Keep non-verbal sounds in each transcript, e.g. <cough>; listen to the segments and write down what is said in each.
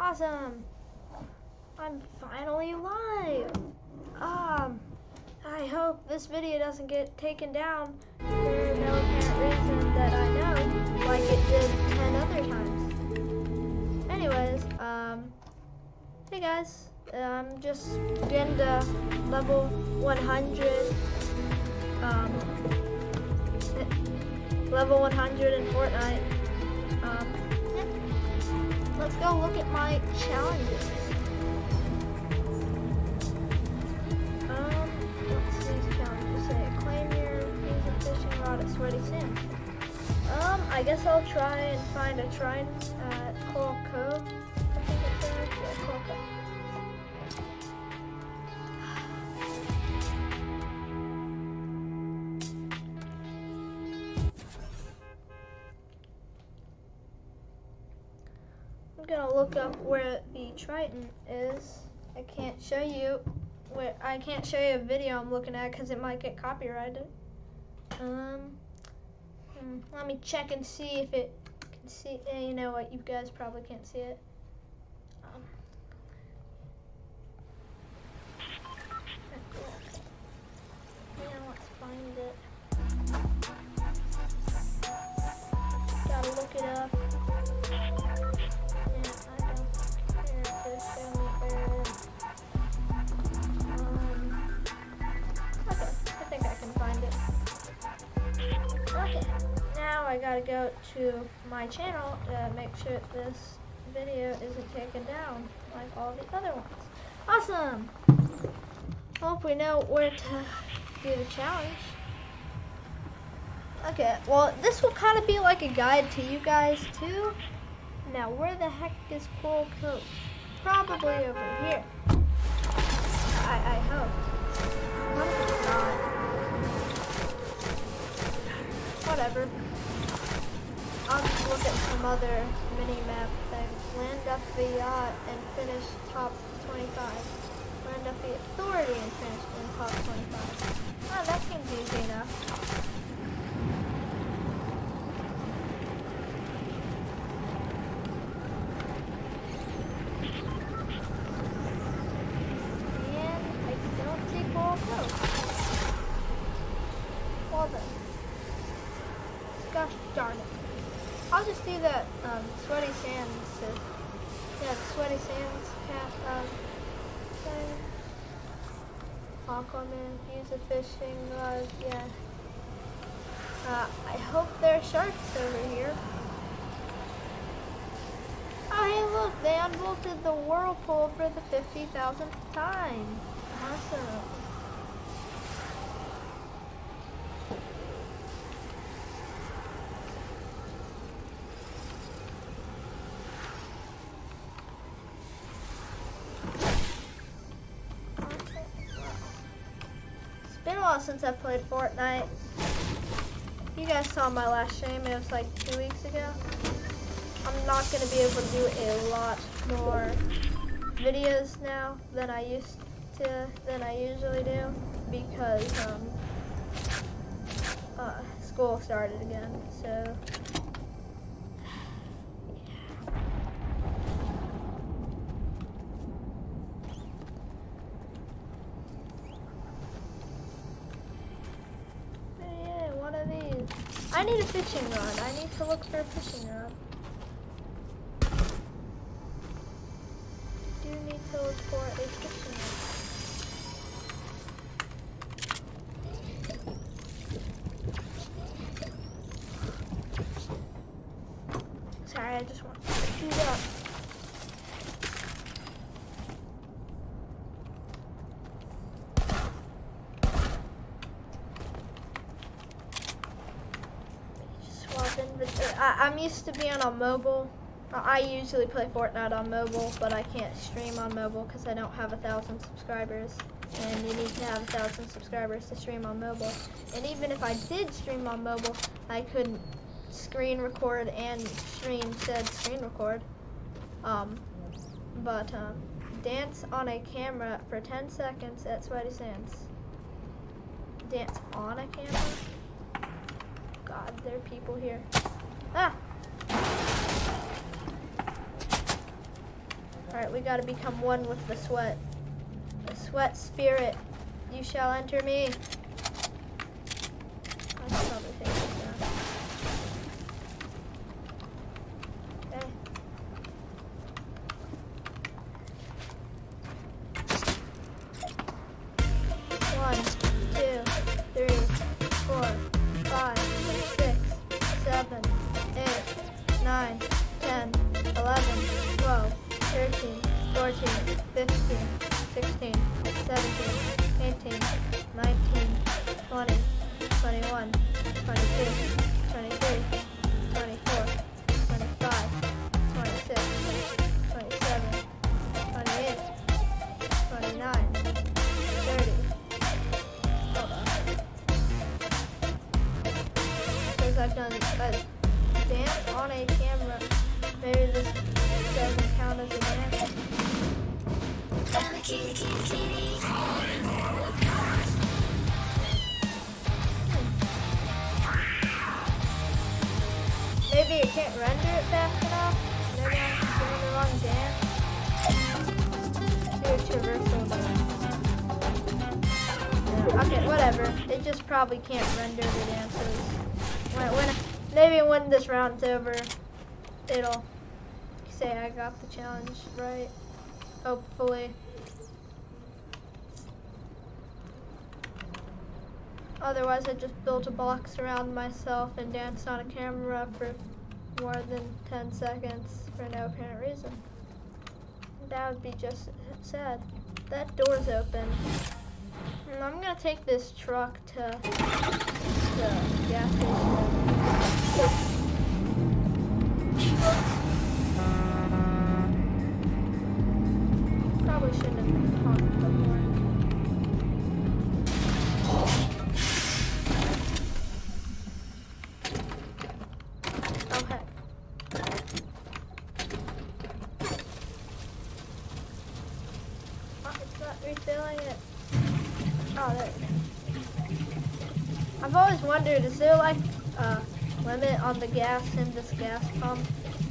Awesome. I'm finally live. Um, I hope this video doesn't get taken down for no apparent reason that I know, like it did 10 other times. Anyways, um, hey guys, I'm just getting to level 100, um, level 100 in Fortnite. Um. Let's go look at my challenges. Um, what's these challenges say? Claim your use a fishing rod at Sweaty Sand. Um, I guess I'll try and find a trident at Coral Cove. Look up where the Triton is. I can't show you where I can't show you a video I'm looking at because it might get copyrighted. Um, hmm, let me check and see if it can see. eh, You know what? You guys probably can't see it. Um, let's find it. Gotta look it up. I gotta go to my channel to make sure this video isn't taken down like all the other ones. Awesome! Hope we know where to do the challenge. Okay, well, this will kind of be like a guide to you guys too. Now, where the heck is Coral Cove? Probably over here. I, I hope. Whatever. I'll just look at some other mini-map things. Land up the yacht and finish top 25. Land up the authority and finish in top 25. Oh, that seems easy enough. And I don't see Coral Cove. Well then. Gosh darn it. I'll just do that um, Sweaty Sands. Uh, yeah, the Sweaty Sands cat, um, thing. Aquaman, use a rod, yeah. Uh, I hope there are sharks over here. Oh, hey, look, they unbolted the whirlpool for the 50,000th time. Awesome. While since I've played Fortnite. You guys saw my last stream, it was like two weeks ago. I'm not to be able to do a lot more videos now than I used to, than I usually do, because um, uh, school started again, so. Yeah, one of these. I need a fishing rod. I need to look for a fishing rod. Do need to look for a fishing rod. Sorry, I just want to do that. Swap used to be on a mobile. I I usually play Fortnite on mobile, but I can't stream on mobile because I don't have a thousand subscribers. And you need to have a thousand subscribers to stream on mobile. And even if I did stream on mobile, I couldn't screen record and stream said screen record. Um, but um, dance on a camera for 10 seconds at Sweaty Sands. Dance on a camera? God, there are people here. Ah! Alright, we gotta become one with the sweat. The sweat spirit. You shall enter me. I just built a box around myself and danced on a camera for more than 10 seconds for no apparent reason. That would be just sad. That door's open. Mm, I'm gonna take this truck to the gas station. On the gas in this gas pump?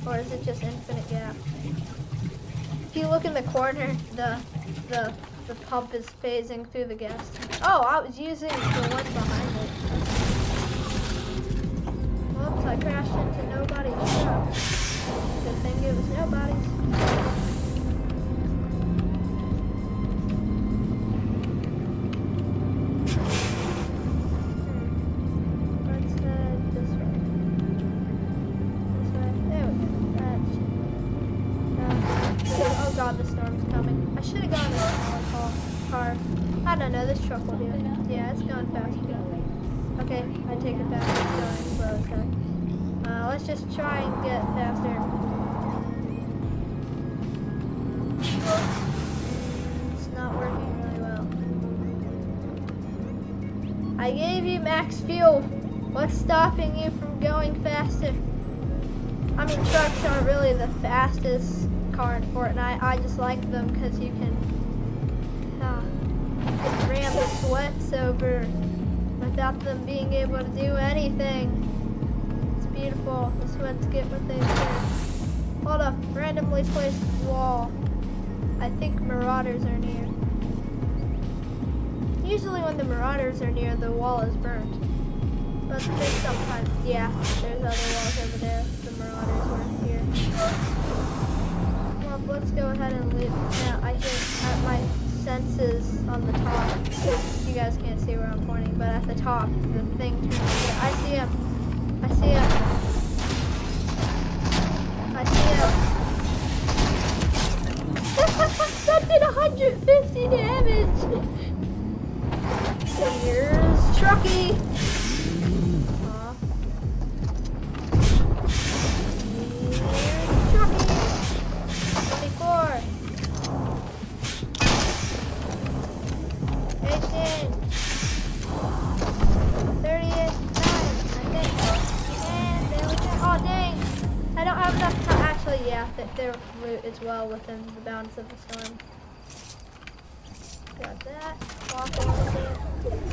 Or is it just infinite gas? If you look in the corner, the the the pump is phasing through the gas. Oh, I was using the one behind it. Whoops, I crashed into nobody's truck. Good thing it was nobody's. I gave you max fuel. What's stopping you from going faster? I mean, trucks aren't really the fastest car in Fortnite. I just like them because you can, uh, ram the sweats over without them being able to do anything. It's beautiful. The sweats get what they do. Hold up, randomly placed wall. I think marauders are near. Usually when the marauders are near, the wall is burnt. But there's sometimes, yeah, there's other walls over there. The marauders weren't here. Well, let's go ahead and leave. Now, I hear at my senses on the top. You guys can't see where I'm pointing, but at the top, the thing turns to, I see him. I see him. I see him. <laughs> that did 150 damage. <laughs> Here's Trucky. 24. 18. 38. 9, I think. Oh, and there we go. Oh, dang. I don't have enough. Actually, yeah, th their route is well within the bounds of the storm. Got that. Walk a little bit. There we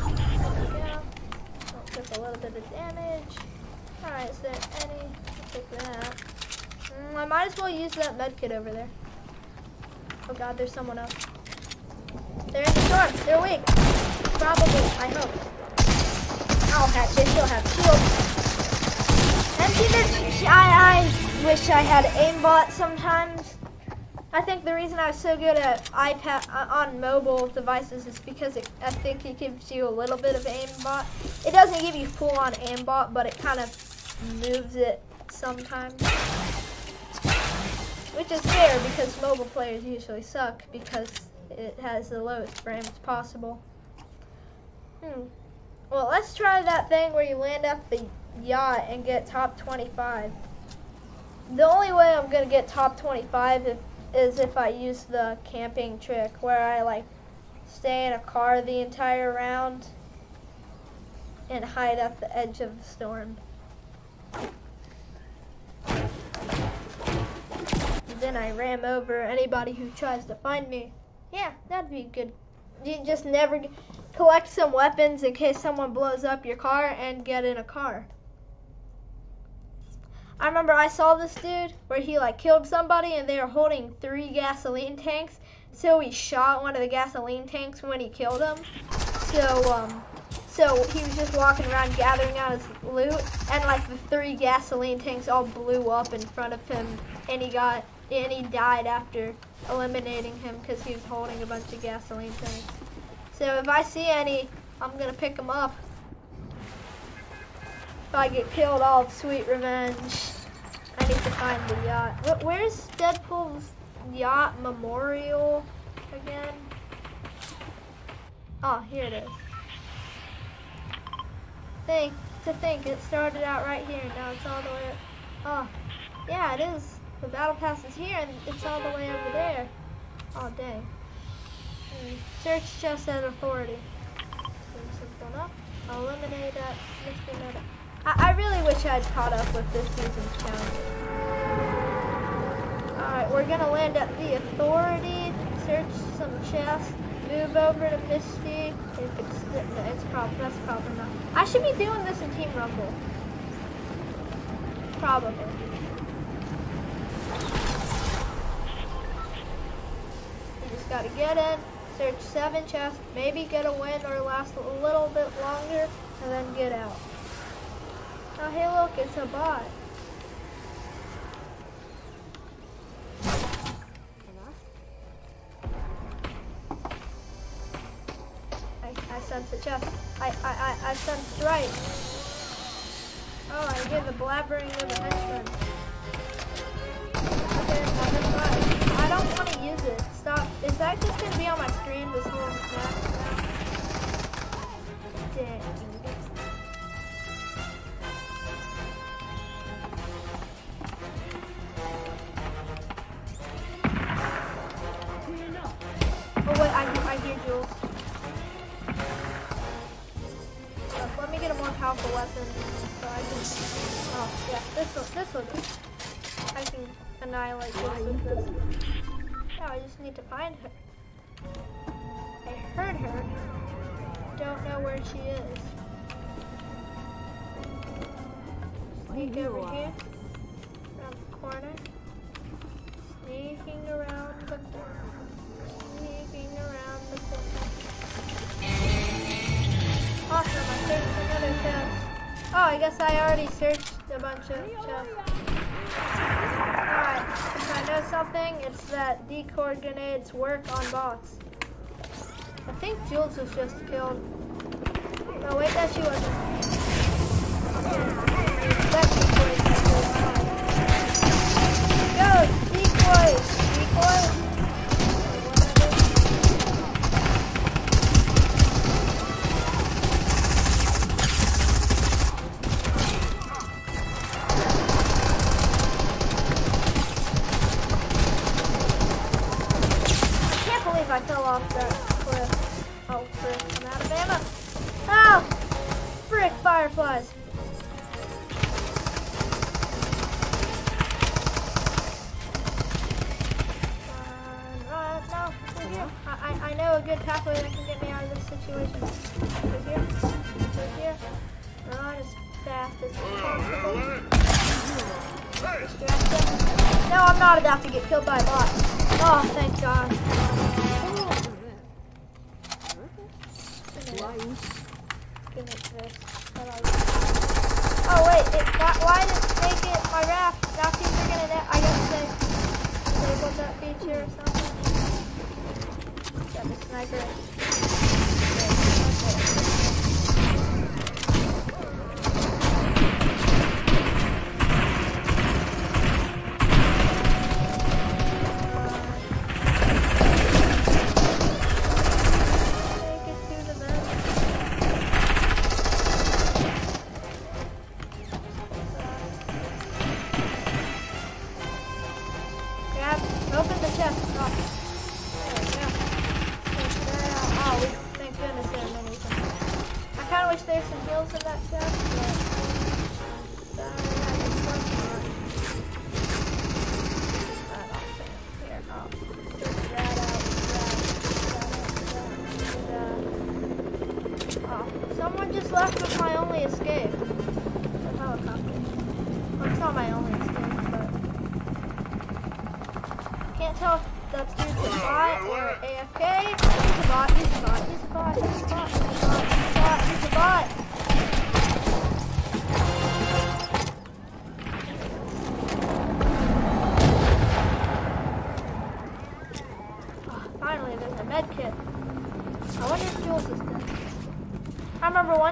go. Oh, took a little bit of damage. Alright, is there any? I'll take that. Mm, I might as well use that med kit over there. Oh god, there's someone else. They're in the storm. They're weak. Probably. I hope. Heck, they still have. And see, this, I, I wish I had aimbot sometimes. I think the reason I was so good at iPad uh, on mobile devices is because it, I think it gives you a little bit of aimbot. It doesn't give you full on aimbot, but it kind of moves it sometimes. Which is fair because mobile players usually suck because it has the lowest frames possible. Hmm. Well, let's try that thing where you land at the yacht and get top 25. The only way I'm going to get top 25 if is if I use the camping trick where I like stay in a car the entire round and hide at the edge of the storm. Then I ram over anybody who tries to find me. Yeah, that'd be good. You just never collect some weapons in case someone blows up your car and get in a car. I remember I saw this dude where he like killed somebody and they were holding three gasoline tanks. So he shot one of the gasoline tanks when he killed him. So um, so he was just walking around gathering out his loot, and like the three gasoline tanks all blew up in front of him, and he got and he died after eliminating him because he was holding a bunch of gasoline tanks. So if I see any, I'm gonna pick them up. If I get killed, I'll sweet revenge. I need to find the yacht. Where's Deadpool's yacht memorial again? Oh, here it is. Think, to think, it started out right here, and now it's all the way up. Oh, yeah, it is. The battle pass is here, and it's all the way over there. Oh, dang. Hmm. Search chest at authority. Something up. Eliminate that meta. I, I really wish I'd caught up with this season's challenge. Alright, we're gonna land at the Authority, search some chests, move over to Misty. It's, probably, that's probably not. I should be doing this in Team Rumble. Probably. You just gotta get in, search seven chests, maybe get a win or last a little bit longer, and then get out. Oh, hey, look, it's a bot. I, I sense a chest. I, I, I, I sense right. Oh, I hear the blabbering of a henchman. Okay, I don't want to use it. Stop. Is that just going to be on my screen this whole map? Dang. Oh, powerful weapon, so I can. Oh yeah, this one, this one. I can annihilate this with this. Yeah, I just need to find her. I heard her. Don't know where she is. Sneak over here. Around the corner. Sneaking around the corner. Sneaking around the corner. Awesome, I searched another. Oh, I guess I already searched a bunch of chests. Alright, if I know something, it's that decoy grenades work on bots. I think Jules was just killed. No, wait, that she wasn't. That decoy. Go, decoy, decoy.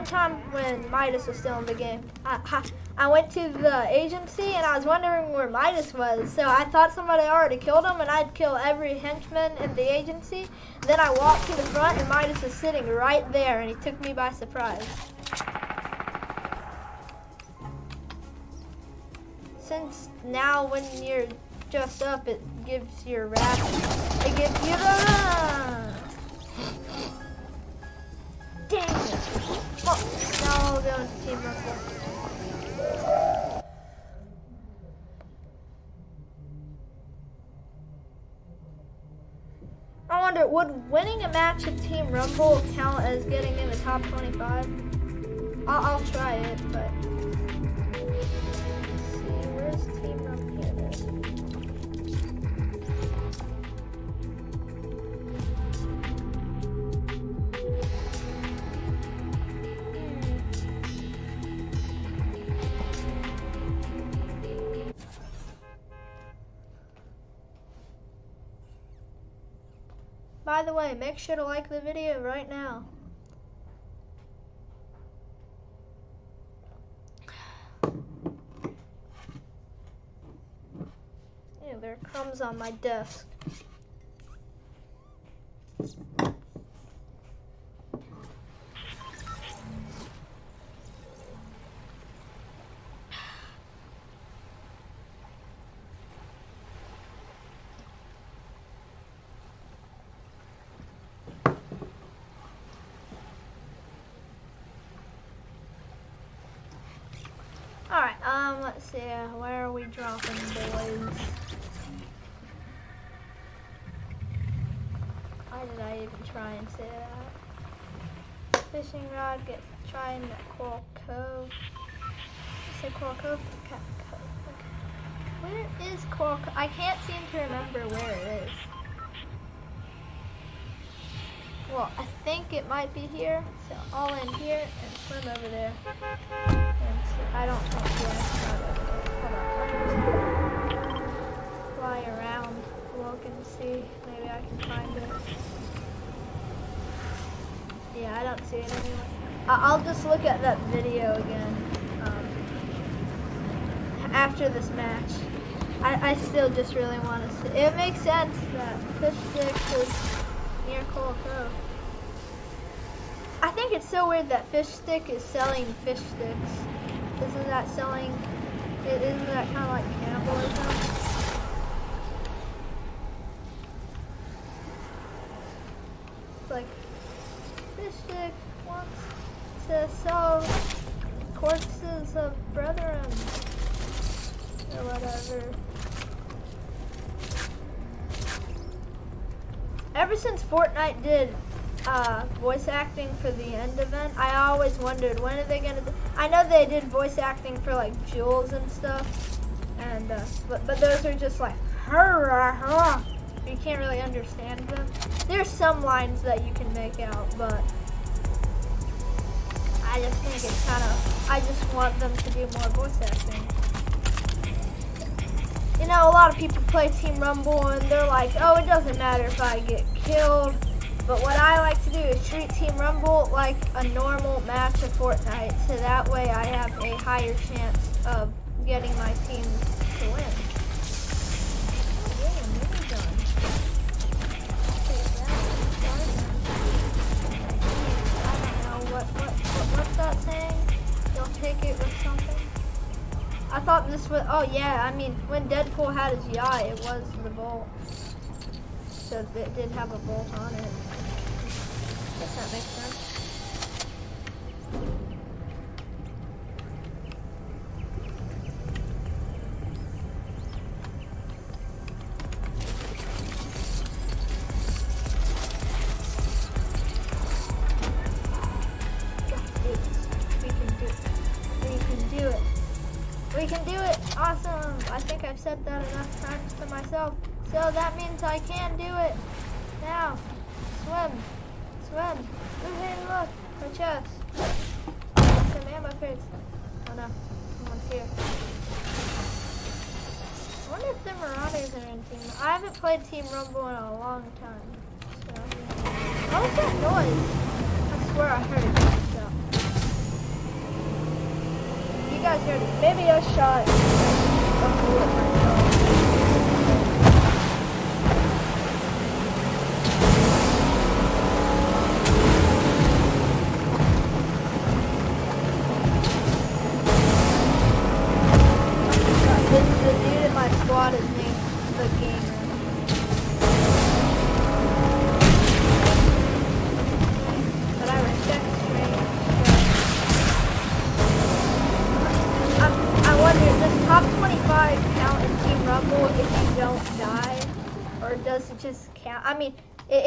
One time when Midas was still in the game. I, I, went to the agency and I was wondering where Midas was. So I thought somebody already killed him and I'd kill every henchman in the agency. Then I walked to the front and Midas was sitting right there and he took me by surprise. Since now when you're just up, it gives your rap, it gives you the... <laughs> Dang it. Oh. I wonder, would winning a match of Team Rumble count as getting in the top 25? I'll, I'll try it, but... Let's see, where's Team the way, make sure to like the video right now. Ew, there are crumbs on my desk. Alright, um, uh, where are we dropping, boys? Why did I even try and say that? Fishing rod, get trying at Coral Cove. Say Coral Cove? Cat Cove. Okay. Where is Coral Cove? I can't seem to remember where it is. Well, I think it might be here, so I'll in here and swim over there. And see. I don't think yeah, over there. Fly around, look and see. Maybe I can find it. Yeah, I don't see it anywhere. I'll just look at that video again um, after this match. I, I still just really want to see. It makes sense that Fish Sticks is near Coral Cove. I think it's so weird that Fish Stick is selling fish sticks. Isn't that selling? It isn't that kind of like cannibalism? Like this chick wants to sell corpses of brethren or whatever. Ever since Fortnite did uh, voice acting for the end event, I always wondered when are they gonna? I know they did voice acting for like Jules and stuff, and uh, but but those are just like her, her. You can't really understand them. There's some lines that you can make out, but I just think it's kind of, I just want them to do more voice acting. You know, a lot of people play Team Rumble and they're like, oh, it doesn't matter if I get killed. But what I like to do is treat Team Rumble like a normal match of Fortnite, so that way I have a higher chance of getting my team to win. I thought this was, oh yeah, I mean, when Deadpool had his yacht, it was the bolt. So it did have a bolt on it. If that makes sense.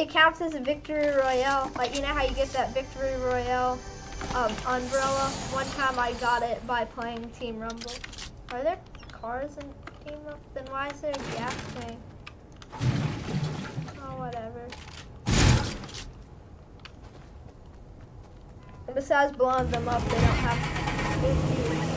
It, counts as a victory royale. Like, you know how you get that victory royale um, umbrella? One time I got it by playing Team Rumble. Are there cars in Team Rumble? Then why is there a gas tank? Oh, whatever. And besides blowing them up, they don't have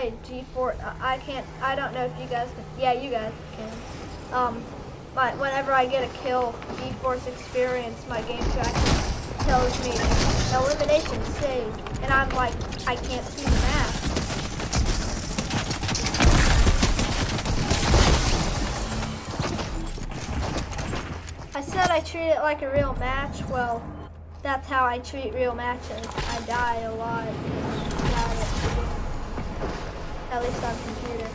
G4, I can't, I don't know if you guys can, yeah, you guys can. Um, but whenever I get a kill, GeForce Experience, my game tracker tells me elimination saved, and I'm like, I can't see the map. I said I treat it like a real match. Well, that's how I treat real matches. I die a lot. At least on computer.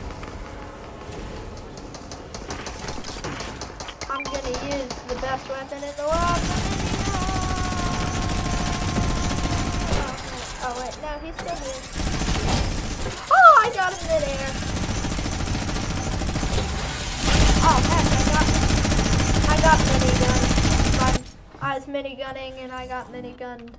I'm gonna use the best weapon in the world. Oh wait, no, he's still here. Oh, I got him midair. Oh heck, I got, I got minigun. I was minigunning and I got minigunned.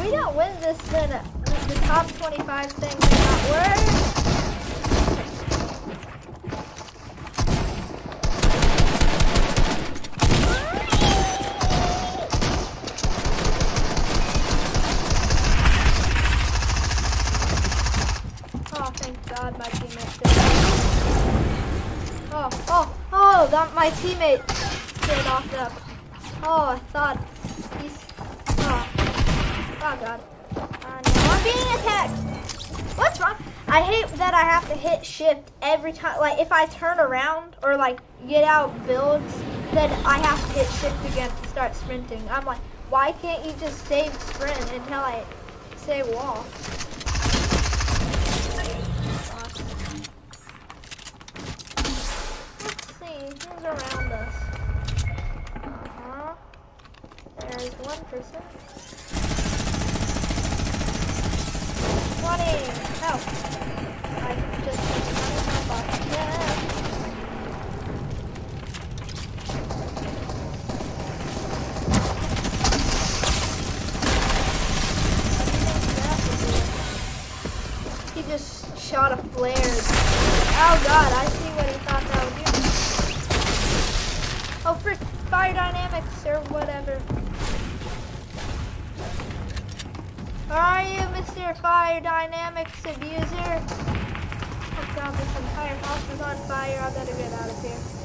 We don't win this, then uh, the top 25 thing may not work. Oh, thank God my teammate. Oh, oh, oh, that my teammate time. Like if I turn around or like get out builds, then I have to hit shift again to start sprinting. I'm like, why can't you just save sprint until I say wall? Let's see, around us? Uh-huh. There's one person. 20! Help! I just put money in my box. Yeah. He just shot a flare. Oh god, I see what he thought that would do. Oh frick, fire dynamics or whatever. Are you Mr. Fire Dynamics abuser? Oh god, this entire house is on fire. I better get out of here.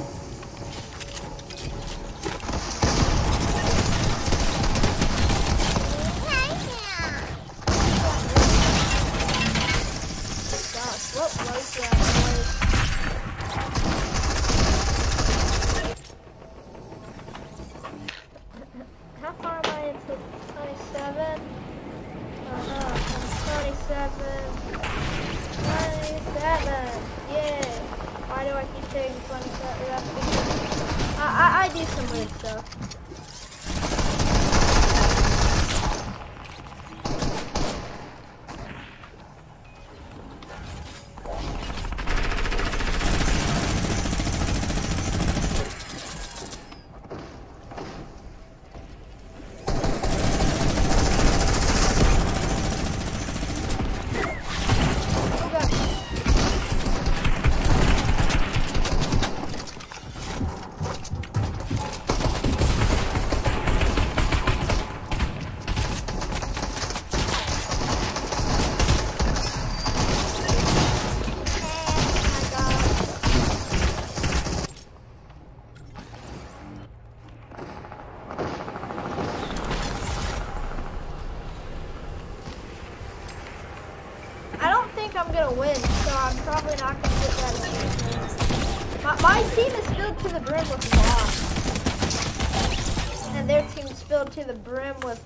To the brim with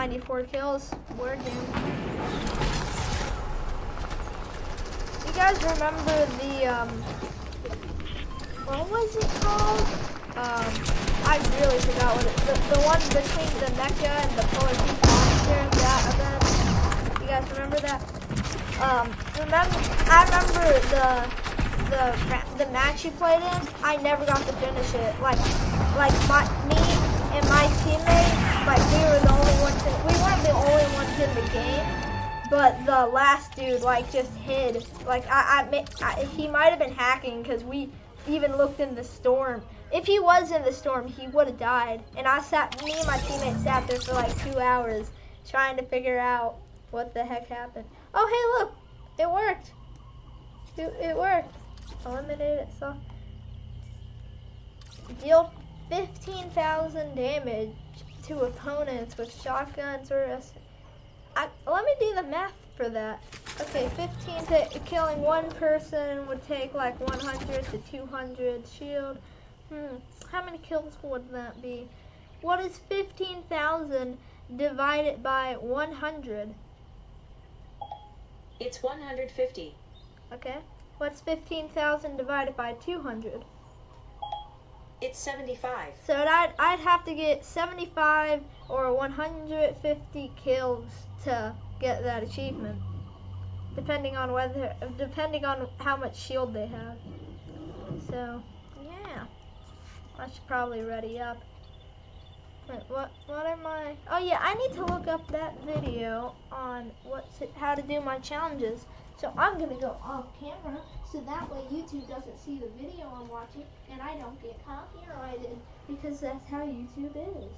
94 kills. We're doomed. You guys remember the um, what was it called? Um, I really forgot what it. The, the one between the mecha and the polar bear monster. That event. You guys remember that? Um, remember? I remember the the the match you played in. I never got to finish it. Like like my me and my teammate. Like we were the only ones. In, we weren't the only ones in the game but the last dude like just hid. Like I, I, I he might have been hacking because we even looked in the storm. If he was in the storm, he would have died. And I sat, me and my teammate sat there for like two hours trying to figure out what the heck happened. Oh, hey, look, it worked. It, it worked. Eliminated so deal 15,000 damage to opponents with shotguns or I, let me do the math for that. Okay, 15 to killing one person would take like 100 to 200 shield. Hmm, how many kills would that be? What is 15,000 divided by 100? It's 150. Okay. What's 15,000 divided by 200? It's 75. So I'd, I'd have to get 75 or 150 kills to get that achievement. Depending on whether, depending on how much shield they have. So, yeah. I should probably ready up. Wait, what, what am I? Oh yeah, I need to look up that video on what's it, how to do my challenges. So I'm gonna go off camera so that way YouTube doesn't see the video I'm watching and I don't get copyrighted because that's how YouTube is.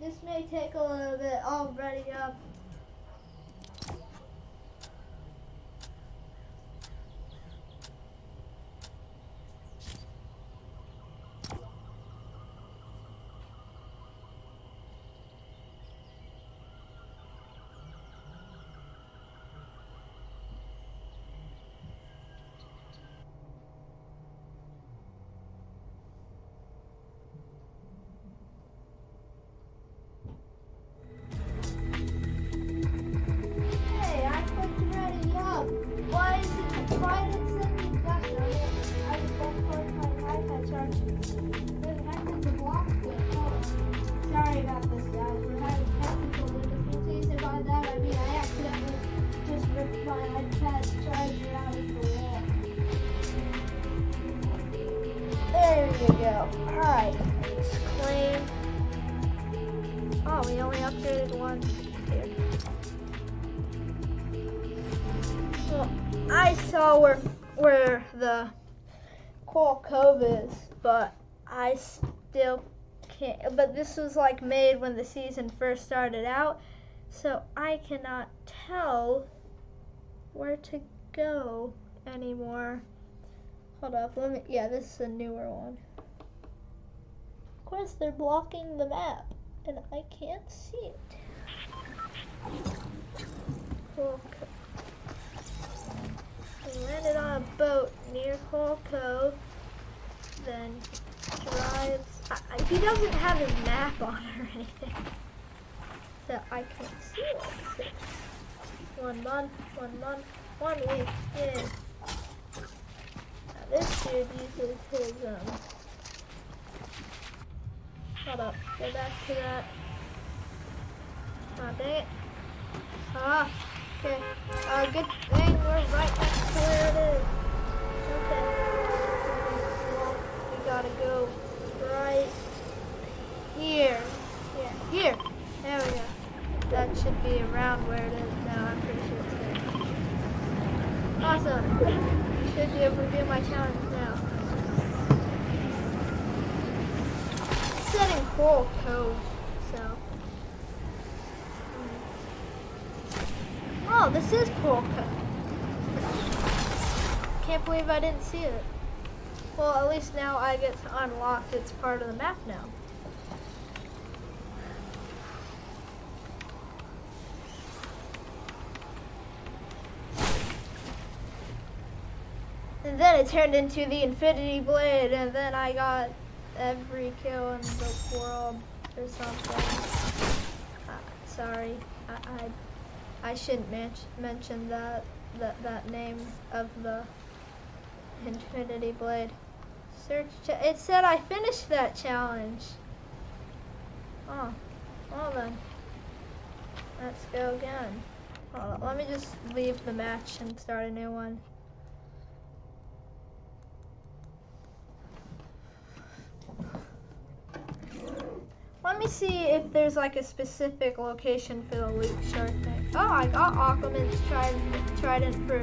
This may take a little bit. Oh, I'll ready up. But this was like made when the season first started out, so I cannot tell where to go anymore. Hold up, let me. Yeah, this is a newer one. Of course, they're blocking the map, and I can't see it. We landed on a boat near Coral Cove then drives. I, he doesn't have his map on or anything, so I can't see it. So one month, one month, one week in. Now this dude uses his um. Hold up, go back to that. Oh dang it. Ah, okay. Uh, good thing we're right next to where it is. Okay We gotta go right here. Yeah, here. There we go. That should be around where it is now. I'm pretty sure it's there. Awesome. <laughs> Should be able to do my challenge now. Setting Coral Cove, so. Hmm. Oh, this is Coral Cove. Can't believe I didn't see it. Well, at least now I get to unlock it's part of the map now. And then it turned into the Infinity Blade, and then I got every kill in the world or something. Uh, sorry, I, I I shouldn't men- mention that that that name of the Infinity Blade. Search. It said I finished that challenge. Oh, well then. Let's go again. On, let me just leave the match and start a new one. Let me see if there's like a specific location for the loot shark thing. Oh, I got Aquaman's trident, trident for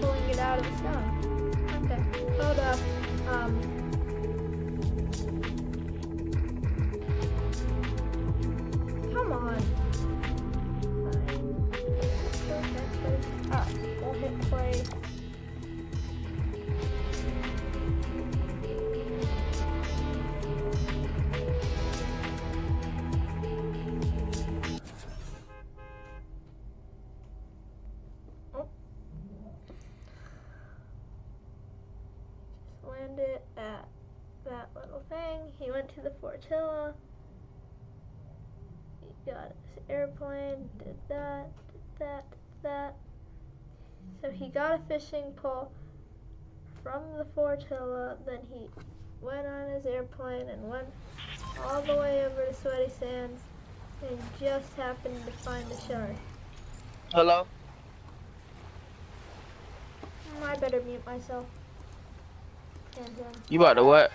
pulling it out of the stone. Okay, hold up. Um, come on. Alright, we'll hit play. To the Fortilla. He got his airplane, did that, did that, did that. So he got a fishing pole from the Fortilla, then he went on his airplane and went all the way over to Sweaty Sands and just happened to find the shark. Hello? Mm, I better mute myself. And um, You about to what?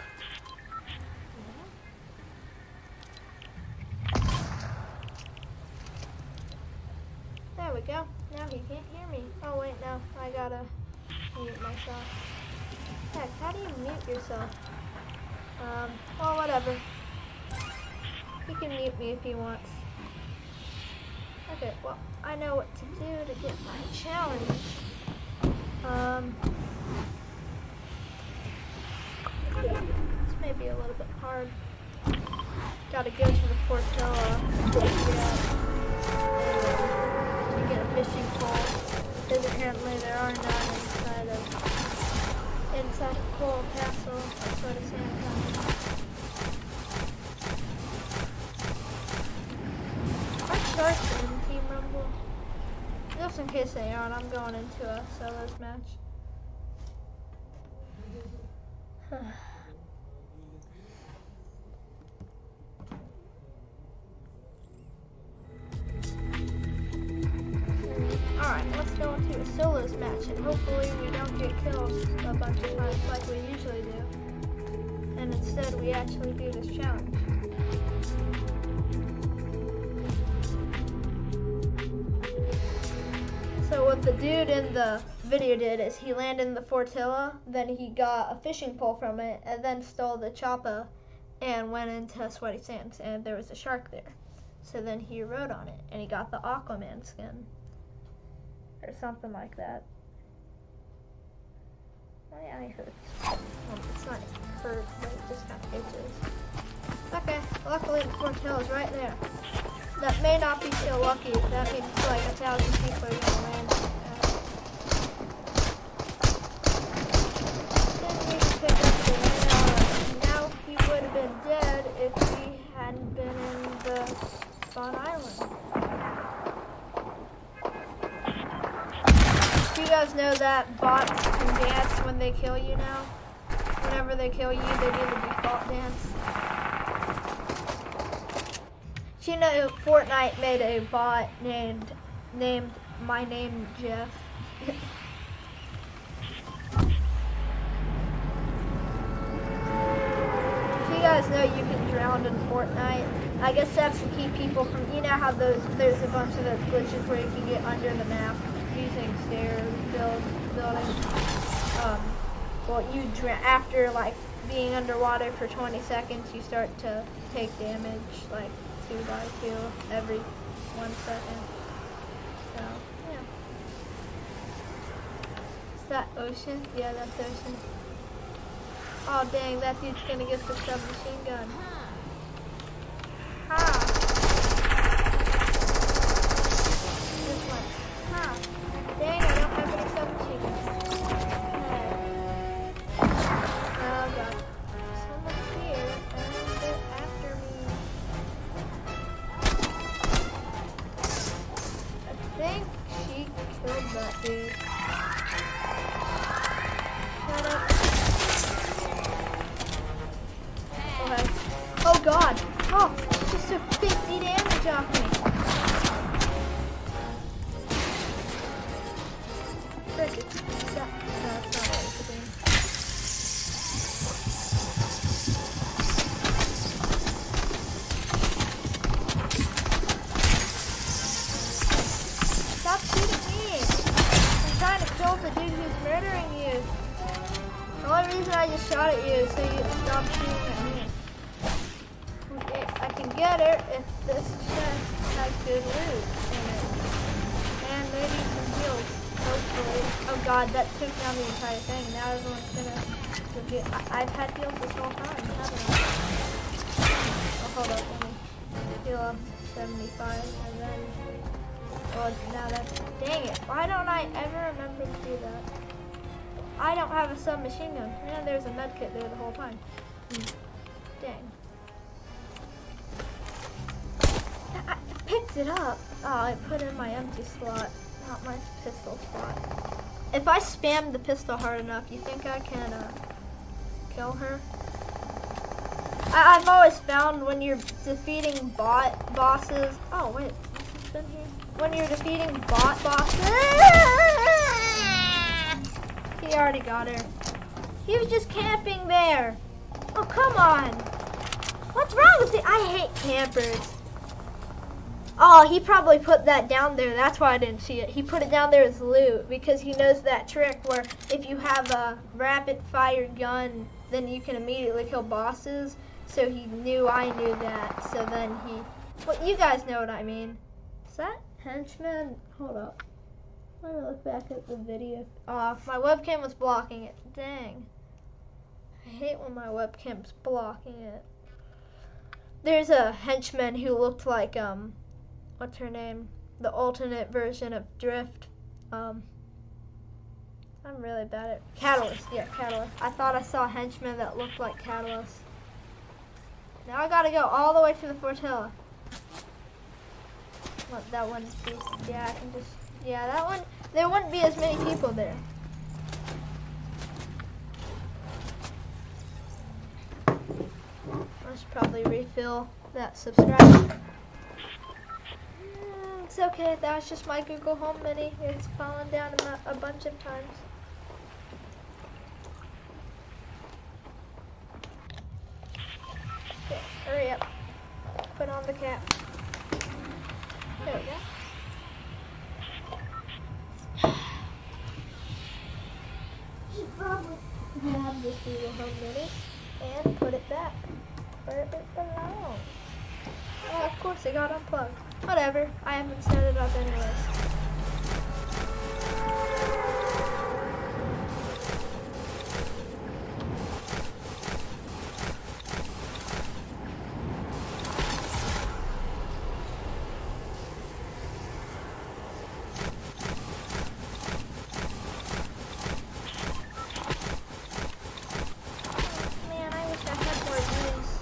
there we go. Now he can't hear me. Oh wait, no, I gotta mute myself. Heck, how do you mute yourself? Um, well, whatever. He can mute me if he wants. Okay, well, I know what to do to get my challenge. Um, this may be a little bit hard. Gotta go to the Fortilla to get, to get a fishing pole. Because apparently there are none inside of inside of Coral Castle. What it's saying. Are sharks in Team Rumble? Just in case they aren't, I'm going into a solos match. <sighs> <sighs> <sighs> Alright, let's go into a solos match and hopefully we don't get killed a bunch of times like we usually do. And instead we actually do this challenge. So what the dude in the video did is he landed in the Fortilla, then he got a fishing pole from it, and then stole the choppa and went into Sweaty Sands, and there was a shark there. So then he rode on it, and he got the Aquaman skin. Or something like that. Oh, My eye hurts. Well, it's not hurt, but it just kind of itches. Okay, luckily the Fortilla is right there. That may not be so lucky. That means like a thousand people are gonna land. Have uh, been dead if he hadn't been in the Spawn Island. Do you guys know that bots can dance when they kill you now? Whenever they kill you, they do the default dance. Do you know Fortnite made a bot named named my name Jeff? Do <laughs> you guys know you can drown in Fortnite? I guess that's to keep people from. You know how those there's a bunch of those glitches where you can get under the map using stairs, build, building. Um, well, you after like being underwater for 20 seconds, you start to take damage like two by two every one second. So yeah. Is that ocean? Yeah, that's ocean. Oh dang, that dude's gonna get the submachine gun. Ha! This one. Ha! If I spam the pistol hard enough, you think I can uh, kill her? I, I've always found when you're defeating bot bosses. Oh wait? When you're defeating bot bosses. <laughs> He already got her. He was just camping there. Oh come on. What's wrong with it? I hate campers. Oh, he probably put that down there. That's why I didn't see it. He put it down there as loot because he knows that trick where if you have a rapid fire gun, then you can immediately kill bosses. So he knew I knew that. So then he, well, you guys know what I mean. Is that henchman? Hold up. Let me look back at the video. Oh, my webcam was blocking it. Dang. I hate when my webcam's blocking it. There's a henchman who looked like um what's her name? The alternate version of Drift. Um, I'm really bad at Catalyst. Yeah, Catalyst. I thought I saw a henchman that looked like Catalyst. Now I gotta go all the way to the Fortilla. What that one's piece? Yeah, I can just. Yeah, that one. There wouldn't be as many people there. I should probably refill that subscribe. It's okay. That was just my Google Home Mini. It's fallen down a, a bunch of times. Okay, hurry up. Put on the cap. There we go. Grab this Google Home Mini and put it back where it belongs. Oh, of course it got unplugged. Whatever. I haven't set it up anyways. Man, I wish I had more of these.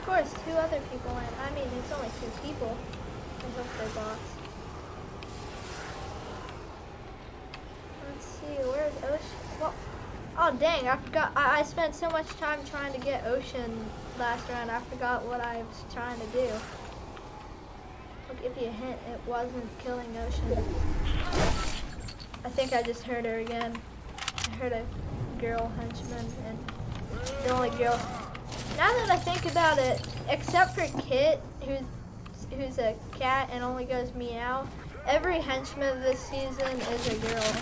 Of course, two other people in. I mean, it's only two people. I hope they're bots. Let's see, where's Ocean? Well, oh dang, I forgot. I, I spent so much time trying to get Ocean last round, I forgot what I was trying to do. I'll give you a hint, it wasn't killing Ocean. I think I just heard her again. I heard a girl henchman, and the only girl now that I think about it, except for Kit, who's who's a cat and only goes meow, every henchman this season is a girl.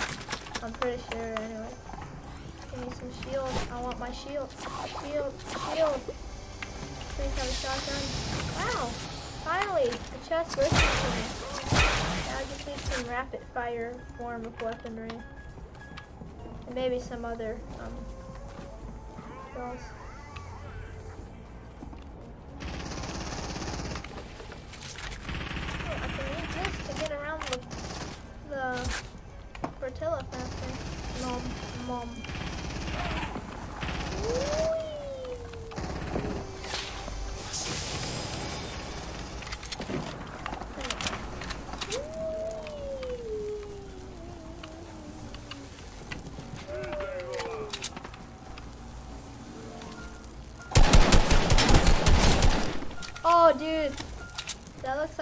I'm pretty sure anyway. Me some shield. I want my shield. Shield. Shield. Please have a shotgun. Wow. Finally, the chest listens to me. Now I just need some rapid fire form of weaponry. And maybe some other um spells.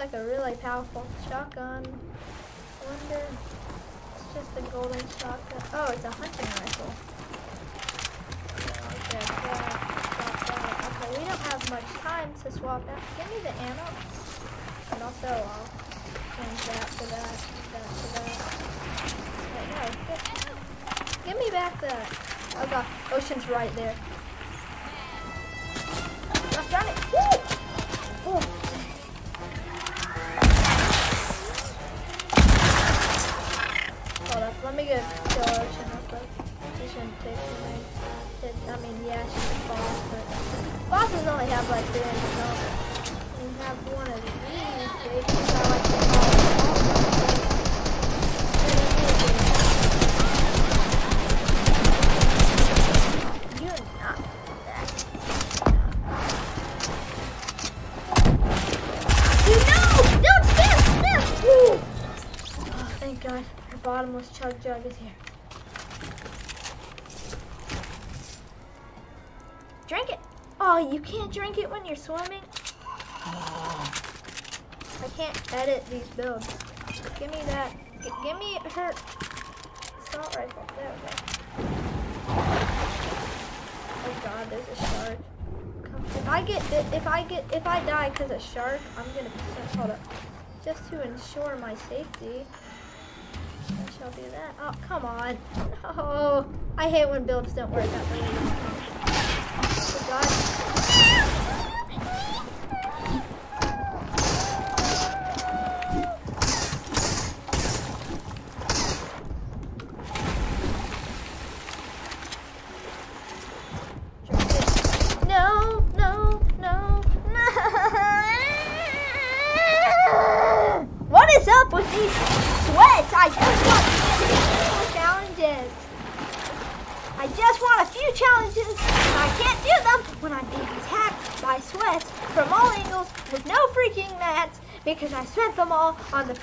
Like a really powerful shotgun. I wonder. It's just a golden shotgun. Oh, it's a hunting rifle. Okay, we don't have much time to swap that. Give me the ammo. And also, I'll change that to that, that to that. Wait, no, get, give me back that. Oh god, ocean's right there. Builds. Give me that. G- give me her assault rifle. There we go. Oh God, there's a shark. If I get if I get if I die because of shark, I'm gonna be hold up. Just to ensure my safety. I shall do that. Oh, come on. <laughs> Oh, I hate when builds don't work out the way. Oh, God.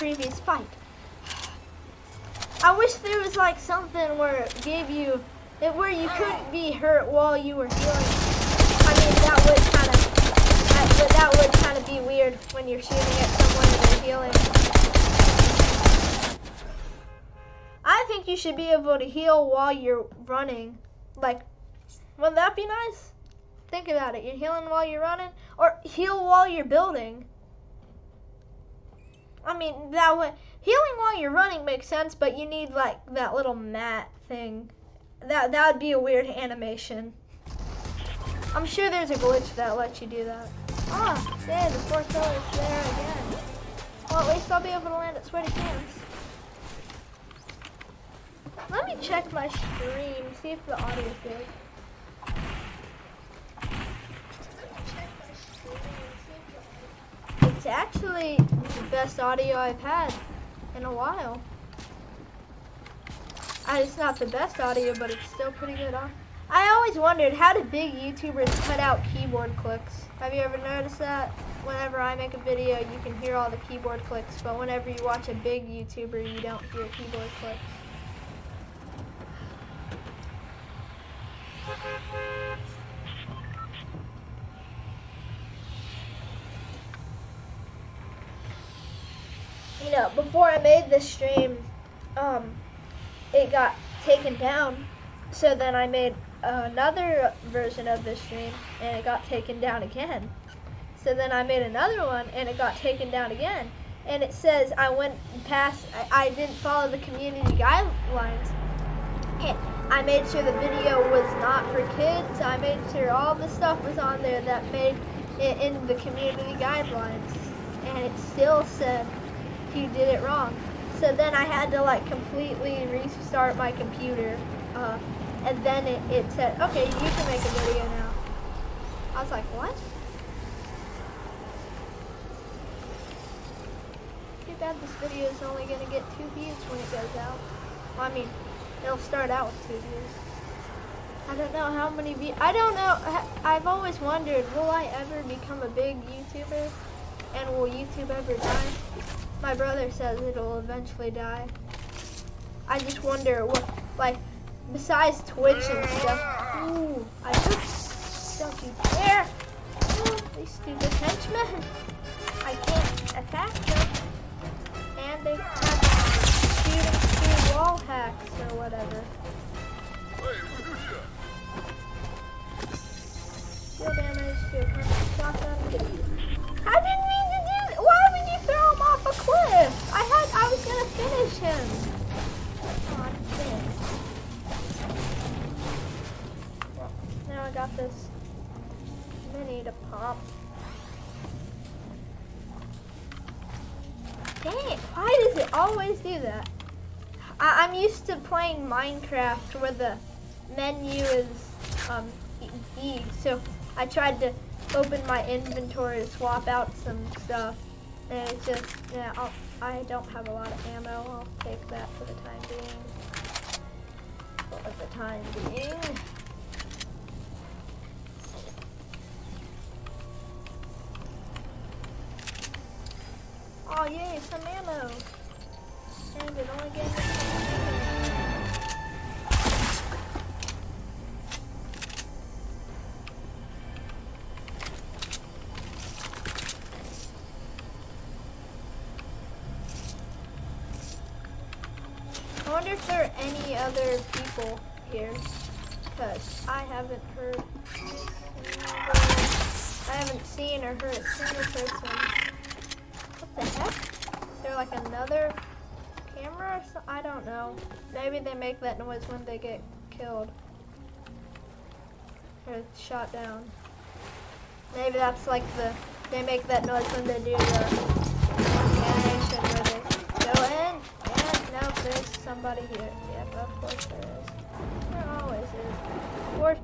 Previous fight. <sighs> I wish there was like something where it gave you, it, where you couldn't be hurt while you were healing. I mean, that would kind of, that, that would kind of be weird when you're shooting at someone and they're healing. I think you should be able to heal while you're running. Like, wouldn't that be nice? Think about it. You're healing while you're running, or heal while you're building. I mean, that would healing while you're running makes sense, but you need like that little mat thing. That that would be a weird animation. I'm sure there's a glitch that lets you do that. Ah, yeah, the fourth pillar there again. Well, at least I'll be able to land at sweaty pants. Let me check my stream, see if the audio is good. It's actually the best audio I've had in a while. Uh, it's not the best audio, but it's still pretty good. I always wondered how do big YouTubers cut out keyboard clicks? Have you ever noticed that? Whenever I make a video, you can hear all the keyboard clicks, but whenever you watch a big YouTuber, you don't hear keyboard clicks. You know, before I made this stream, um, it got taken down. So then I made another version of this stream and it got taken down again. So then I made another one and it got taken down again. And it says I went past, I, I didn't follow the community guidelines. And I made sure the video was not for kids. I made sure all the stuff was on there that made it in the community guidelines. and it still said you did it wrong. So then I had to like completely restart my computer, uh, and then it, it said, okay, you can make a video now. I was like, what? Too bad this video is only gonna get two views when it goes out. Well, I mean, it'll start out with two views. I don't know how many views. I don't know. I've always wondered, will I ever become a big YouTuber? And will YouTube ever die? My brother says it'll eventually die. I just wonder what, like, besides Twitch and stuff. Ooh, I just don't you dare! These stupid henchmen. I can't attack them. And they have shooting through wall hacks or whatever. Deal damage to a shotgun. I didn't cliff? I had, I was gonna finish him. Now I got this mini to pop. Dang it, why does it always do that? I, I'm used to playing Minecraft where the menu is um, E, so I tried to open my inventory to swap out some stuff, and it just, yeah, I'll, I don't have a lot of ammo. I'll take that for the time being. For the time being. Oh yay, some ammo! And it only me some ammo. I wonder if there any other people here. Because I haven't heard. I haven't seen or heard a single person. What the heck? Is there like another camera or something? I don't know. Maybe they make that noise when they get killed. Or shot down. Maybe that's like the, they make that noise when they do the animation where they go in and no, there's somebody here. Yep, of course there is. There always is. Of course,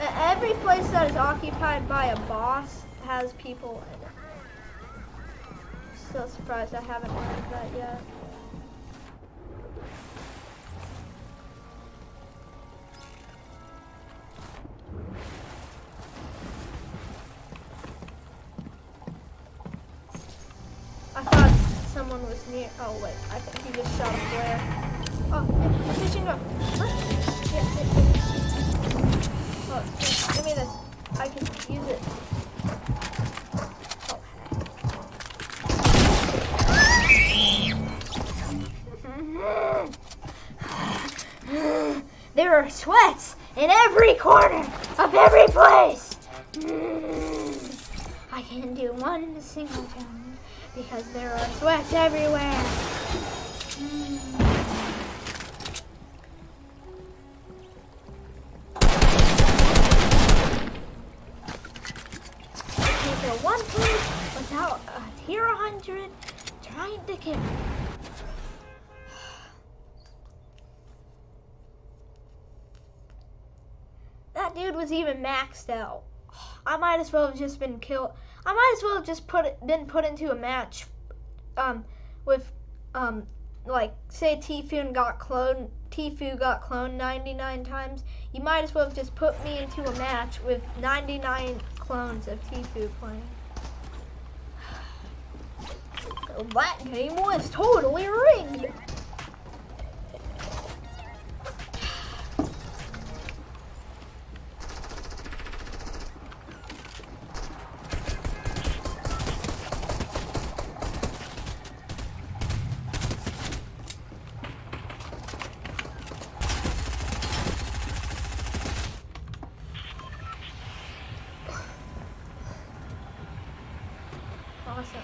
every place that is occupied by a boss has people in it. Still surprised I haven't learned that yet. I thought someone was near. Oh wait, I think he just shot a flare. Oh, yeah, fishing rod. Huh? Yeah, yeah. Oh, here, give me this. I can use it. Oh. There are sweats in every corner of every place. Mm-hmm. I can do one in a single jump because there are sweats everywhere. Hmm. I can't one place without a tier 100 trying to kill. That dude was even maxed out. I might as well have just been killed. I might as well have just put it, been put into a match, um, with, um, like say Tfue got cloned. Tfue got cloned 99 times. You might as well have just put me into a match with 99 clones of Tfue playing. <sighs> That game was totally rigged. Awesome.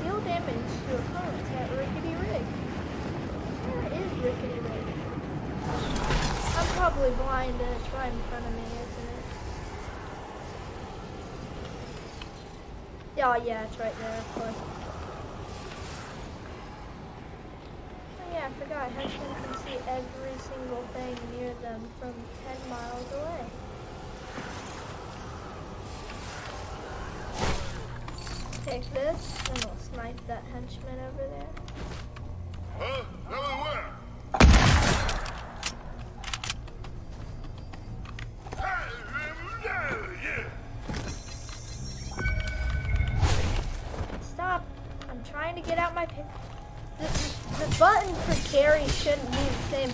Deal your opponents at Rickety Rig. Where is Rickety Rig? I'm probably blind and it's right in front of me, isn't it? Yeah, right there, of course. Oh yeah, I forgot. Henchmen can see every single thing near them from 10 miles away. Take this, and we'll snipe that henchman over there.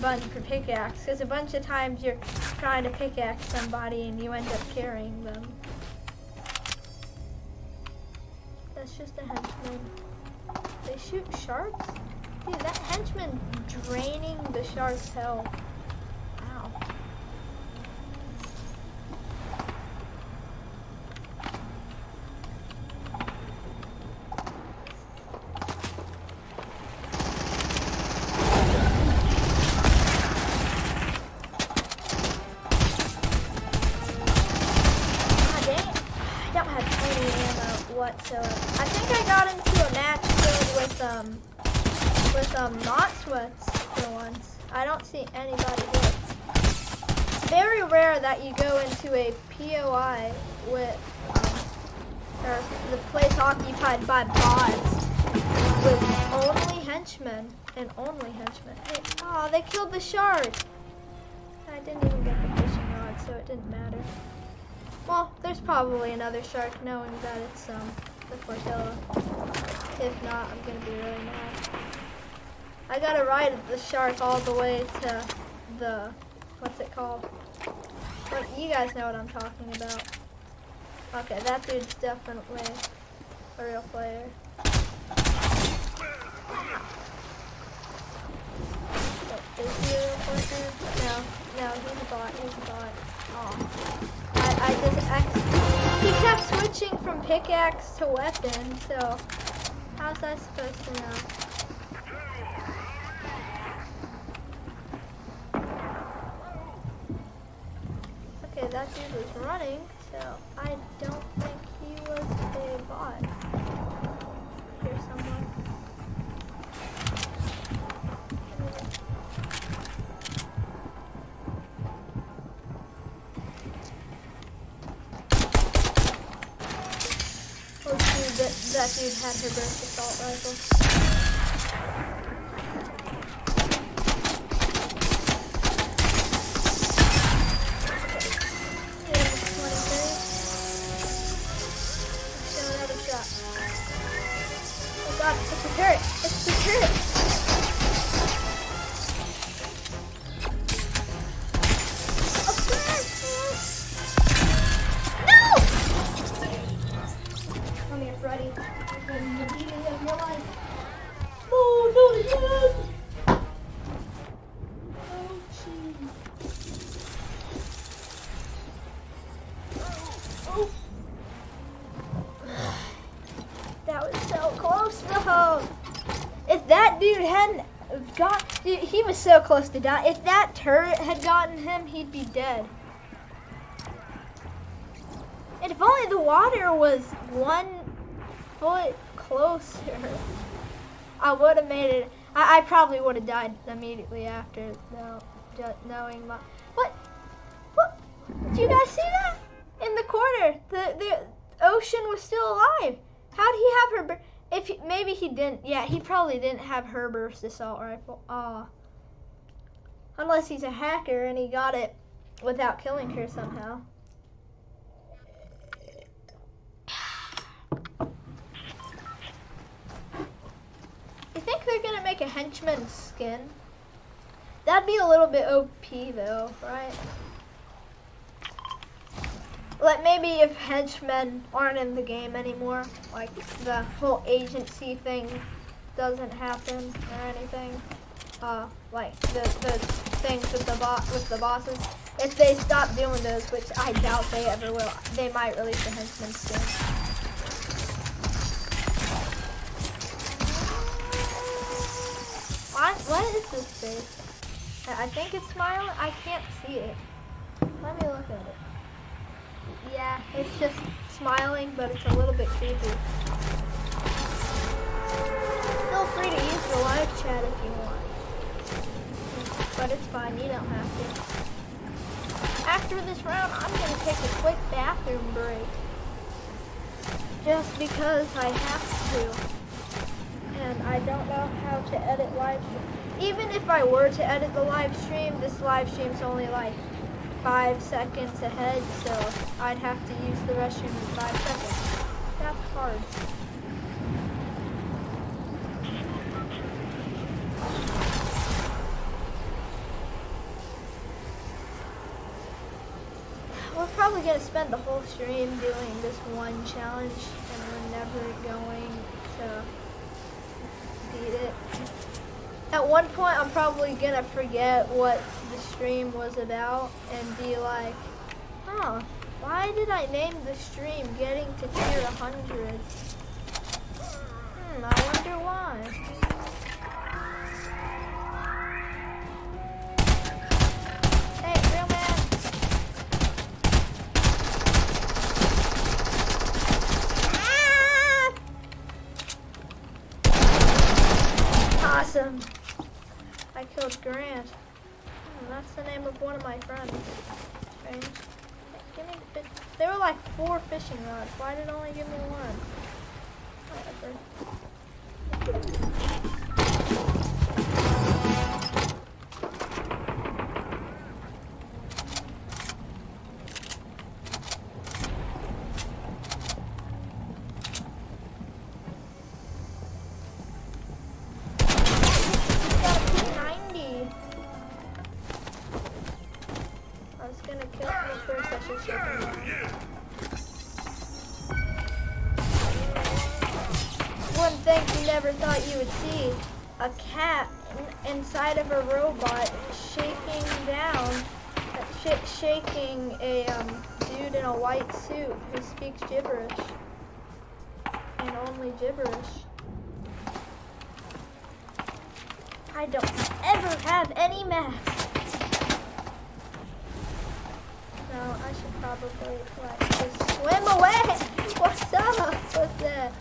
The for pickaxe, because a bunch of times you're trying to pickaxe somebody and you end up carrying them. That's just a henchman. They shoot sharks? Dude, that henchman draining the shark's health. Shark all the way to the what's it called? Well, you guys know what I'm talking about. Okay, that dude's definitely a real player. Wait, Is he a real player? No, no, he's a bot. He's a bot. Aw. I, I just, I, he kept switching from pickaxe to weapon, so how's I supposed to know? Okay, that dude was running, so I don't think he was a bot. Here somewhere. Oh dude, that, that dude had her burst assault rifle. It's the turret! Close to die. If that turret had gotten him, he'd be dead. And if only the water was one foot closer, I would have made it. I, I probably would have died immediately after, though, knowing my. What? What? Did you guys see that? In the corner, the the ocean was still alive. How would he have her? If he, maybe he didn't. Yeah, he probably didn't have her burst assault rifle. Ah. Unless he's a hacker and he got it without killing her somehow. You think they're gonna make a henchman skin? That'd be a little bit OP though, right? Like maybe if henchmen aren't in the game anymore, like the whole agency thing doesn't happen or anything. Uh, like the the things with the with the bosses. If they stop doing those, which I doubt they ever will, they might release a henchman skin. what is this face? I I think it's smiling. I can't see it. Let me look at it. Yeah, it's just smiling, but it's a little bit creepy. Feel free to use the live chat if you want. But it's fine, you don't have to. After this round, I'm gonna take a quick bathroom break. Just because I have to. And I don't know how to edit live stream. Even if I were to edit the live stream, this live stream's only like five seconds ahead, so I'd have to use the restroom in five seconds. That's hard. Probably gonna spend the whole stream doing this one challenge, and we're never going to beat it. At one point, I'm probably gonna forget what the stream was about and be like, huh, why did I name the stream Getting to Tier 100? Hmm, I wonder why. Awesome. I killed Grant. That's the name of one of my friends. Strange. Give me the. There were like four fishing rods. Why did it only give me one? Whatever. Of a robot shaking down, sh- shaking a um, dude in a white suit who speaks gibberish and only gibberish. I don't ever have any maps. No, I should probably like just swim away. <laughs> What's up with this?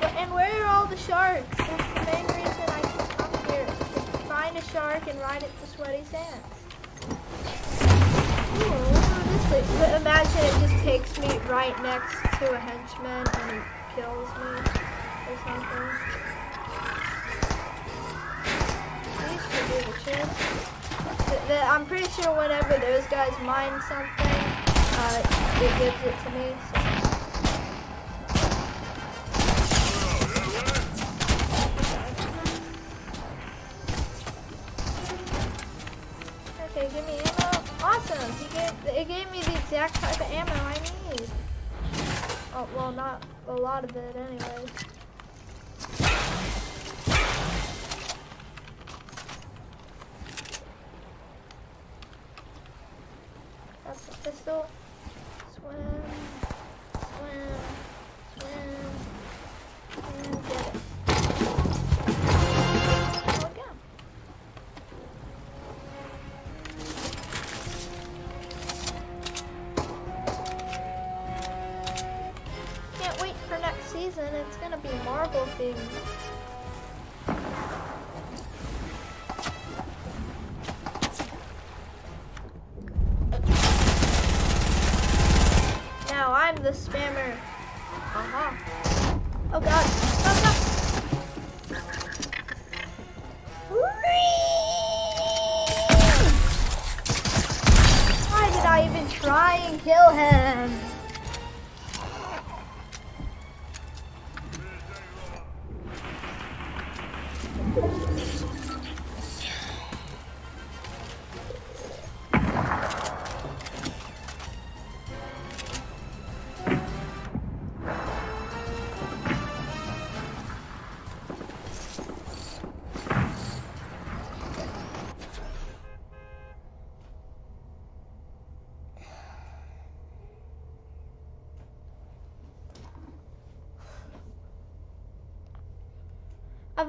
But- Where are all the sharks? That's the main reason I come here. To find a shark and ride it to sweaty sands. Ooh, this thing. But Imagine it just takes me right next to a henchman and kills me or something. These should be the the- I'm pretty sure whenever those guys mine something, uh, it gives it to me. So. Okay, give me ammo. Awesome. He gave, it gave me the exact type of ammo I need. Oh, well, not a lot of it anyways. That's a pistol. Swim, swim, swim, and get it. Marvel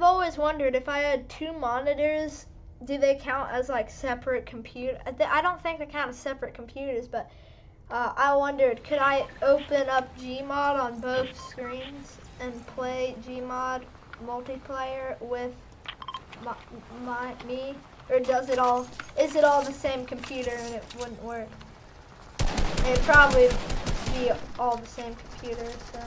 I've always wondered if I had two monitors, do they count as like separate computer? I I don't think they count as separate computers, but uh, I wondered could I open up Gmod on both screens and play Gmod multiplayer with my, my me, or does it all? Is it all the same computer and it wouldn't work? It'd probably be all the same computer, so.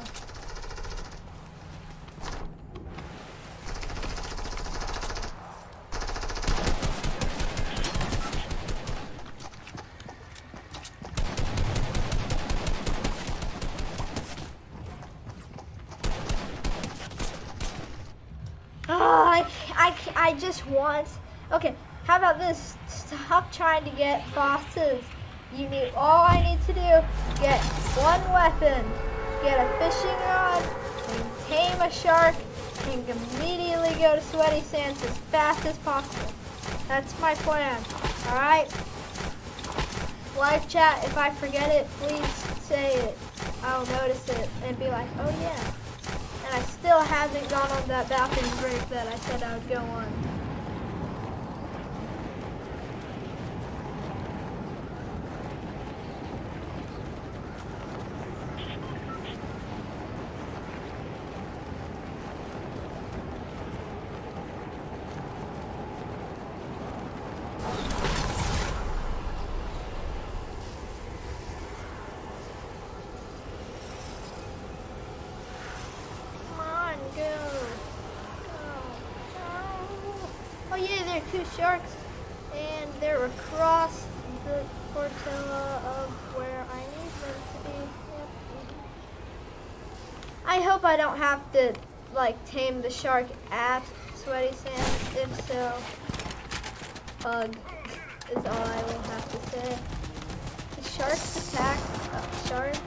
Oh, I, I, I Okay, how about this? Stop trying to get bosses. You need all I need to do: get one weapon, get a fishing rod, and tame a shark, and immediately go to Sweaty Sands as fast as possible. That's my plan. All right. Live chat. If I forget it, please say it. I'll notice it and be like, oh yeah. And I still haven't gone on that bathroom break that I said I would go on. Come on, go. Go. Go. Oh yeah, there are two sharks, and they're across the Fortilla of where I need them to be. Yep. I hope I don't have to like tame the shark at Sweaty Sands. If so, hug is all I will have to say. The sharks attack uh, sharks.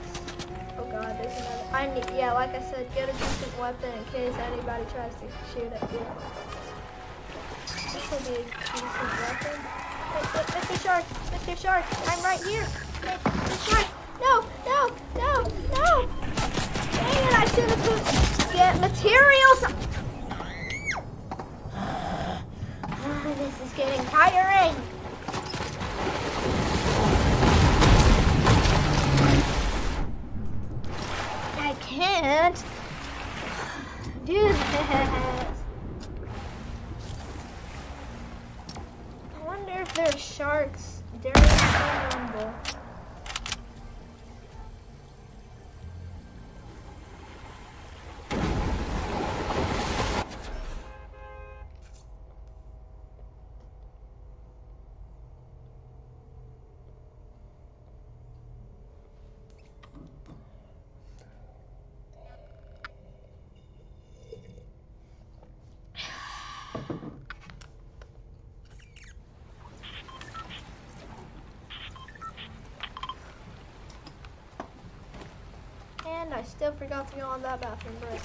Oh god, there's another. I need, yeah, like I said, get a decent weapon in case anybody tries to shoot at you. This will be a decent weapon. Hey, hey, Mr. Shark, Mr. Shark, I'm right here. Hey, Mr. Shark, no, no, no, no. Dang it, I should have put, get materials. This is getting tiring. I can't do this. I wonder if there's sharks during the rumble. And I forgot on that bathroom break.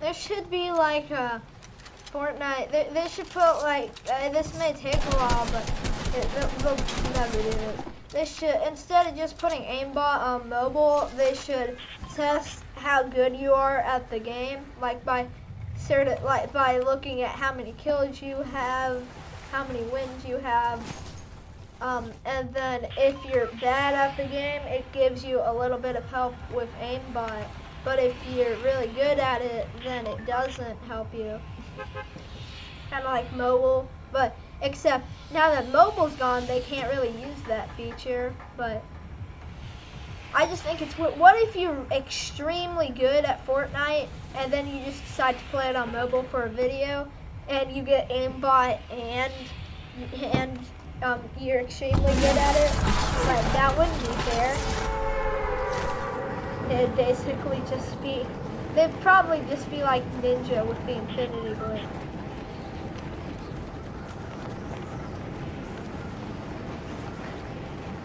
There should be like a Fortnite. They, they should put like uh, this may take a while, but it, they'll, they'll never do this. They should instead of just putting aimbot on mobile, they should test how good you are at the game, like by certain like by looking at how many kills you have, how many wins you have. Um, and then if you're bad at the game, it gives you a little bit of help with aimbot. But if you're really good at it, then it doesn't help you. Kind of like mobile, but except now that mobile's gone, they can't really use that feature. But I just think it's. What if you're extremely good at Fortnite and then you just decide to play it on mobile for a video and you get aimbot and and um, you're extremely good at it? Like that wouldn't be fair. It'd basically just be, they'd probably just be like Ninja with the Infinity Blade.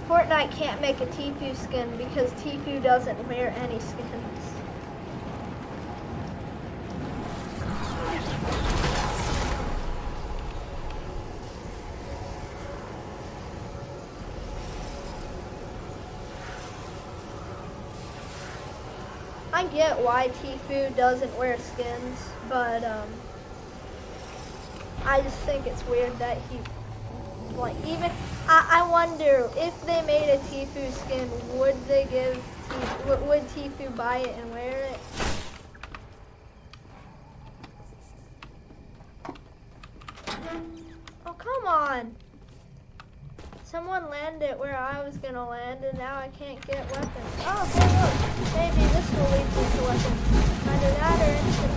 Fortnite can't make a Tfue skin because Tfue doesn't wear any skins. I get why Tfue doesn't wear skins, but um, I just think it's weird that he, like, even I, I wonder if they made a Tfue skin, would they give, T- would, would Tfue buy it and wear it? Oh come on! Someone landed where I was gonna land, and now I can't get weapons. Oh, look. Maybe this will lead me to weapons. Either that or instant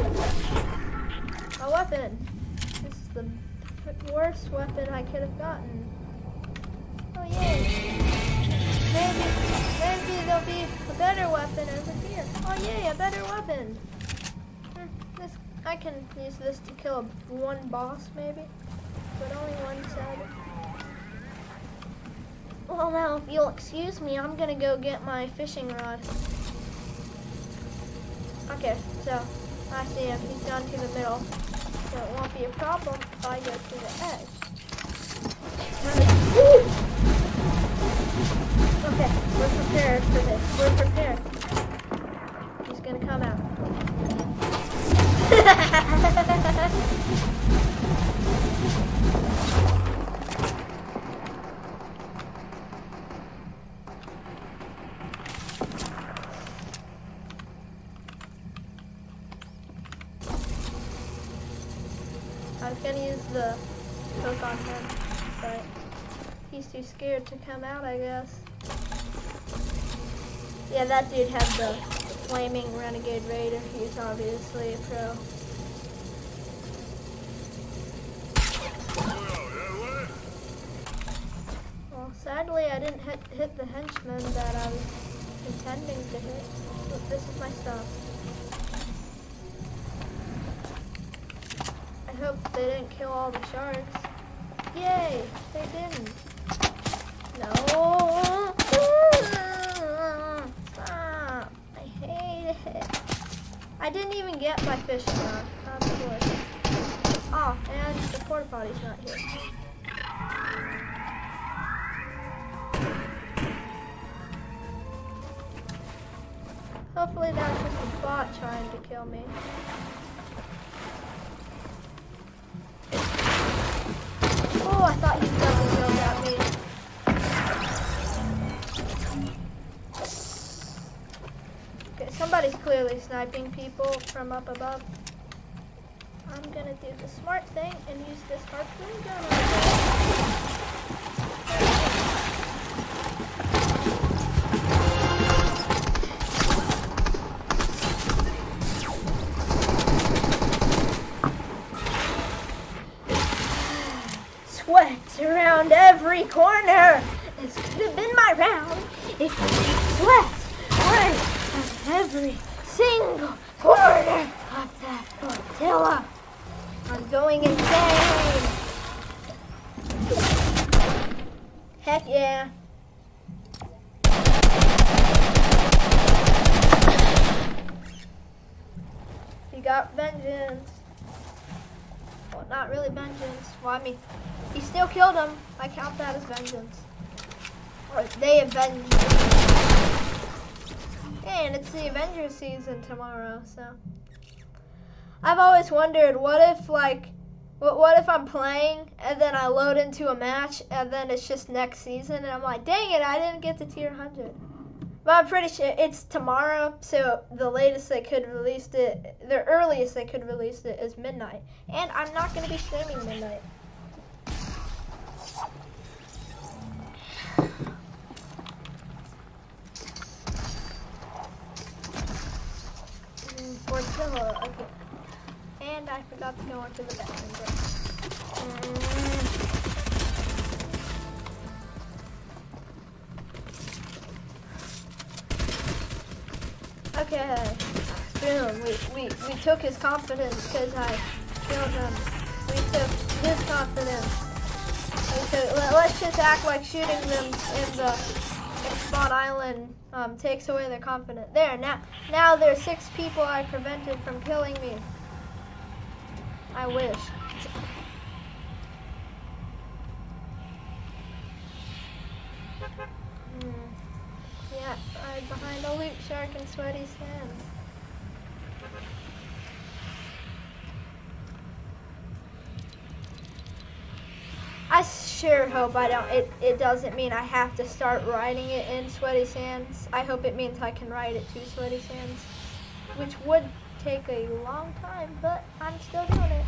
nuke. A weapon. This is the worst weapon I could have gotten. Oh, yay. Maybe, maybe there'll be a better weapon over here. Oh, yay, a better weapon. Hmm, This, I can use this to kill one boss, maybe. But only one side. Well, now, if you'll excuse me, I'm gonna go get my fishing rod. Okay, so, I see him. He's gone to the middle. So it won't be a problem if I go to the edge. Okay, we're prepared for this. We're prepared. He's gonna come out. <laughs> the hook on him, but he's too scared to come out, I guess. Yeah, that dude had the flaming renegade raider. He's obviously a pro. Well, sadly, I didn't hit, hit the henchman that I was intending to hit. But this is my stuff. Hope they didn't kill all the sharks. Yay, they didn't. No. Stop. I hate it. I didn't even get my. That's good. Oh, and the porta potty's not here. Hopefully that's just a bot trying to kill me. Oh, I thought he double killed at me. Okay, somebody's clearly sniping people from up above. I'm gonna do the smart thing and use this harpoon gun. Sweat around every corner. This could have been my round if sweat right at every single corner of that Fortilla. I'm going insane. Heck yeah. He got vengeance. Well, not really vengeance. Well, I mean, he still killed him. I count that as vengeance. Or they avenged him. And it's the Avengers season tomorrow, so. I've always wondered, what if, like, what, what if I'm playing and then I load into a match and then it's just next season and I'm like, dang it, I didn't get to tier 100. But I'm pretty sure it's tomorrow, so the latest they could release it, the earliest they could release it is midnight. And I'm not going to be streaming midnight. Mm, Fortilla, okay. And I forgot to go into the bathroom. Okay. Boom. We, we, we took his confidence because I killed him. We took his confidence. Took, let, us just act like shooting them in the in Spawn Island um, takes away their confidence. There, now, now there's six people I prevented from killing me. I wish. Yeah, uh, I'm behind a loot shark in sweaty sands. I sure hope I don't. It, it doesn't mean I have to start writing it in Sweaty Sands. I hope it means I can write it to Sweaty Sands, which would take a long time, but I'm still doing it.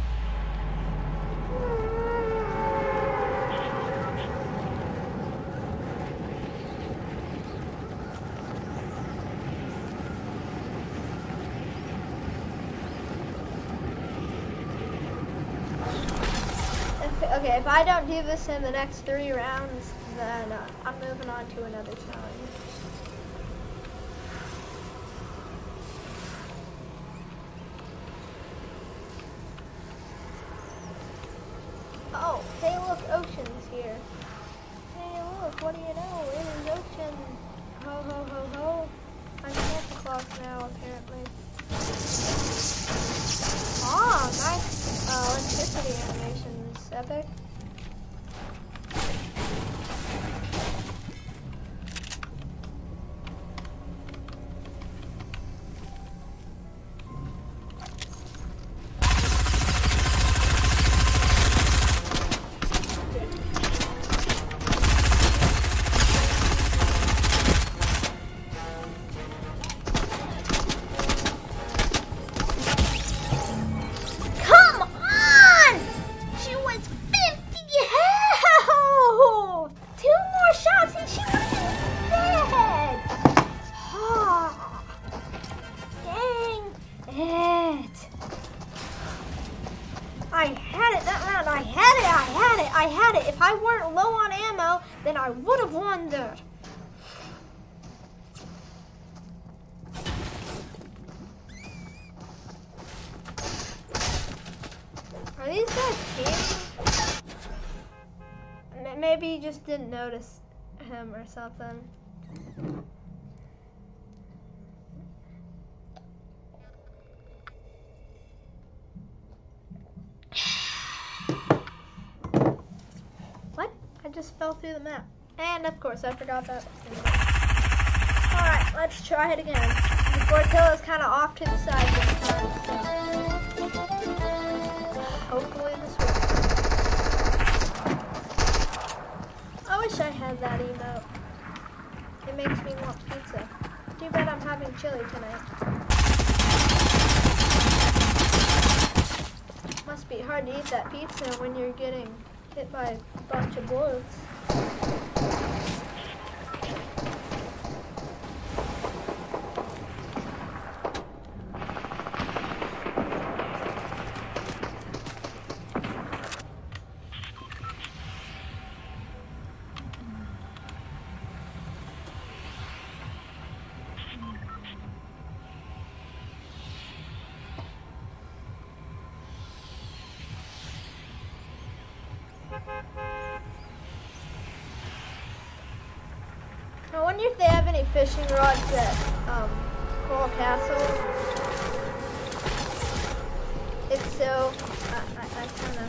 If, okay, if I don't do this in the next three rounds, then uh, I'm moving on to another challenge. Notice him or something. What? I just fell through the map. And of course, I forgot that. Alright, let's try it again. The Fortilla's kind of off to the side this time, so. That emote. It makes me want pizza. Too bad I'm having chili tonight. Must be hard to eat that pizza when you're getting hit by a bunch of bullets. Rods at um, Coral Castle. If so, I, I, I kind of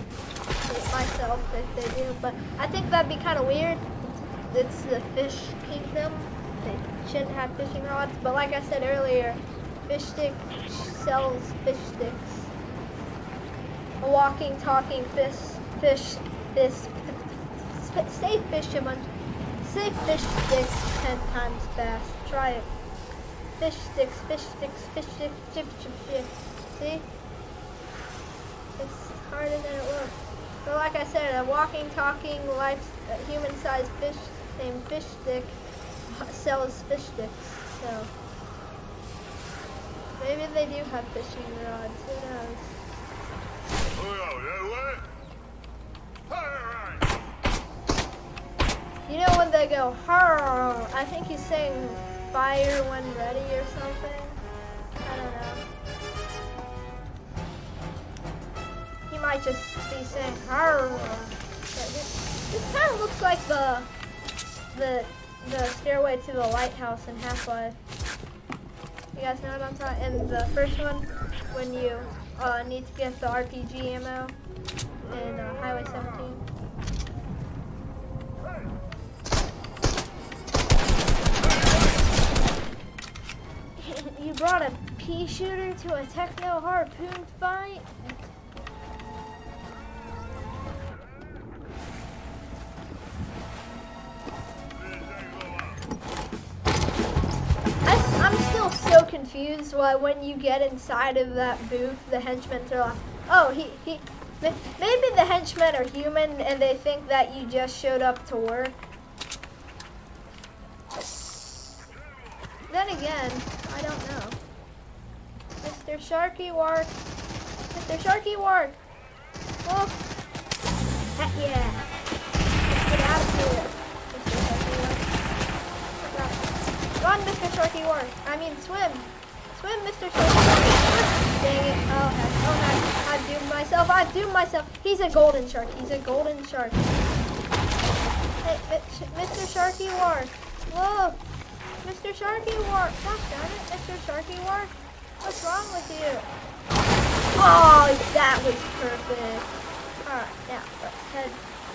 hate myself if they do, but I think that'd be kind of weird. It's the fish kingdom. They shouldn't have fishing rods, but like I said earlier, Fish Stick sells fish sticks. A walking, talking fish, fish, fish, say fisherman. Say fish sticks ten times fast. Try it. Fish sticks, fish sticks, fish sticks, chip, chip, chip. See? It's harder than it looks. But like I said, a walking, talking, life, human-sized fish named Fish Stick sells fish sticks. So maybe they do have fishing rods. Who knows? You know when they go, "Hurr," I think he's saying fire when ready or something. I don't know. He might just be saying, "Hurr." This, kind of looks like the the the stairway to the lighthouse in Half-Life. You guys know what I'm talking? In the first one, when you uh, need to get the RPG ammo in uh, Highway 17. Pea shooter to a techno harpoon fight? I, I'm still so confused why when you get inside of that booth, the henchmen are like, oh, he, he, maybe the henchmen are human and they think that you just showed up to work. Then again, I don't know. Mr. Sharky Work. Mr. Sharky Work. Look. Heck yeah. Let's get out of here. Mr. Sharky Work. Run, Mr. Sharky Work. I mean, swim. Swim, Mr. Sharky Work. Dang it. Oh, heck. Oh, heck. I doomed myself. I doomed myself. He's a golden shark. He's a golden shark. Hey, Mr. Sharky Work. Look. Mr. Sharky Work. Gosh darn it, Mr. Sharky Work. What's wrong with you? Oh, that was perfect. Alright, now let's head.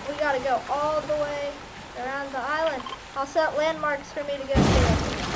We gotta go all the way around the island. I'll set landmarks for me to go to.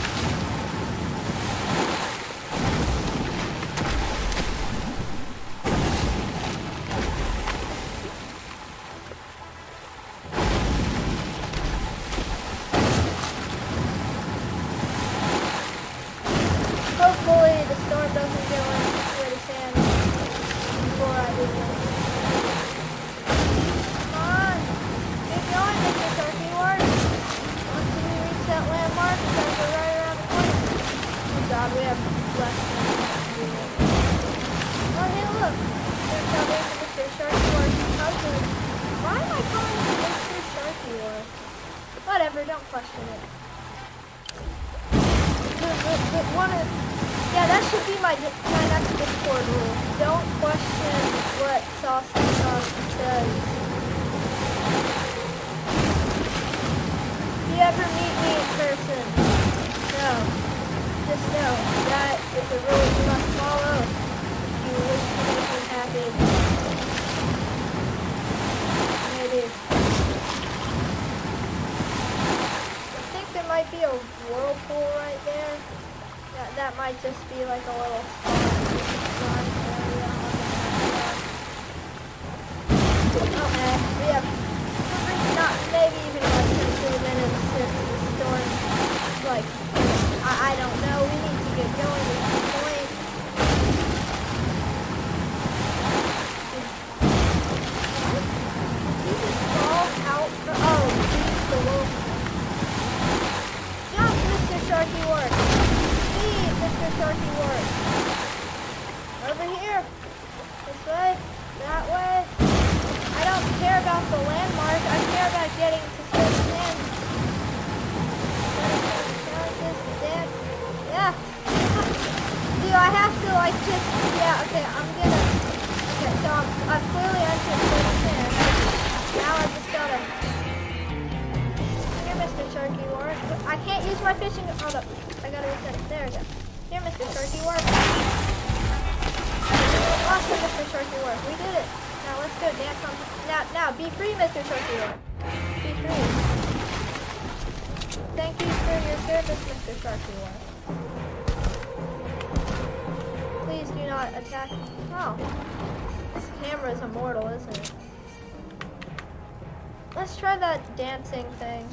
Dancing thing.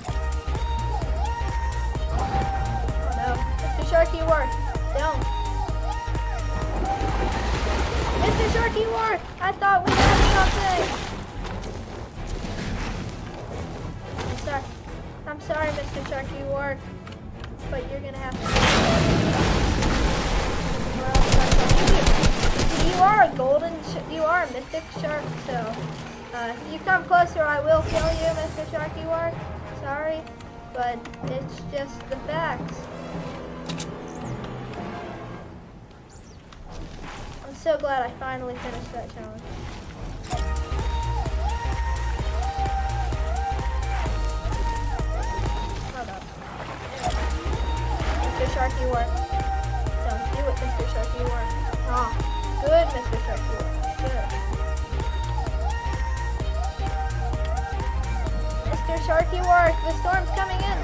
Oh no. Mr. Sharky Work. Don't. Mr. Sharky Work! I thought we had something! I'm sorry. I'm sorry, Mr. Sharky Work. But you're gonna have to. You are a golden. You are a mythic shark, so. Uh, if you come closer, I will kill you, Mr. Sharky Work. Sorry, but it's just the facts. I'm so glad I finally finished that challenge. Hold up. Mr. Sharky Work. Don't do it, Mr. Sharky Work. Ah, good, Mr. Sharky Work. Mr. Sharky Work, the storm's coming in.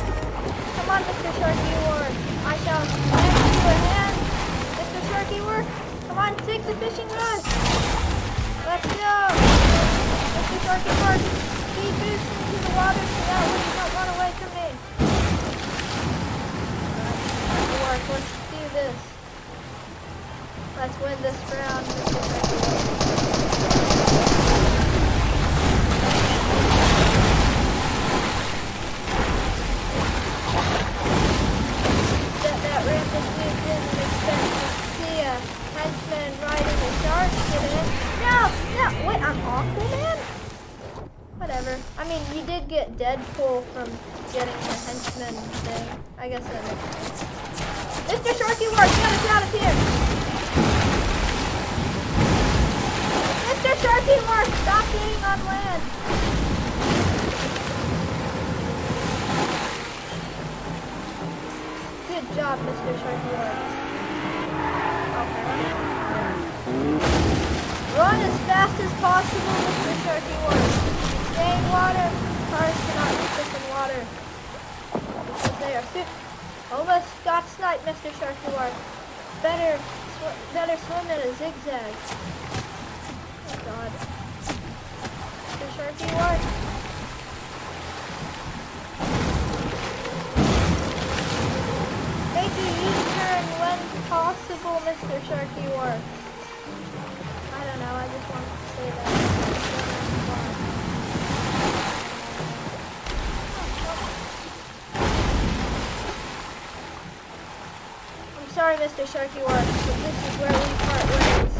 Come on, Mr. Sharky Work. I shall lend you a hand. Mr. Sharky work. Come on, take the fishing rod. Let's go. Mr. Sharky work. Speed boost into the water so that way you don't run away from me. Sharky work. Let's do this. Let's win this round, Mr. Sharky work. You did get Deadpool from getting the henchman thing. I guess that makes sense. Mr. Sharky Ward, get us out of here! Mr. Sharky Ward, stop being on land! Good job, Mr. Sharky Ward. Okay, Run as fast as possible, Mr. Sharky Ward. In water. Cars cannot stick in water. Because they are fit. Almost got sniped, Mr. Sharky Ward. Better, sw- better swim in a zigzag. Oh God. Mr. Sharky Ward. Make a U-turn when possible, Mr. Sharky Ward. I don't know, I just wanted to say that. Sorry, Mr. Sharky Ward, but this is where we part ways.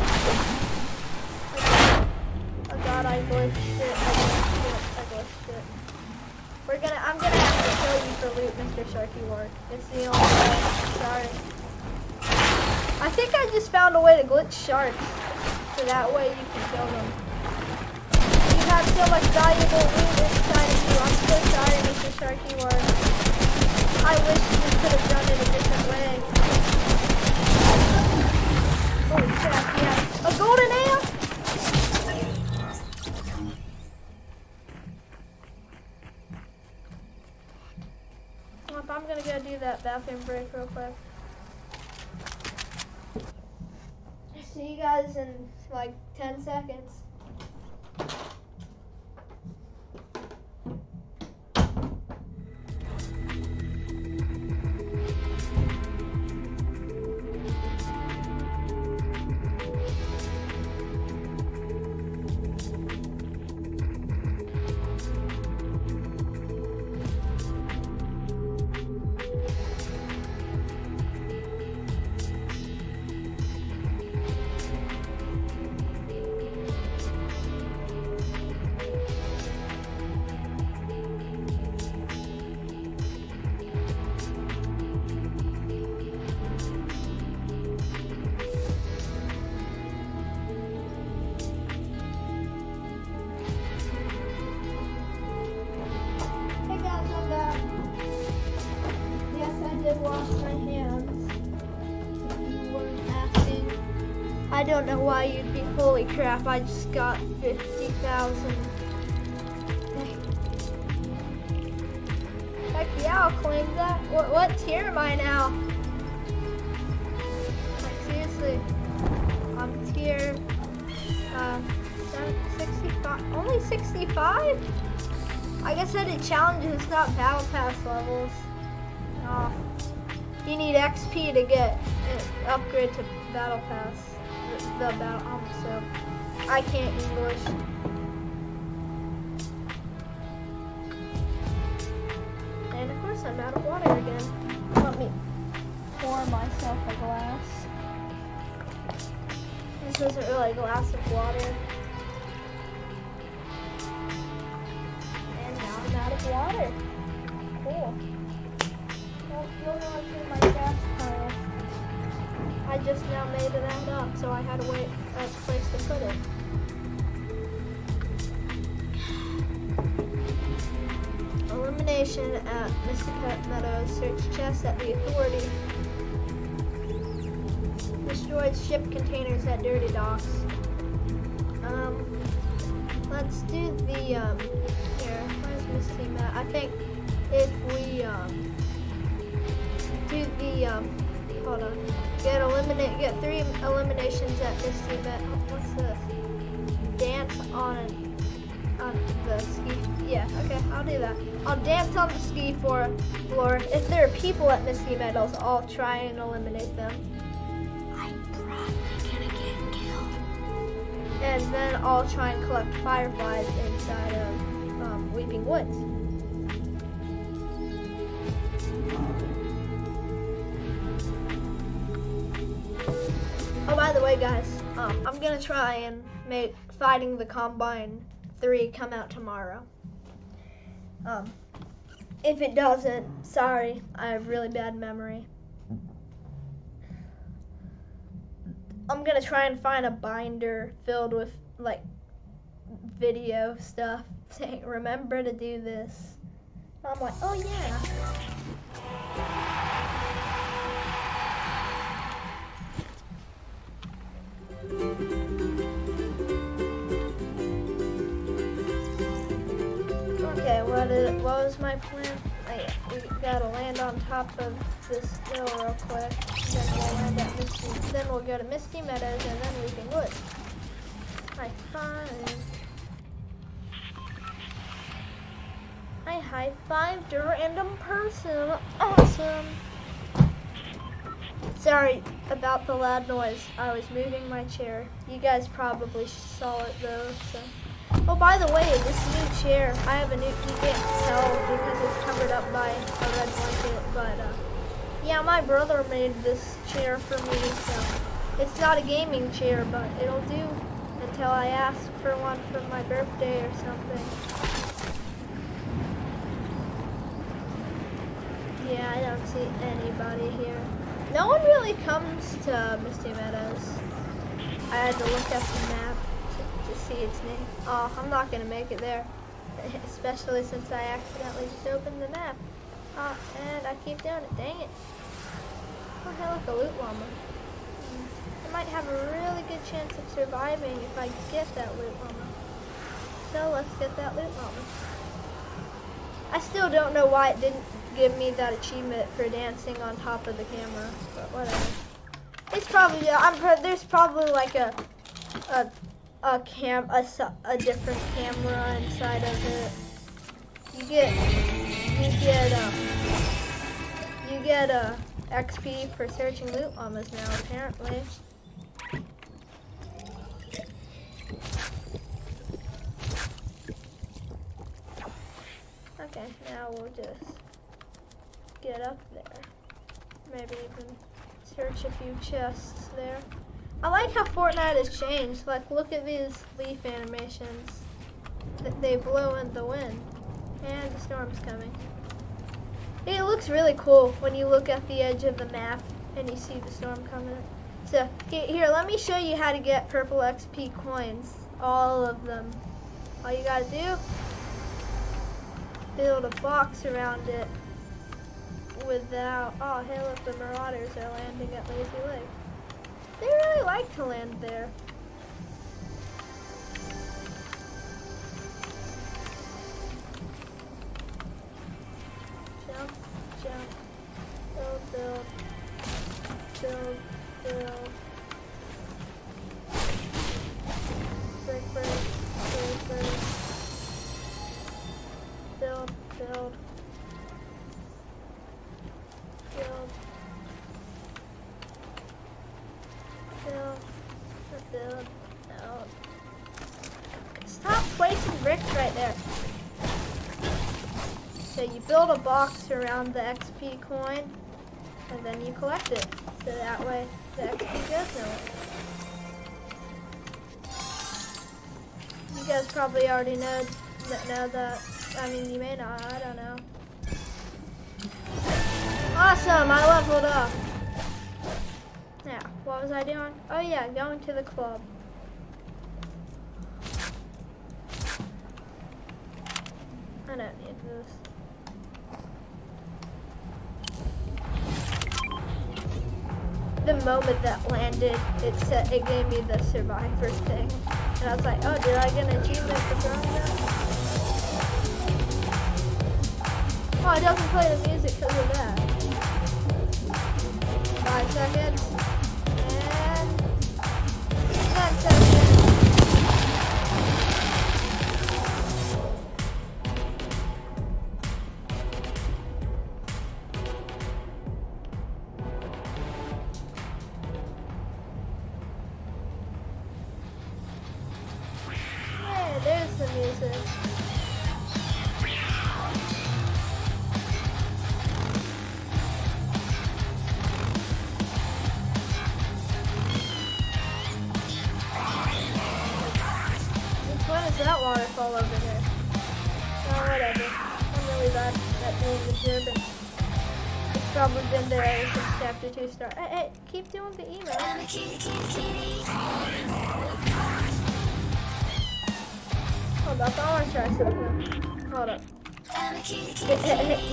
Oh god, I glitched it, I glitched it, I glitched it. We're gonna, I'm gonna have to kill you for loot, Mr. Sharky Ward. It's the only way, sorry. I think I just found a way to glitch sharks, so that way you can kill them. You have so much valuable loot inside of you. I'm so sorry, Mr. Sharky Ward. I wish we could have done it a different way. A golden ale? I'm gonna go do that bathroom break real quick. See you guys in like 10 seconds. Crap, I just got 50,000. Heck yeah, I'll claim that. What, what tier am I now? Like seriously. I'm tier uh, 65, only 65? I guess I did challenges, not battle pass levels. Oh. You need XP to get an upgrade to battle pass. The, the battle, um, so I can't English. At Misty Meadows, I'll try and eliminate them. I'm probably gonna get killed. and then I'll try and collect fireflies inside of um, Weeping Woods. Oh, by the way, guys, um, I'm gonna try and make Fighting the Combine 3 come out tomorrow. Um, if it doesn't, sorry, I have really bad memory. I'm gonna try and find a binder filled with like video stuff <laughs> saying remember to do this. I'm like, oh yeah. Okay, what did what was my plan? I, we gotta land on top of this hill real quick. Then we'll land at Misty. Then we'll go to Misty Meadows and then Weeping Woods. High five. I high fived a random person. Awesome. Sorry about the loud noise. I was moving my chair. You guys probably saw it though. So. Oh, by the way, this new chair, I have a new, you can't tell because it's covered up by a red blanket, but, uh, yeah, my brother made this chair for me, so it's not a gaming chair, but it'll do until I ask for one for my birthday or something. Yeah, I don't see anybody here. No one really comes to Misty Meadows. I had to look at the map see its name. Oh, I'm not gonna make it there. <laughs> Especially since I accidentally just opened the map. Oh, and I keep doing it, dang it. Oh, hey, look, a loot llama. I might have a really good chance of surviving if I get that loot llama. So let's get that loot llama. I still don't know why it didn't give me that achievement for dancing on top of the camera, but whatever. It's probably I'm there's probably like a a a cam a, a different camera inside of it. You get you get um you get a XP for searching loot llamas now apparently. Okay, now we'll just get up there. Maybe even search a few chests there. I like how Fortnite has changed. Like, look at these leaf animations. Th- They blow in the wind. And the storm's coming. It looks really cool when you look at the edge of the map and you see the storm coming. So, here, let me show you how to get purple XP coins. All of them. All you gotta do, build a box around it without. Oh, hey, look, the Marauders are landing at Lazy Lake. They really like to land there. Jump, jump, build, build, build. Around the XP coin, and then you collect it. So that way the XP goes nowhere. You guys probably already know that know that. I mean, you may not. I don't know. Awesome! I leveled up. Now, what was I doing? Oh yeah, going to the club. I don't need this. The moment that landed, it said it gave me the survivor thing, and I was like, oh, did I get an achievement for throwing that? Oh, it doesn't play the music because of that. Five seconds.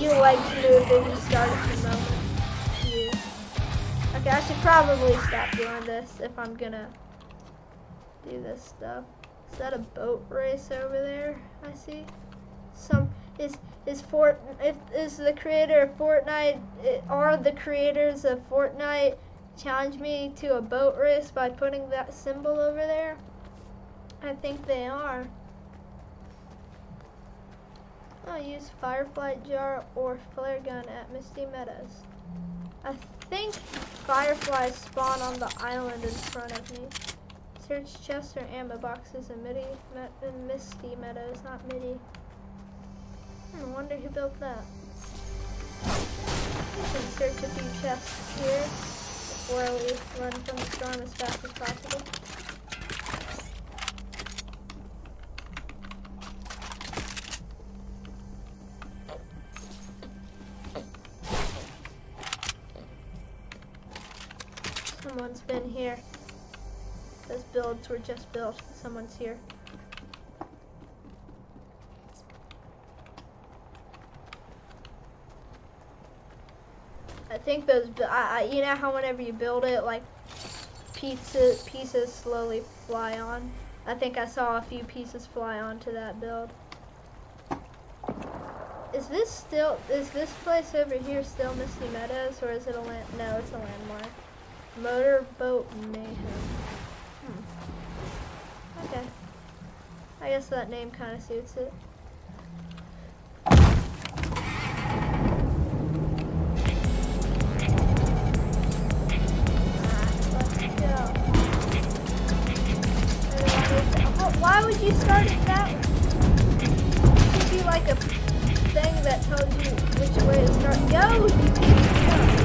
Your legs move if you start at the moment. You. Okay, I should probably stop doing this if I'm gonna do this stuff. Is that a boat race over there? I see. Some is is Fort if is the creator of Fortnite i- are the creators of Fortnite challenge me to a boat race by putting that symbol over there? I think they are. I'll use Firefly Jar or Flare Gun at Misty Meadows. I think fireflies spawn on the island in front of me. Search chests or ammo boxes in, Midi, in Misty Meadows, not Midi. I wonder who built that. I can search a few chests here before we run from the storm as fast as possible. Someone's been here. Those builds were just built. Someone's here. I think those, I, I, you know how whenever you build it, like pieces, pieces slowly fly on. I think I saw a few pieces fly onto that build. Is this still, is this place over here still Misty Meadows, or is it a land, no, it's a landmark. Motorboat Mayhem. Hmm. Okay. I guess that name kind of suits it. Why would you start it that way? It should be like a thing that tells you which way to start. Go, you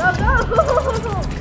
Go, go,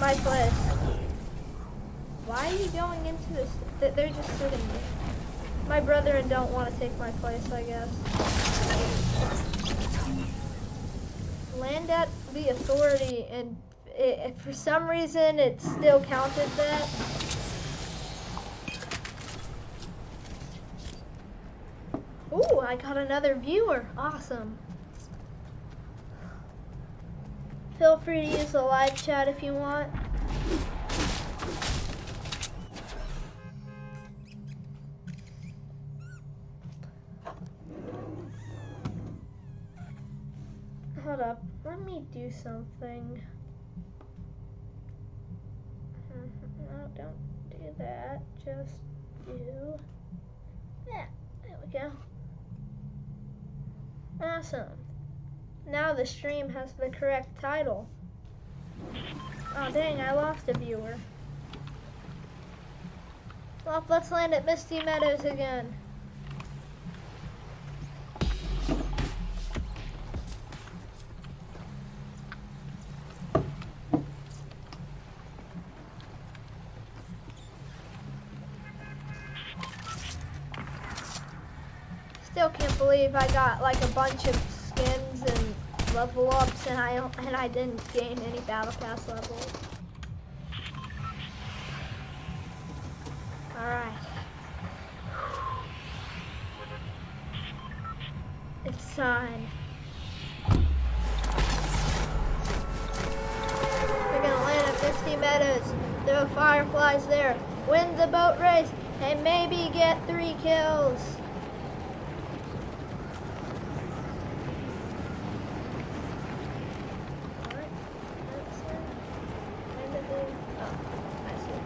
my place. Why are you going into this? Th- They're just sitting there. My brother and don't want to take my place, I guess. Land at the authority, and i if for some reason it still counted that. Ooh, I got another viewer. Awesome. Feel free to use the live chat if you want. Hold up. Let me do something. Mm-hmm, no, don't do that. Just do. that. there we go. Awesome. Now the stream has the correct title. Oh dang, I lost a viewer. Well, let's land at Misty Meadows again. Still can't believe I got like a bunch of level ups and I and I didn't gain any battle pass levels. Alright. It's time. We're gonna land at Misty Meadows. There are fireflies there. Win the boat race and maybe get three kills. Alright, that's it. Kind of the- oh, I see.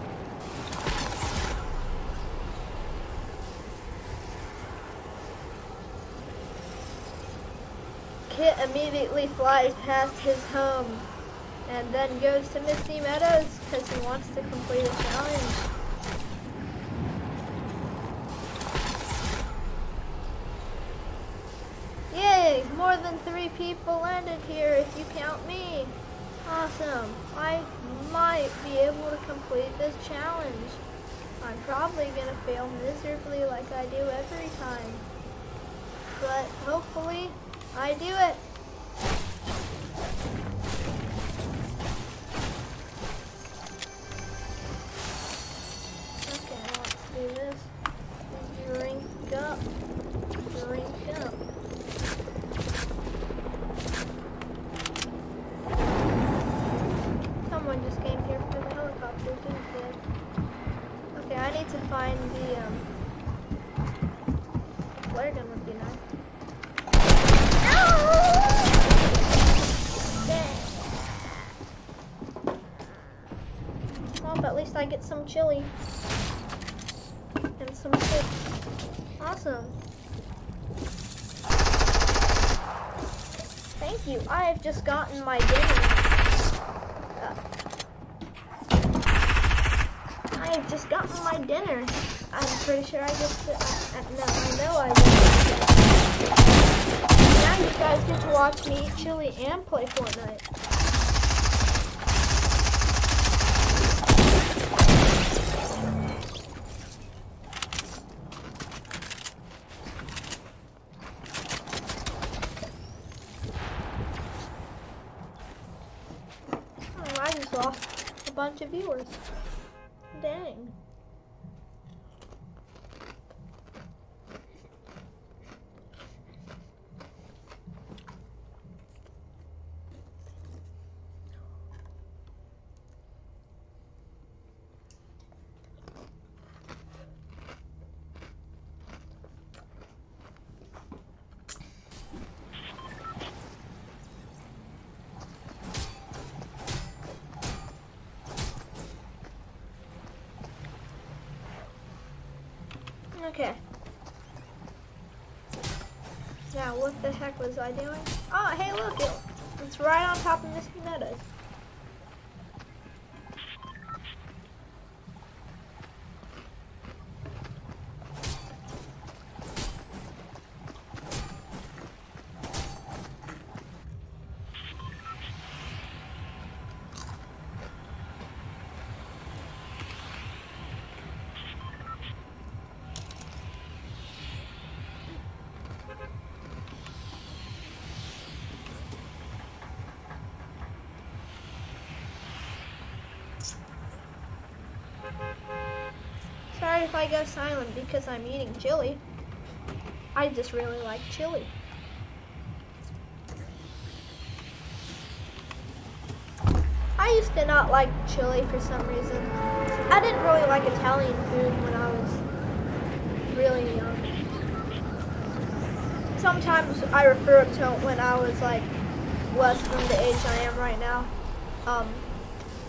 Kit immediately flies past his home and then goes to Misty Meadows because he wants to complete a challenge. Yay! More than three people landed here if you count me. Awesome. I might be able to complete this challenge. I'm probably gonna fail miserably like I do every time. But hopefully I do it. Chili. And some chips. Awesome. Thank you. I have just gotten my dinner. Uh, I have just gotten my dinner. I'm pretty sure I just... to. Uh, no, I know I get Now you guys get to watch me eat chili and play Fortnite. Oh, I just lost a bunch of viewers. Dang. Okay. Now, what the heck was I doing? Oh, hey, look, it, it's right on top of Misty Meadows. Go silent because I'm eating chili. I just really like chili. I used to not like chili for some reason. I didn't really like Italian food when I was really young. Sometimes I refer to it when I was like less than the age I am right now. Um,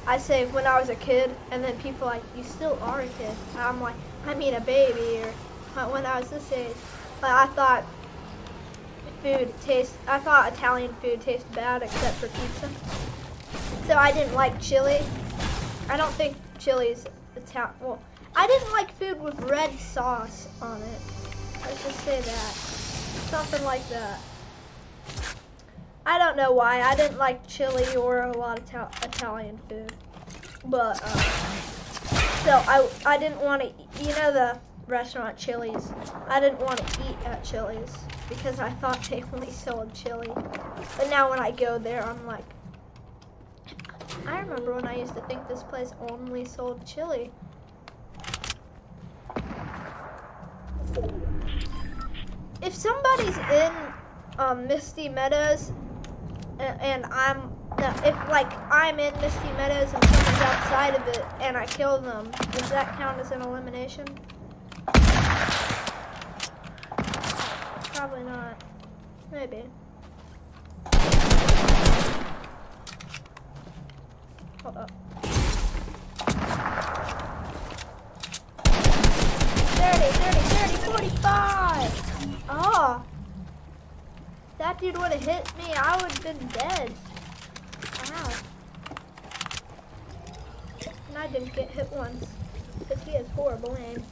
I say when I was a kid, and then people like, you still are a kid. And I'm like, I mean a baby, or when I was this age. But I thought food tastes, I thought Italian food tasted bad except for pizza. So I didn't like chili. I don't think chili's Italian, well, I didn't like food with red sauce on it. Let's just say that. Something like that. I don't know why. I didn't like chili or a lot of Ital Italian food. But, uh, so I, I didn't want to, you know the restaurant Chili's? I didn't want to eat at Chili's because I thought they only sold chili. But now when I go there, I'm like, I remember when I used to think this place only sold chili. If somebody's in um, Misty Meadows and, and I'm if like I'm in Misty Meadows and someone's outside of it and I kill them, does that count as an elimination? Probably not. Maybe. Hold up. 30, 30, 30, 45! Oh! Ah. That dude would have hit me, I would have been dead. And I didn't get hit once. Because he has horrible aim.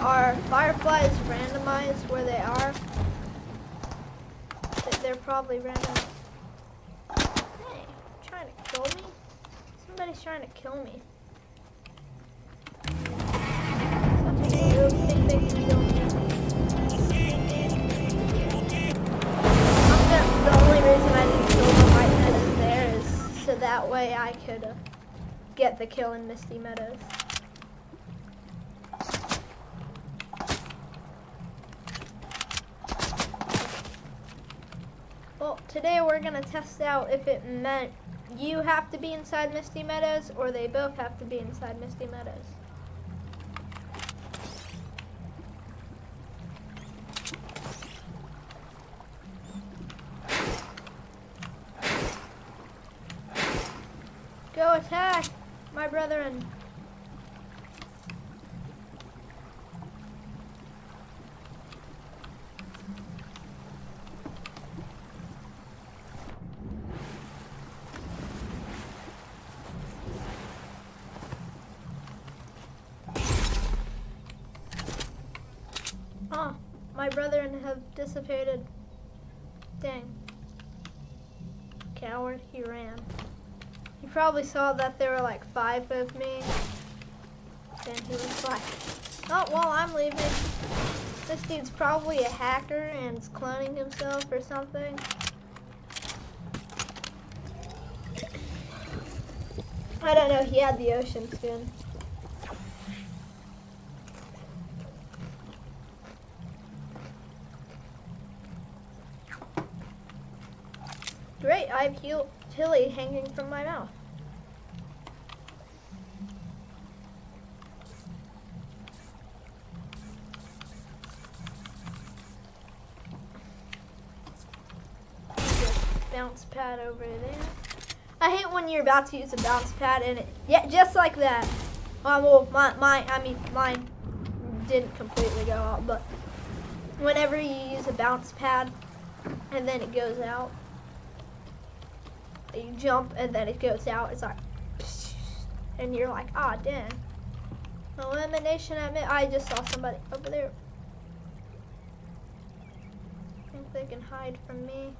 Are fireflies randomized where they are? They- They're probably random. Hey, trying to kill me? Somebody's trying to kill me. That way I could uh, get the kill in Misty Meadows. We're gonna test out if it meant you have to be inside Misty Meadows or they both have to be inside Misty Meadows. Go attack, my brethren. Oh, my brethren have dissipated. Dang. Coward, he ran. He probably saw that there were like five of me. And he was like, oh, well, I'm leaving. This dude's probably a hacker and is cloning himself or something. I don't know, he had the ocean skin. Great, I have Hil- Tilly hanging from my mouth. Bounce pad over there. I hate when you're about to use a bounce pad and it, yeah, just like that. Um, well, my, my, I mean, mine didn't completely go out, but whenever you use a bounce pad and then it goes out, you jump and then it goes out. It's like, and you're like, ah, dang. Elimination at mid. I just saw somebody over there. I think they can hide from me.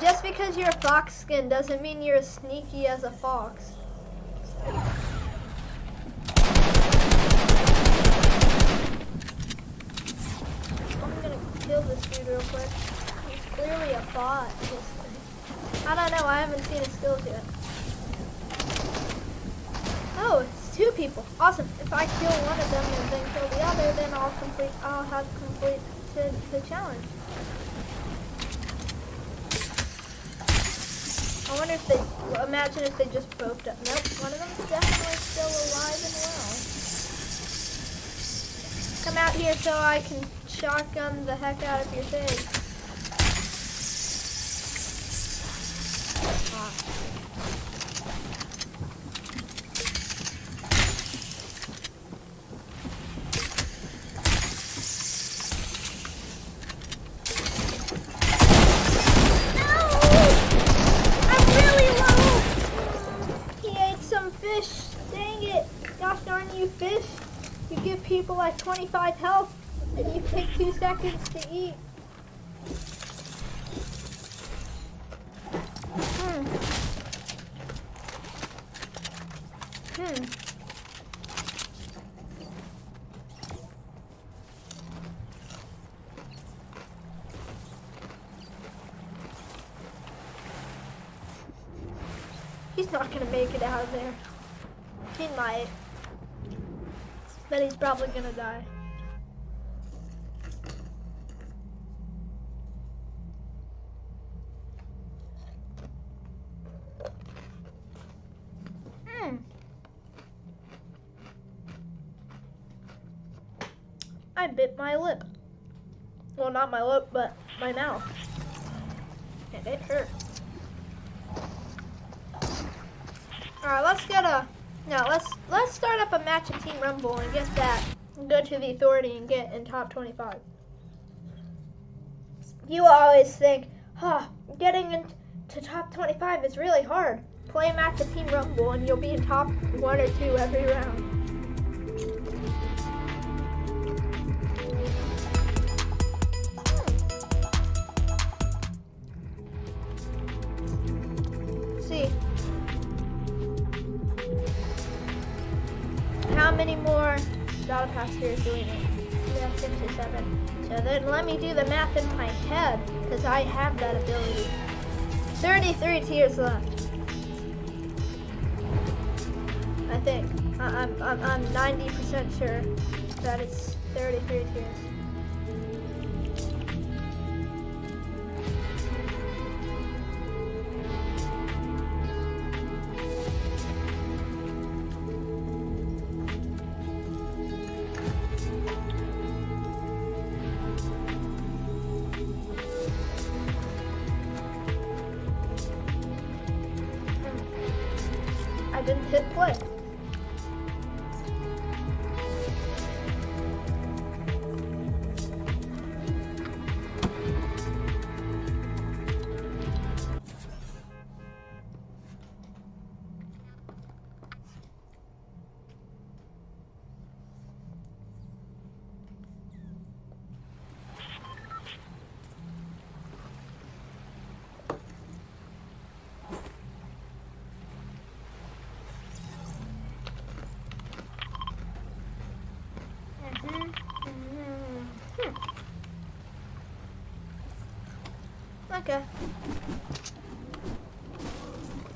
Just because you're a fox skin doesn't mean you're as sneaky as a fox. I'm gonna kill this dude real quick. He's clearly a bot. I don't know, I haven't seen his skills yet. Oh, two people. Awesome. If I kill one of them and then kill the other, then I'll complete I'll have completed the challenge. I wonder if they imagine if they just both Nope, one of them's definitely still alive and well. Come out here so I can shotgun the heck out of your face. Ah. No! I'm really low! He ate some fish. Dang it. Gosh darn you fish. You give people like 25 health and you take two seconds to eat. Hmm. Hmm. He's not gonna make it out of there. He might. But he's probably gonna die. Hmm. I bit my lip. Well, not my lip, but my mouth. And it hurt. Alright, let's get a now let's let's start up a match of Team Rumble and get that. And go to the authority and get in top 25. You always think, huh, getting into top 25 is really hard. Play a match of Team Rumble and you'll be in top one or two every round. Battle pass tiers do we need? We six or seven. So then let me do the math in my head, because I have that ability. 33 tiers left. I think. I'm, I'm, I'm 90% sure. that it's 33 tiers.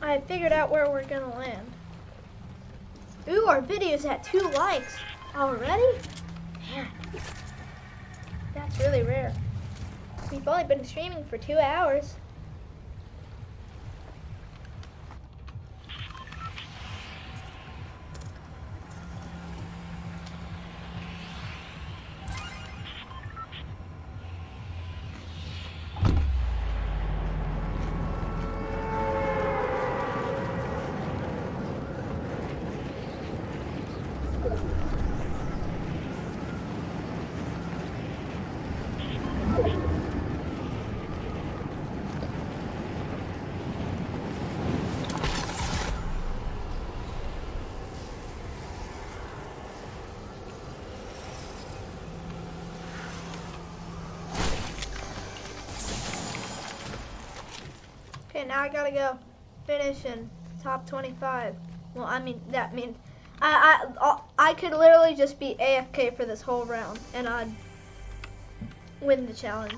I figured out where we're gonna land. Ooh, our video's at two likes already? Man, that's really rare. We've only been streaming for two hours. Now I gotta go finish in top 25. Well, I mean, that means I, I, uh, I could literally just be AFK for this whole round and I'd win the challenge.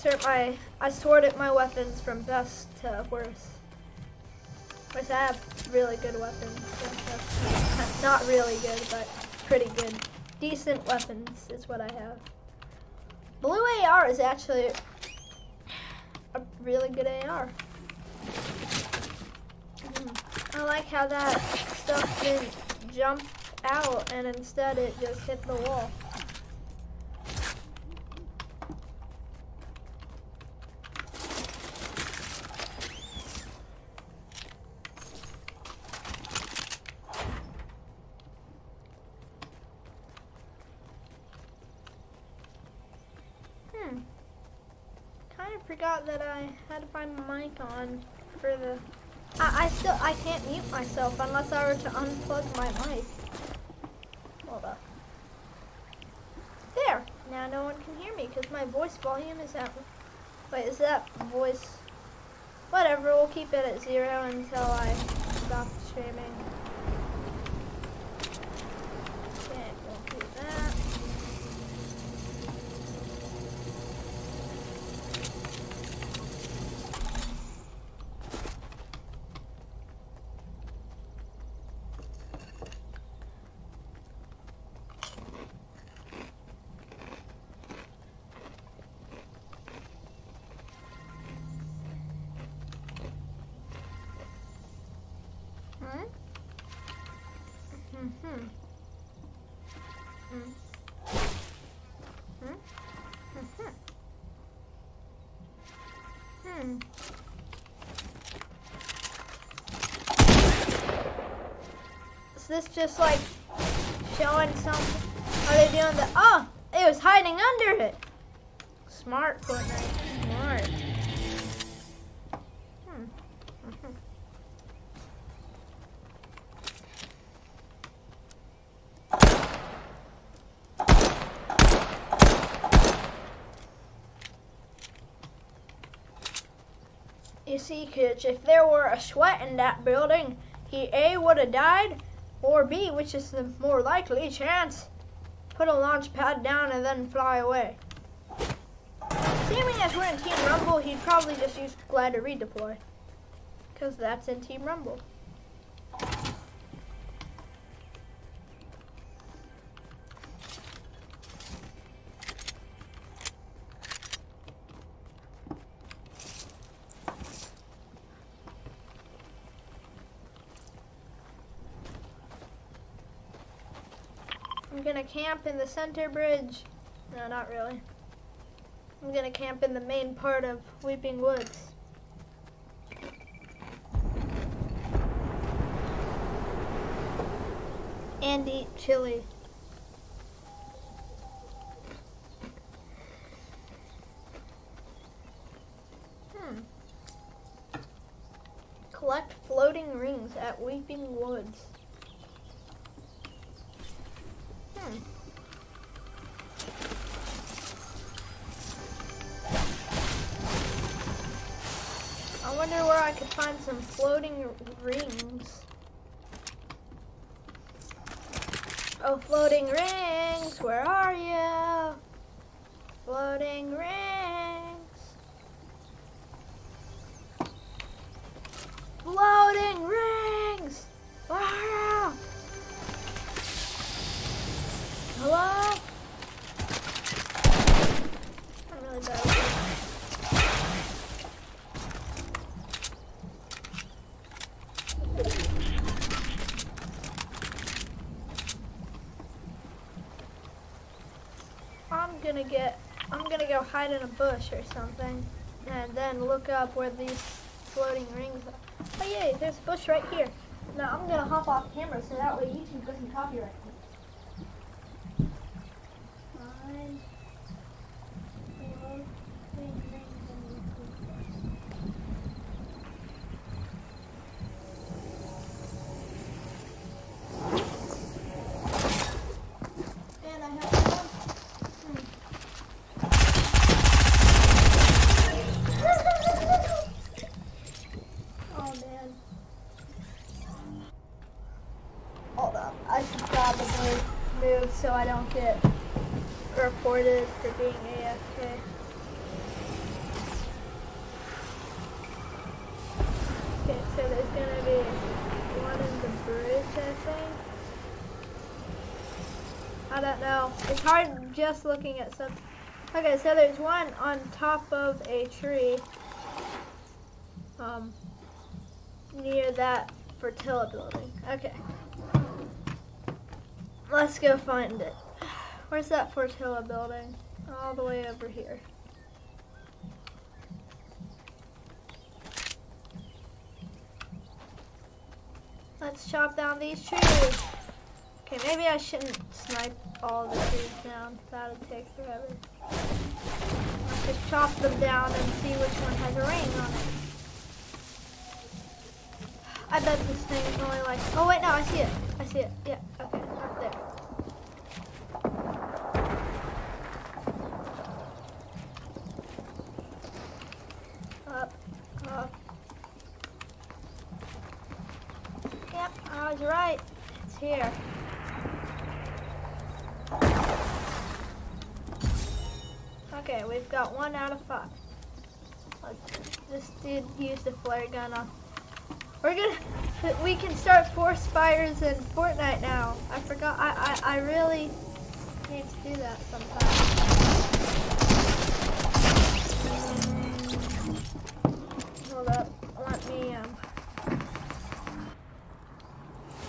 Sort my I sorted my weapons from best to worst. Which I have really good weapons. <laughs> Not really good, but pretty good. Decent weapons is what I have. Blue AR is actually a really good AR. Mm. I like how that stuff didn't jump out and instead it just hit the wall. Hmm. Kind of forgot that I had to find my mic on for the. I, I still I can't mute myself unless I were to unplug my mic. Hold up. There. Now no one can hear me because my voice volume is at. Wait, is that voice? Whatever. We'll keep it at zero until I stop streaming. Just like showing something? Are they doing the? Oh, it was hiding under it. Smart Fortnite. Smart. Hmm. You see, kids, if there were a sweat in that building, he A would have died, or B, which is the more likely chance, put a launch pad down and then fly away. Seeming as we're in Team Rumble, he'd probably just use glide to redeploy. Because that's in Team Rumble. Camp in the center bridge. No, not really. I'm gonna camp in the main part of Weeping Woods. And eat chili. Hmm. Collect floating rings at Weeping Woods. Could find some floating rings. Oh, floating rings, where are you? Floating rings. Bush or something, and then look up where these floating rings are. Oh yay, there's a bush right here. Now I'm gonna hop off camera so that way YouTube doesn't copyright me. Find floating rings in the bush. And I have one. oh man. Hold up. I should probably move so I don't get reported for being AFK. Okay, so there's gonna be one in the bridge, I think. I don't know. It's hard just looking at some. Okay, so there's one on top of a tree. Um, near that Fortilla building. Okay. Let's go find it. Where's that Fortilla building? All the way over here. Let's chop down these trees. Okay, maybe I shouldn't snipe all the trees down. That'll take forever. Let's just chop them down and see which one has a ring on it. I bet this thing is only like, oh wait, no, I see it. I see it. Yeah, okay, up there. Up, up. Yep, I was right. It's here. Okay, we've got one out of five. Let's, this dude used We're gonna, we can start force fires in Fortnite now. I forgot, I, I, I really need to do that sometime. Hold up, let me, um,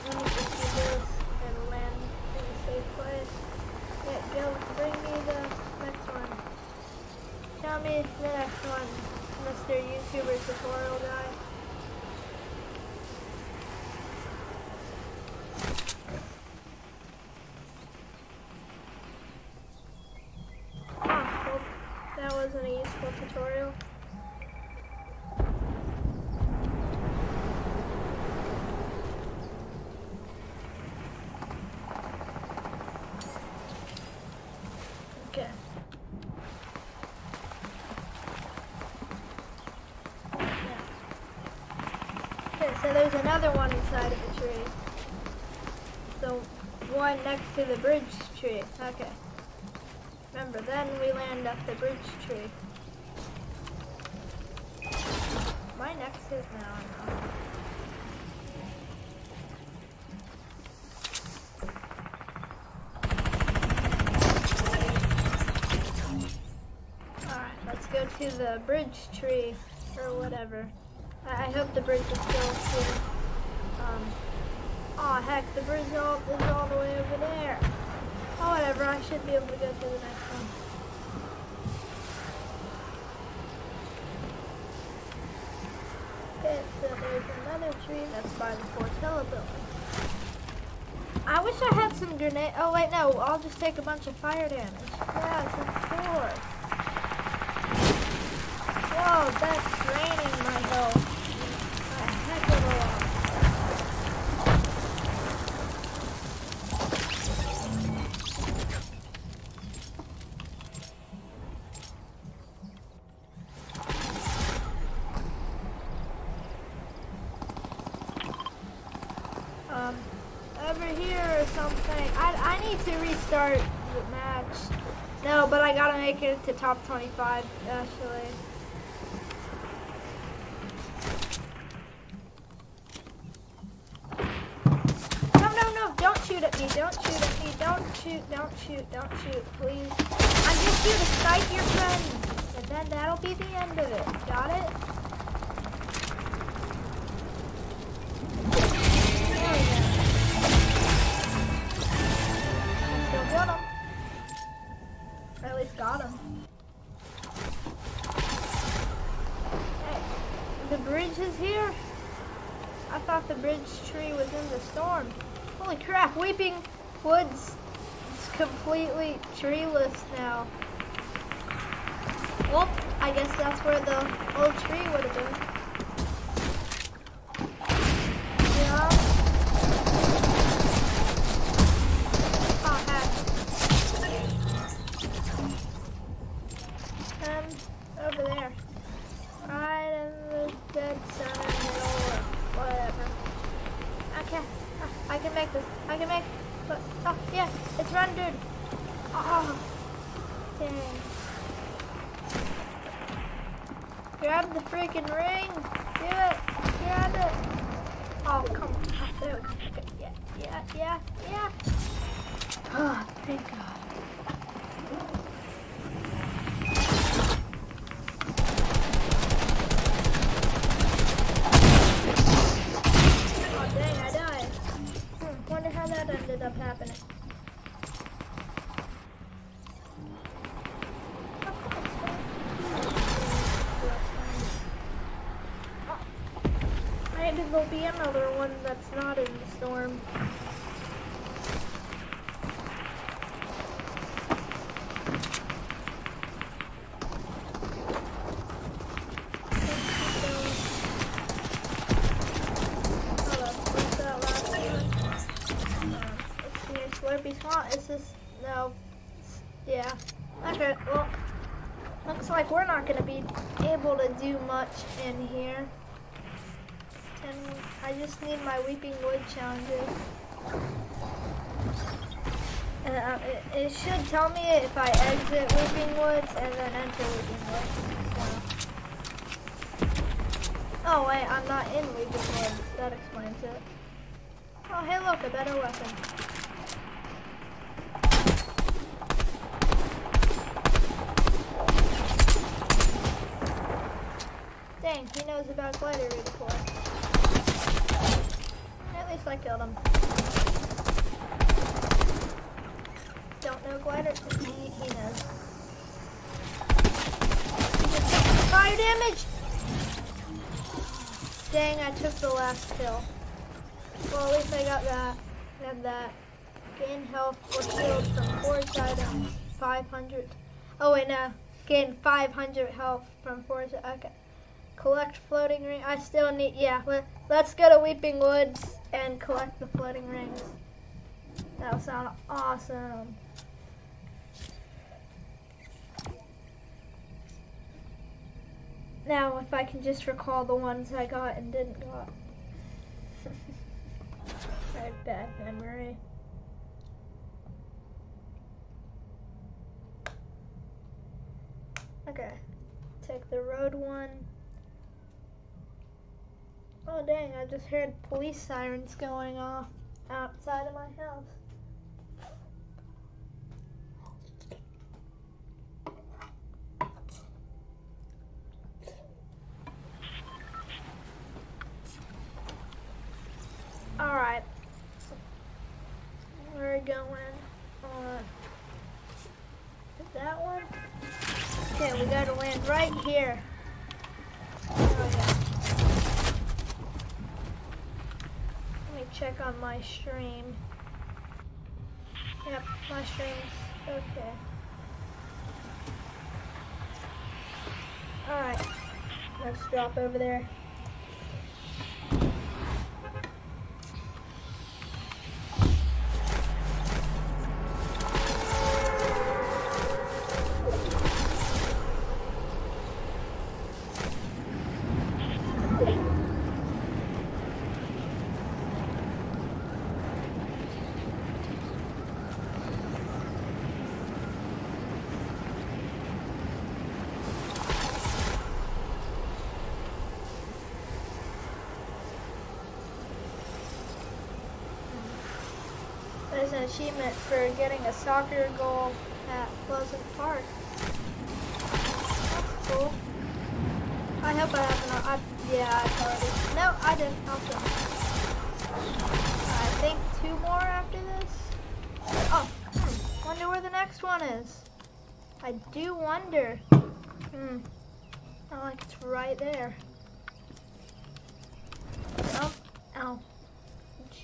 let me just do this and land in a safe place. Yeah, go, bring me the next one. Show me the next one, Mr. YouTuber tutorial guy. Huh, well, that wasn't a useful tutorial. Okay. Yeah. Okay, so there's another one inside of the tree. The one next to the bridge tree. Okay. Remember, then we land at the bridge tree. My next is now. Alright, let's go to the bridge tree or whatever. Hope the bridge is still here. Um, oh heck, the bridge all, is all the way over there. Oh, whatever, I should be able to go to the next one. Okay, so there's another tree that's by the Fortilla building. I wish I had some grenade. Oh wait, no, I'll just take a bunch of fire damage. Yes, of course. Whoa, that's draining my health. A heck of a lot. Um, over here or something. I, I need to restart the match. No, but I gotta make it to top 25, actually. No, no, no, don't shoot at me, don't shoot at me, don't shoot, don't shoot, don't shoot, please. I'm just here to snipe your friend, and then that'll be the crap, Weeping Woods is completely treeless now. Well, I guess that's where the old tree would have been. Need Wood challenges. And uh, it, it should tell me if I exit Weeping Woods and then enter Weeping Woods. So. Oh wait, I'm not in Weeping Woods. That explains it. Oh hey look, a better weapon. Dang, he knows about glider recoil. At least I killed him. Don't know glider? He, he knows. He just took fire damage! Dang, I took the last kill. Well, at least I got that. And that. Gain health or shield from forged items. 500. Oh, wait, no. Gain 500 health from forged. Okay. Collect floating ring. I still need. Yeah, let, let's go to Weeping Woods and collect the floating rings. That would sound awesome. Now, if I can just recall the ones I got and didn't got. <laughs> I have bad memory. Okay. Take the road one. Oh dang, I just heard police sirens going off outside of my house. Alright. We're going on that one. Okay, we gotta land right here. Let me check on my stream. Yep, my stream's okay. Alright, let's drop over there. An achievement for getting a soccer goal at Pleasant Park. That's cool. I hope I haven't. I, yeah, I already. No, I didn't. Film. I think two more after this. Oh, hmm. Wonder where the next one is. I do wonder. Hmm. Not like it's right there. Jump. Ow.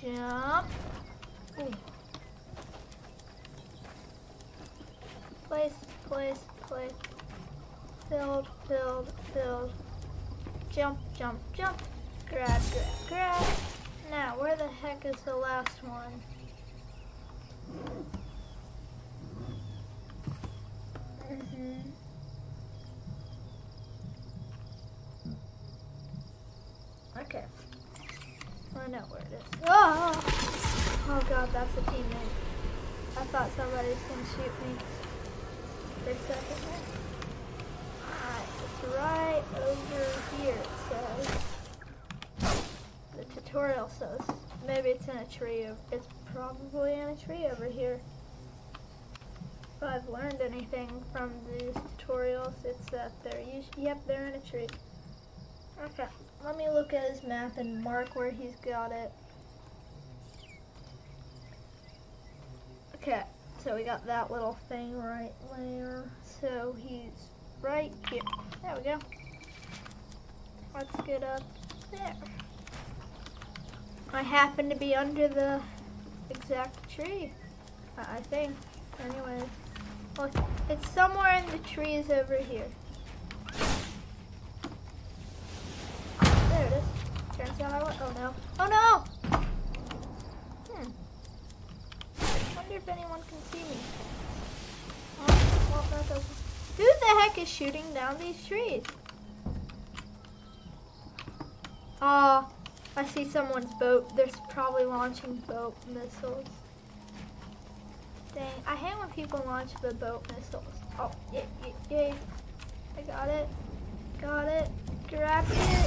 Jump. Ooh. Place, place, place. Build, build, build. Jump, jump, jump. Grab, grab, grab. Now, where the heck is the last one? Mm-hmm. Okay. I know where it is. Oh! Oh god, that's a teammate. I thought somebody was gonna shoot me Alright, it's right over here, it says. The tutorial says. Maybe it's in a tree. It's probably in a tree over here. If I've learned anything from these tutorials, it's that they're usually, yep, they're in a tree. Okay, let me look at his map and mark where he's got it. Okay, so we got that little thing right there. So he's right here. There we go. Let's get up there. I happen to be under the exact tree, I think. Anyway, look, it's somewhere in the trees over here. There it is. Turns out I went. Oh no. Oh no! Hmm. Wonder if anyone can see me. Oh. Who the heck is shooting down these trees? Oh, I see someone's boat. They're probably launching boat missiles. Dang, I hate when people launch the boat missiles. Oh, yay, yay, yay. I got it. Got it. Grab it.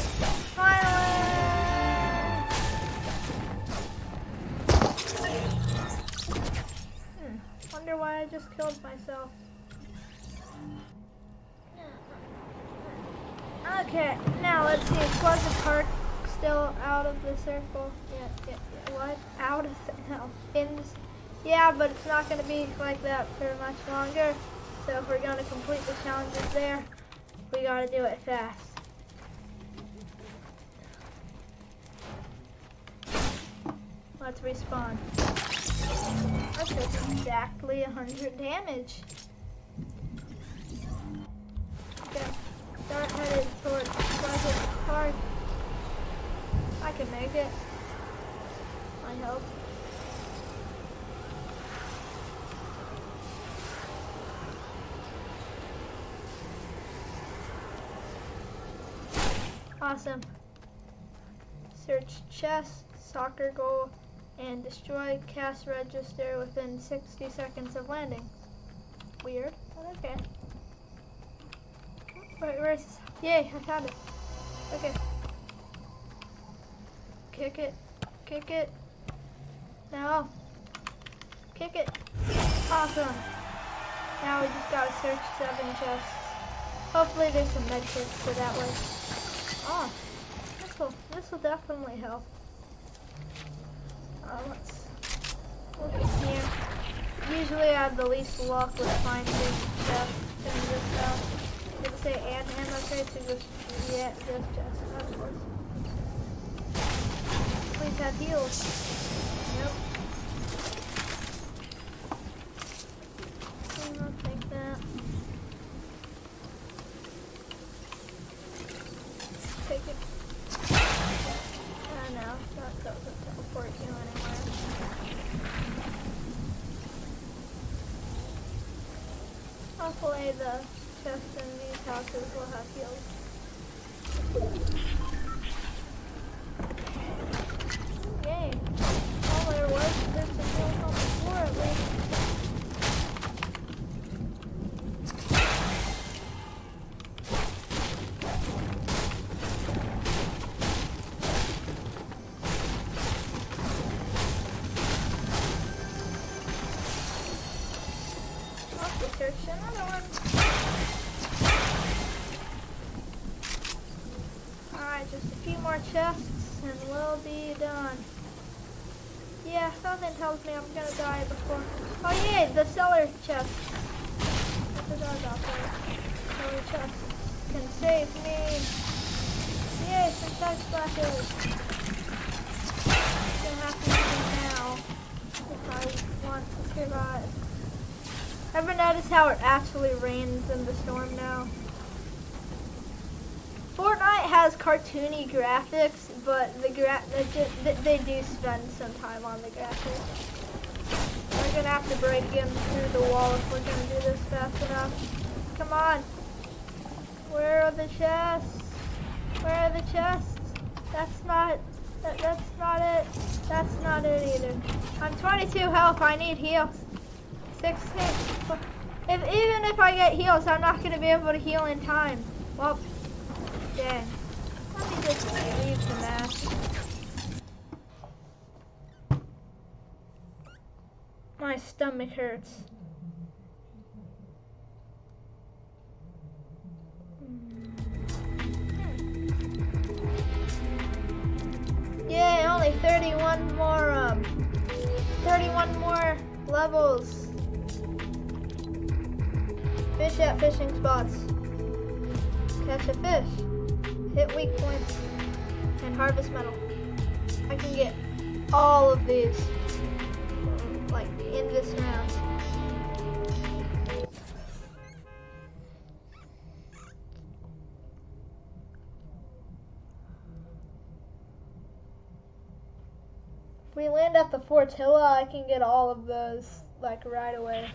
I just killed myself. Okay, now let's see. Was Pleasant Park still out of the circle? Yeah, yeah, yeah. What? Out of the, no. In this, yeah, but it's not going to be like that for much longer. So if we're going to complete the challenges there, we got to do it fast. Let's respawn. That took exactly 100 damage. Okay, start headed towards Pleasant Park. I can make it. I hope. Awesome. Search chest, soccer goal, and destroy cast register within 60 seconds of landing. Weird, but okay. Wait, where's Yay, I found it. Okay. Kick it. Kick it. Now. Kick it. Awesome. Now we just gotta search seven chests. Hopefully there's some med kits so that way. Oh, this will this will definitely help. Let's look here. Usually I have the least luck with finding stuff in this stuff. Did it say and ammo crates or just yeah, just chest, of course. Please have heals. Nope. I'll take that. Take it. Uh, no, that doesn't teleport you anywhere. Hopefully the chests in these houses will have heals. Has cartoony graphics, but the gra they, do spend some time on the graphics. We're gonna have to break in through the wall if we're gonna do this fast enough. Come on. Where are the chests? Where are the chests? That's not, that, that's not it. That's not it either. I'm 22 health, I need heals. 16. If, even if I get heals, I'm not gonna be able to heal in time. Well, Dang. My stomach hurts. Yay, only 31 more, um, 31 more levels. Fish at fishing spots. Catch a fish. Hit weak points. And harvest metal. I can get all of these. Like, in this round. If we land at the Fortilla, I can get all of those, like, right away.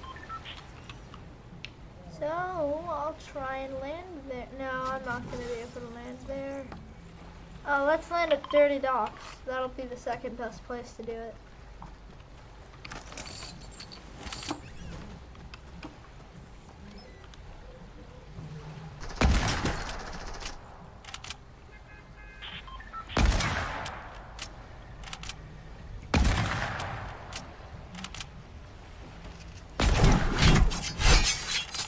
So, I'll try and land there. No, I'm not going to be able to land there. Uh, let's land at Dirty Docks. That'll be the second best place to do it.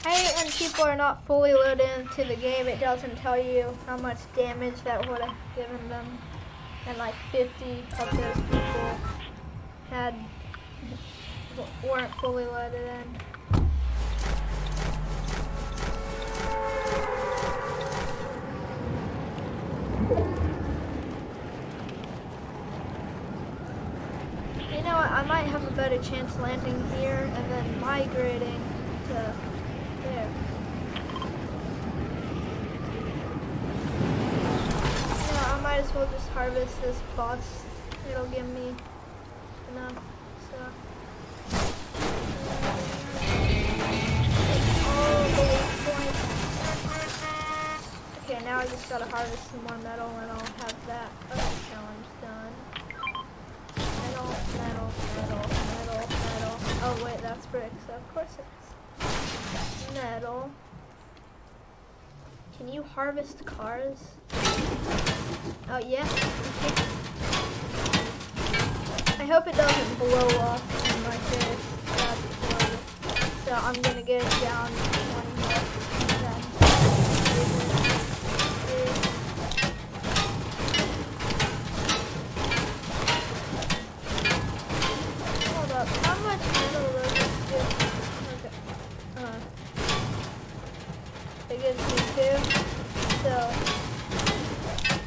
I hate when people are not fully loaded into the game. It doesn't tell you how much damage that would have given them. And like 50 of those people had weren't fully loaded in. You know what? I might have a better chance landing here and then migrating to there. Yeah, I might as well just harvest this boss. It'll give me enough. Okay, now I just gotta harvest some more metal and I'll have that other challenge done. Metal. metal, metal, metal, metal. Oh wait, that's bricks. Of course it's metal. Can you harvest cars? Oh yeah. I hope it doesn't blow up in my face. So I'm gonna get it down one more. Hold up. How much metal does this give? Okay. Uh, it gives me two. So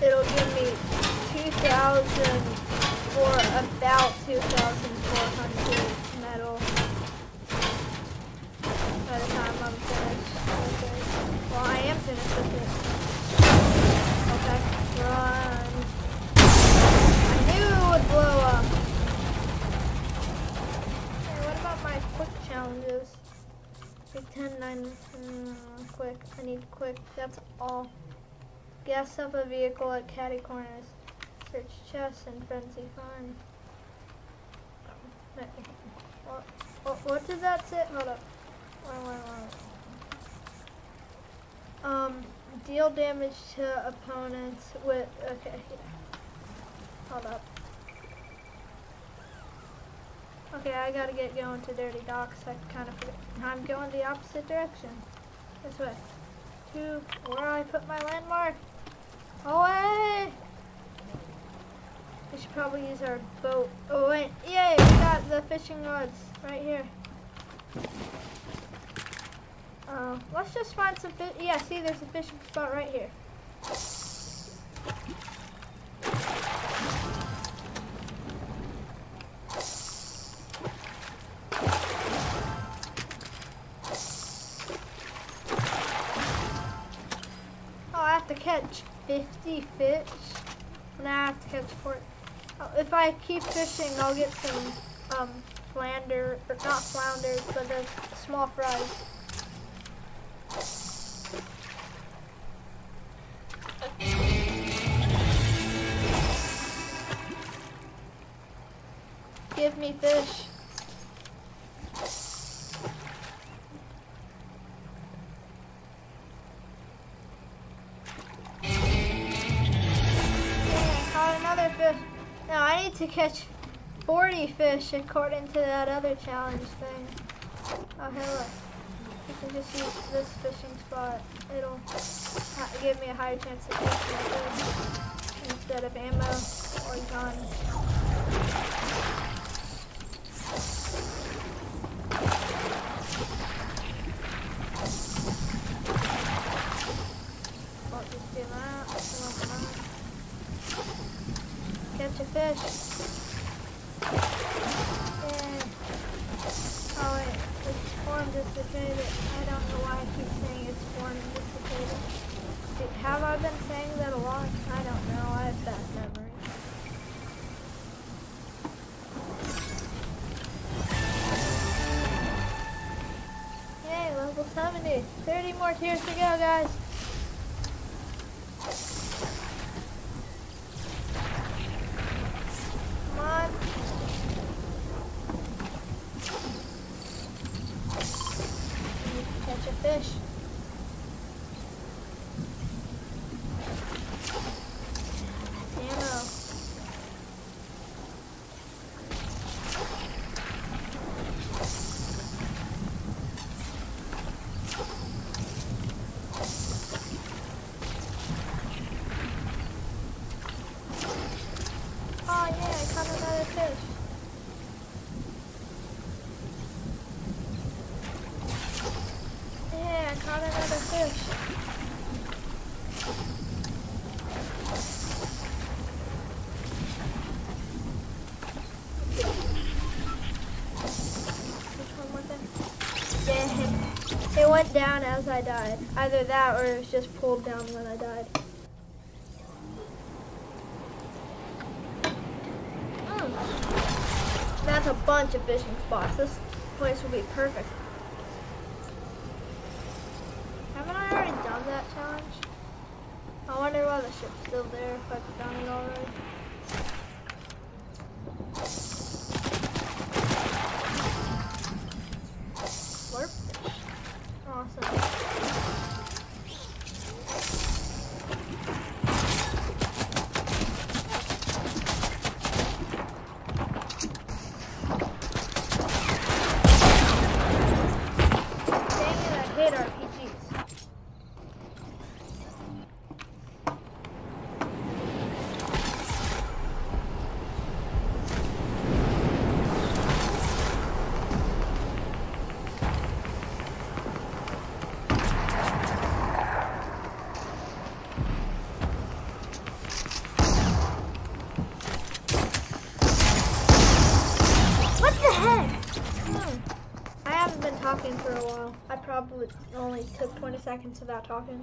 it'll give me 2,000 for about 2,400 metal by the time I'm finished with it. Well, I am finished with it. Okay, run. I knew it would blow up. Hey, what about my quick challenges? Big 10, 9, mm, quick. I need quick. That's all. Gas up a vehicle at Catty Corners. Search chests and frenzy farm. What, what, what did that say? Hold up. Wait, wait, wait. Um, deal damage to opponents with, okay, yeah. Hold up. Okay, I gotta get going to Dirty Docks. I kind of. I'm going the opposite direction. This way. To where I put my landmark. Away! We should probably use our boat. Oh wait, yay! We got the fishing rods right here. Uh, let's just find some fish. Yeah, see, there's a fishing spot right here. Oh, I have to catch 50 fish. And I have to catch 40. Oh, if I keep fishing, I'll get some um, flounder, or not flounders, but the small fries. Give me fish. Catch 40 fish according to that other challenge thing. Oh, hey look. You can just use this fishing spot. It'll give me a higher chance of catching fish instead of ammo or gun. Went down as I died. Either that or it was just pulled down when I died. Mm. That's a bunch of fishing spots. This place will be perfect. I probably only took 20 seconds without talking.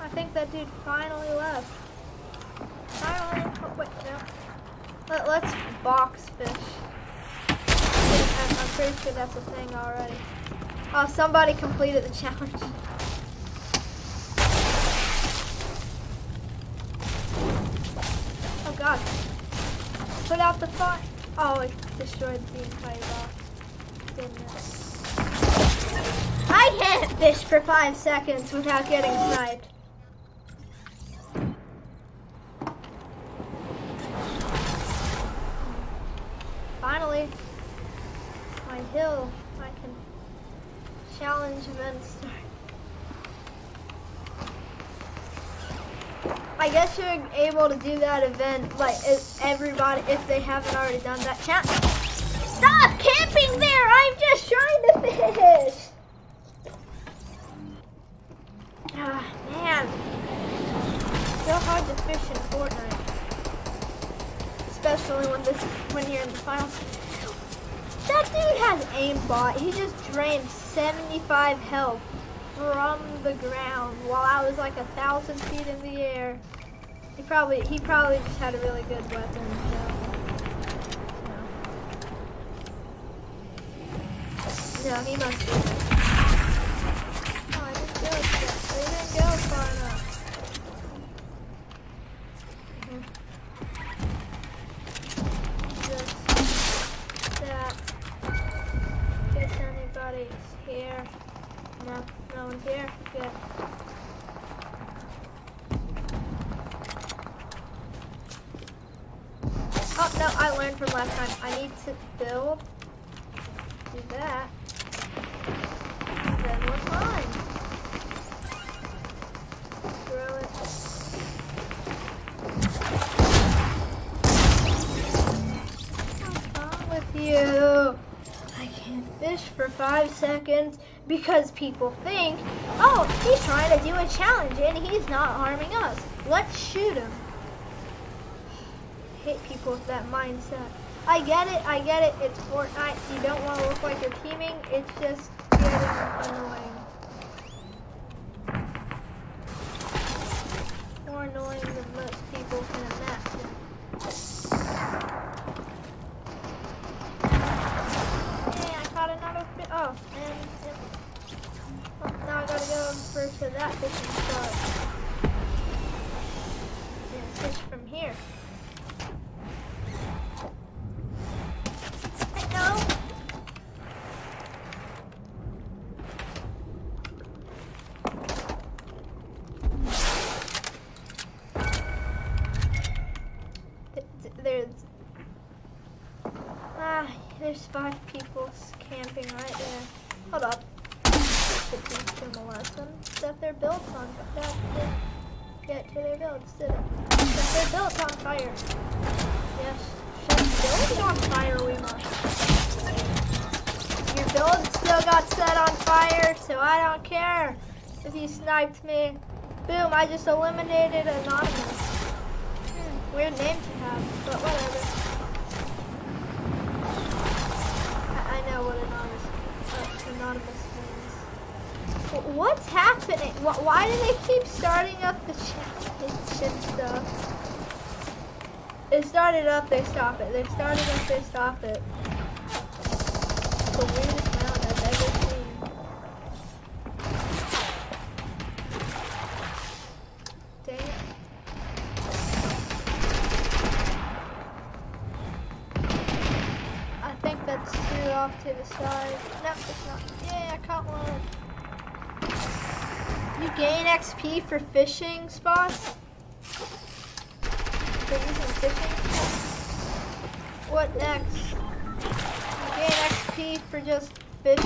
I think that dude finally left. Finally. Oh, wait, no. Let, let's box fish. I'm pretty sure that's a thing already. Oh, somebody completed the challenge. Oh god. Put out the fire. Oh, it destroyed the entire box. It? I can't fish for five seconds without getting sniped. Finally, my hill, I can challenge event start. I guess you're able to do that event, like if everybody, if they haven't already done that chat. Stop camping there! I'm just trying to fish! Ah, man. So hard to fish in Fortnite. Especially when this when you're in the finals. That dude has aimbot. He just drained 75 health from the ground while I was like a thousand feet in the air. He probably he probably just had a really good weapon. So. No, he must be. Seconds because people think, oh, he's trying to do a challenge and he's not harming us. Let's shoot him. hate people with that mindset. I get it, I get it, it's Fortnite. You don't want to look like you're teaming. It's just getting annoying. Just eliminated anonymous. Hmm, weird name to have, but whatever. I, I know what anonymous, uh, anonymous means. Wh- What's happening? Wh- Why do they keep starting up the and stuff? They started up, they stop it. They started up, they stop it. Fishing spots? For using fishing? What next? Gain XP for just fishing?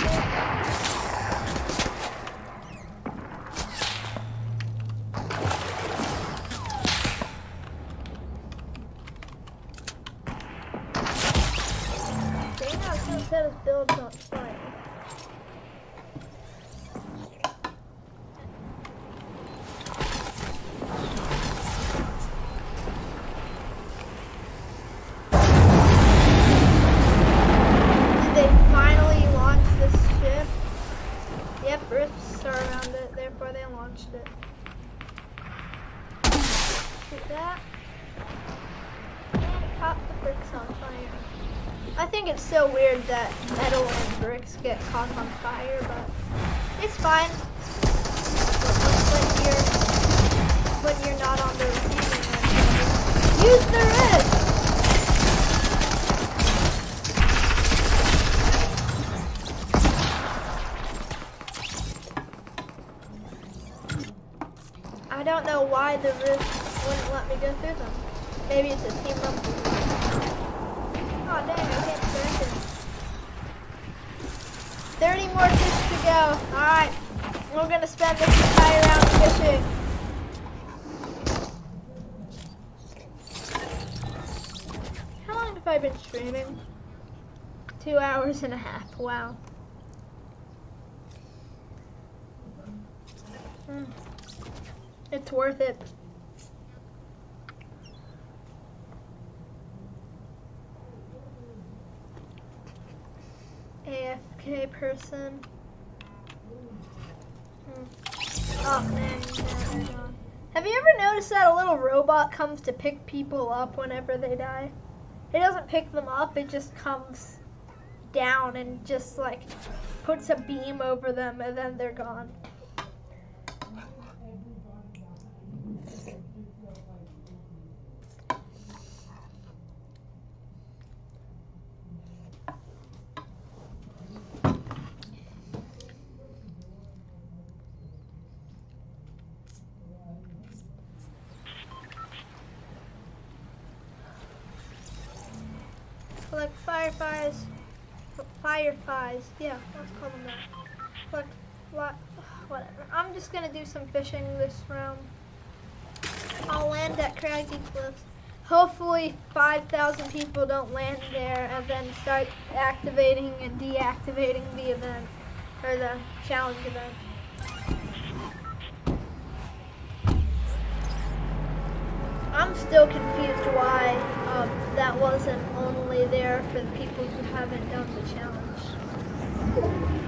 Dang, I was gonna set go through them. Maybe it's a team rumble. Oh dang, I can't spend it. 30 more fish to go. Alright, we're gonna spend this entire round fishing. How long have I been streaming? Two hours and a half, wow. Hmm. It's worth it. AFK person. Hmm. Oh man. Have you ever noticed that a little robot comes to pick people up whenever they die? It doesn't pick them up, it just comes down and just like puts a beam over them and then they're gone. Collect fireflies. Fireflies. Yeah, let's call them that. Collect what? <sighs> Whatever. I'm just gonna do some fishing this round. I'll land at Craggy Cliffs. Hopefully 5,000 people don't land there and then start activating and deactivating the event. Or the challenge event. I'm still confused why um, that wasn't only there for the people who haven't done the challenge. Thank you.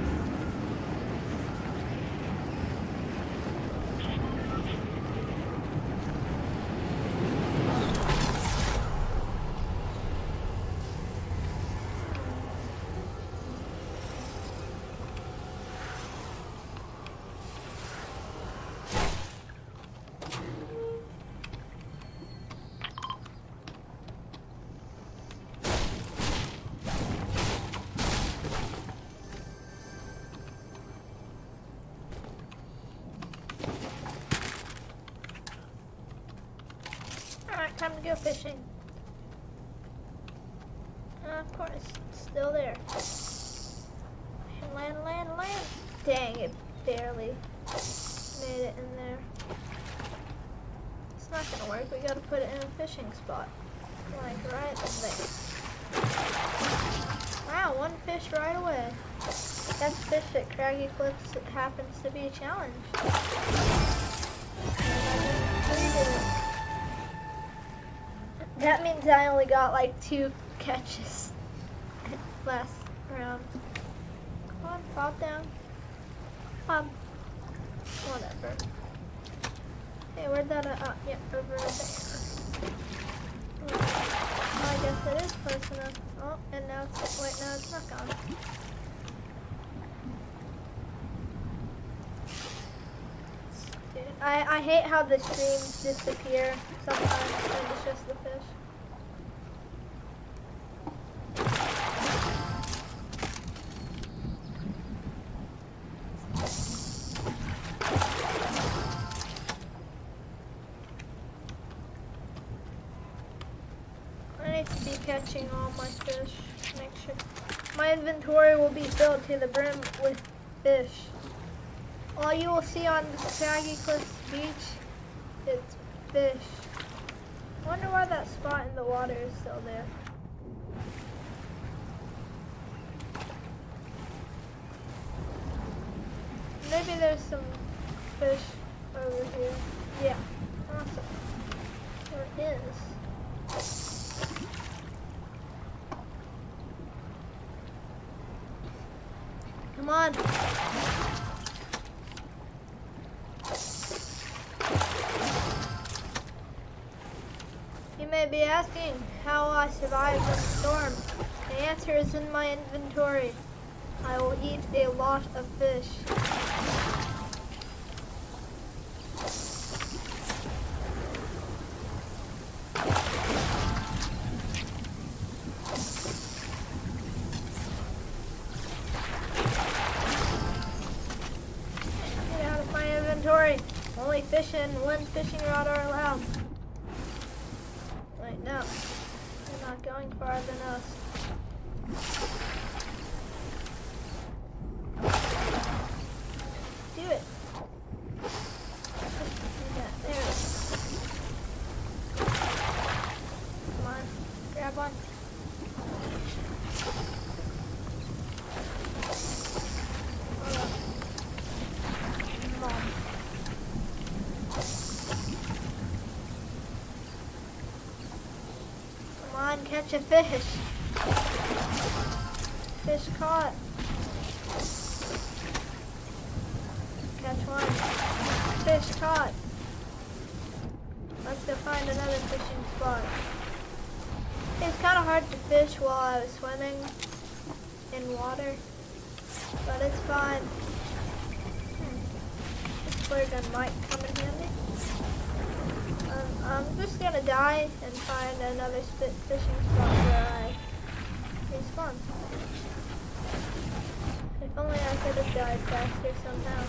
To be a challenge. That means I only got like two catches <laughs> last round. Come on, fall down. Hate how the streams disappear sometimes when it's just the fish. I need to be catching all my fish. Make sure my inventory will be filled to the brim with fish. All you will see on the Craggy Cliffs beach it's fish. I wonder why that spot in the water is still there. Catch a fish. Fish caught. Catch one. Fish caught. Let's go find another fishing spot. It's kind of hard to fish while I was swimming in water, but it's fine. Hmm. This flare gun might come in handy. Um, I'm just gonna die and find another fishing spot where I respawn. If only Died faster somehow.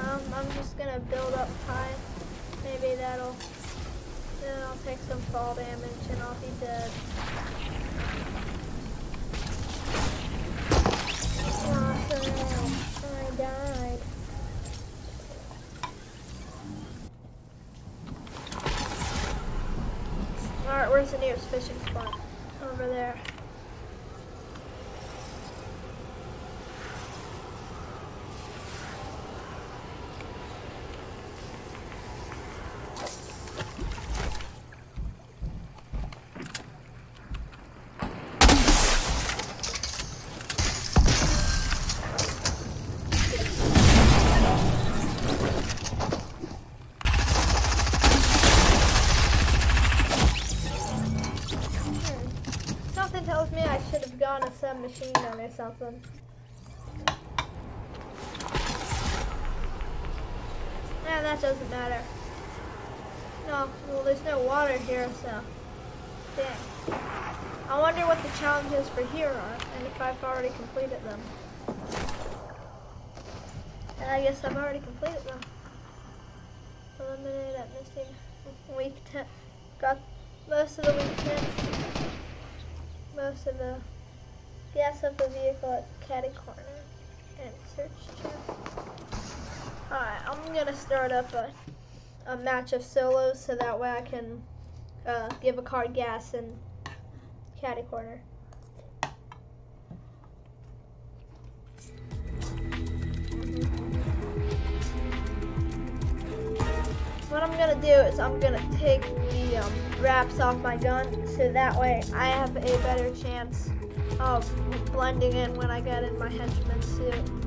Um, I'm just gonna build up high. Maybe that'll, then I'll take some fall damage and I'll be dead. Awesome. I died. Alright, where's the nearest fishing spot? Over there. Hmm. Something tells me I should have gone a submachine gun or something. Yeah, that doesn't matter. No, well, there's no water here, so. Dang. I wonder what the challenges for here are, and if I've already completed them. And I guess I've already completed them. Eliminate at missing week 10. Got most of the week 10. Most of the gas up the vehicle at Catty Corner and search. Alright, I'm gonna start up a, a match of solos so that way I can uh, give a card gas in Catty Corner. What I'm gonna do is I'm gonna take the um, wraps off my gun so that way I have a better chance of blending in when I get in my henchman suit.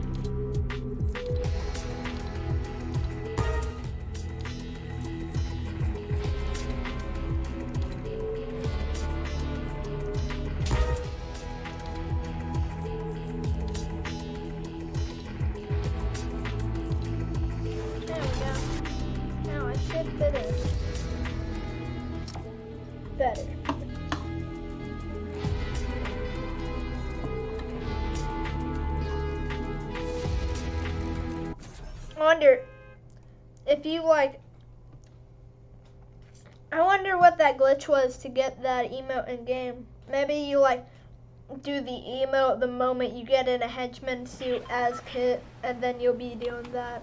Was to get that emote in game. Maybe you like do the emote the moment you get in a henchman suit as Kit, and then you'll be doing that.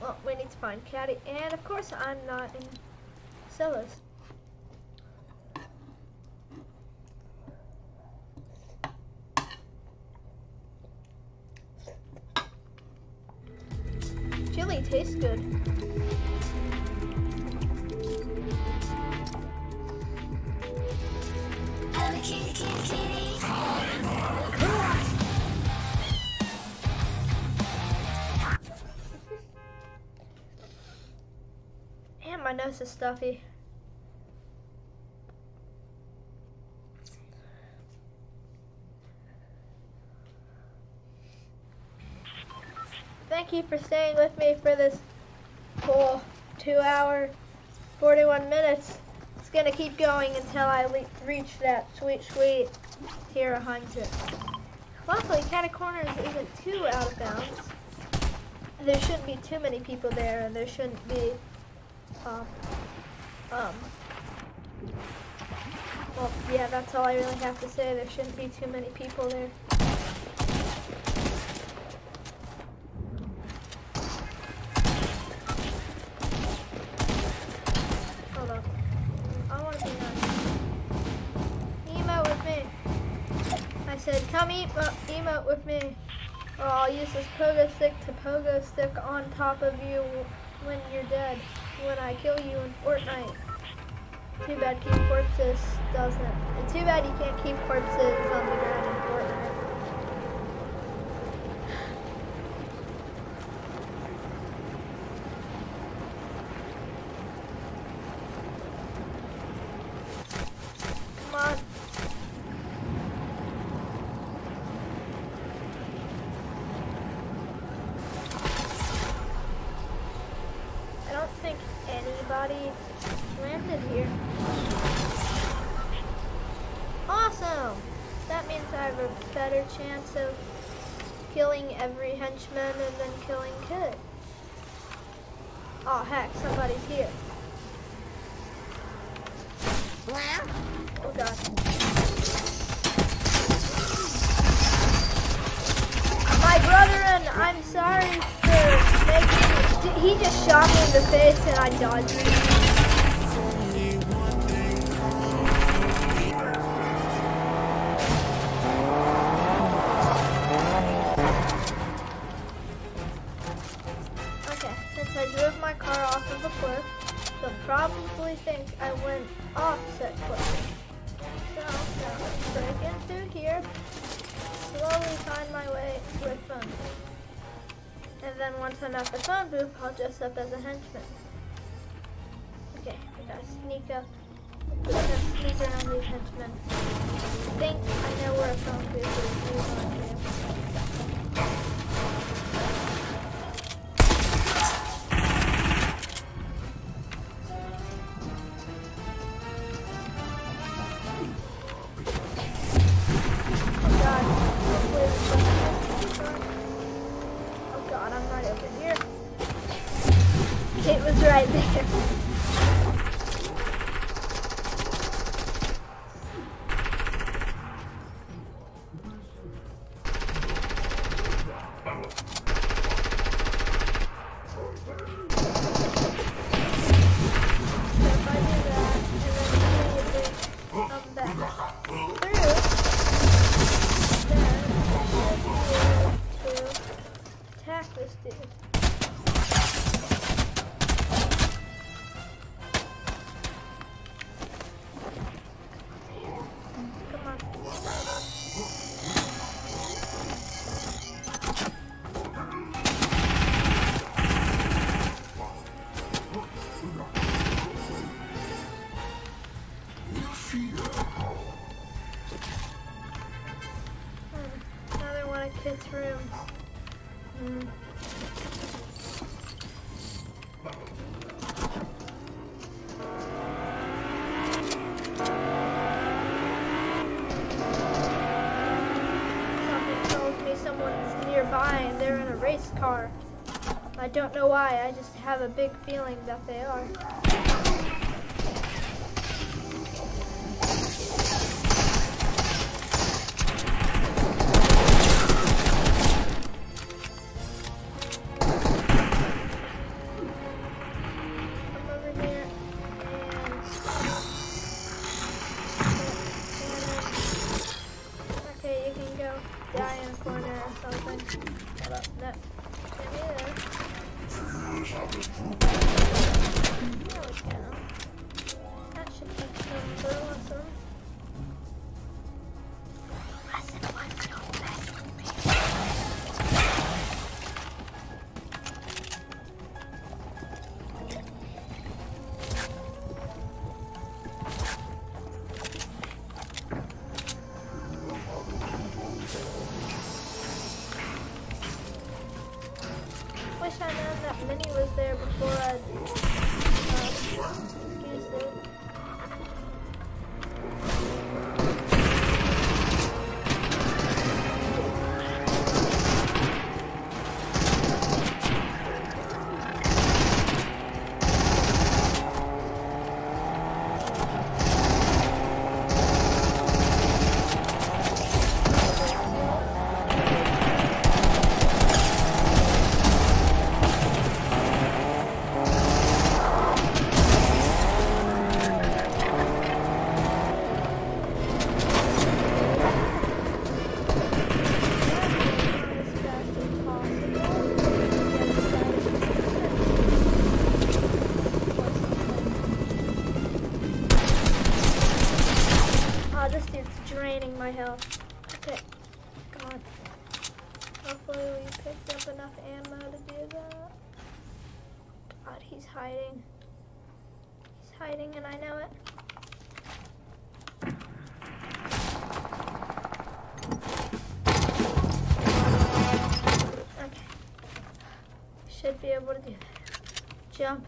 Well, we need to find Caddy, and of course I'm not in solos. Chili tastes good. My nose is stuffy. Thank you for staying with me for this whole two hour, 41 minutes. Gonna keep going until I reach that sweet, sweet tier 100. Luckily, Catty Corners isn't too out of bounds. There shouldn't be too many people there, and there shouldn't be, um, um, well, yeah, that's all I really have to say. There shouldn't be too many people there. Said, come emo uh, emote with me. Or I'll use this pogo stick to pogo stick on top of you when you're dead. When I kill you in Fortnite. Too bad Keep Corpses doesn't. And too bad you can't keep corpses on the ground in Fortnite. Come on. I don't think anybody landed here. Awesome! That means I have a better chance of killing every henchman and then killing Kit. Oh heck, somebody's here. Oh god. My brethren, I'm sorry for making. He just shot me in the face and I dodged a big feeling that they are. Be able to do that. Jump.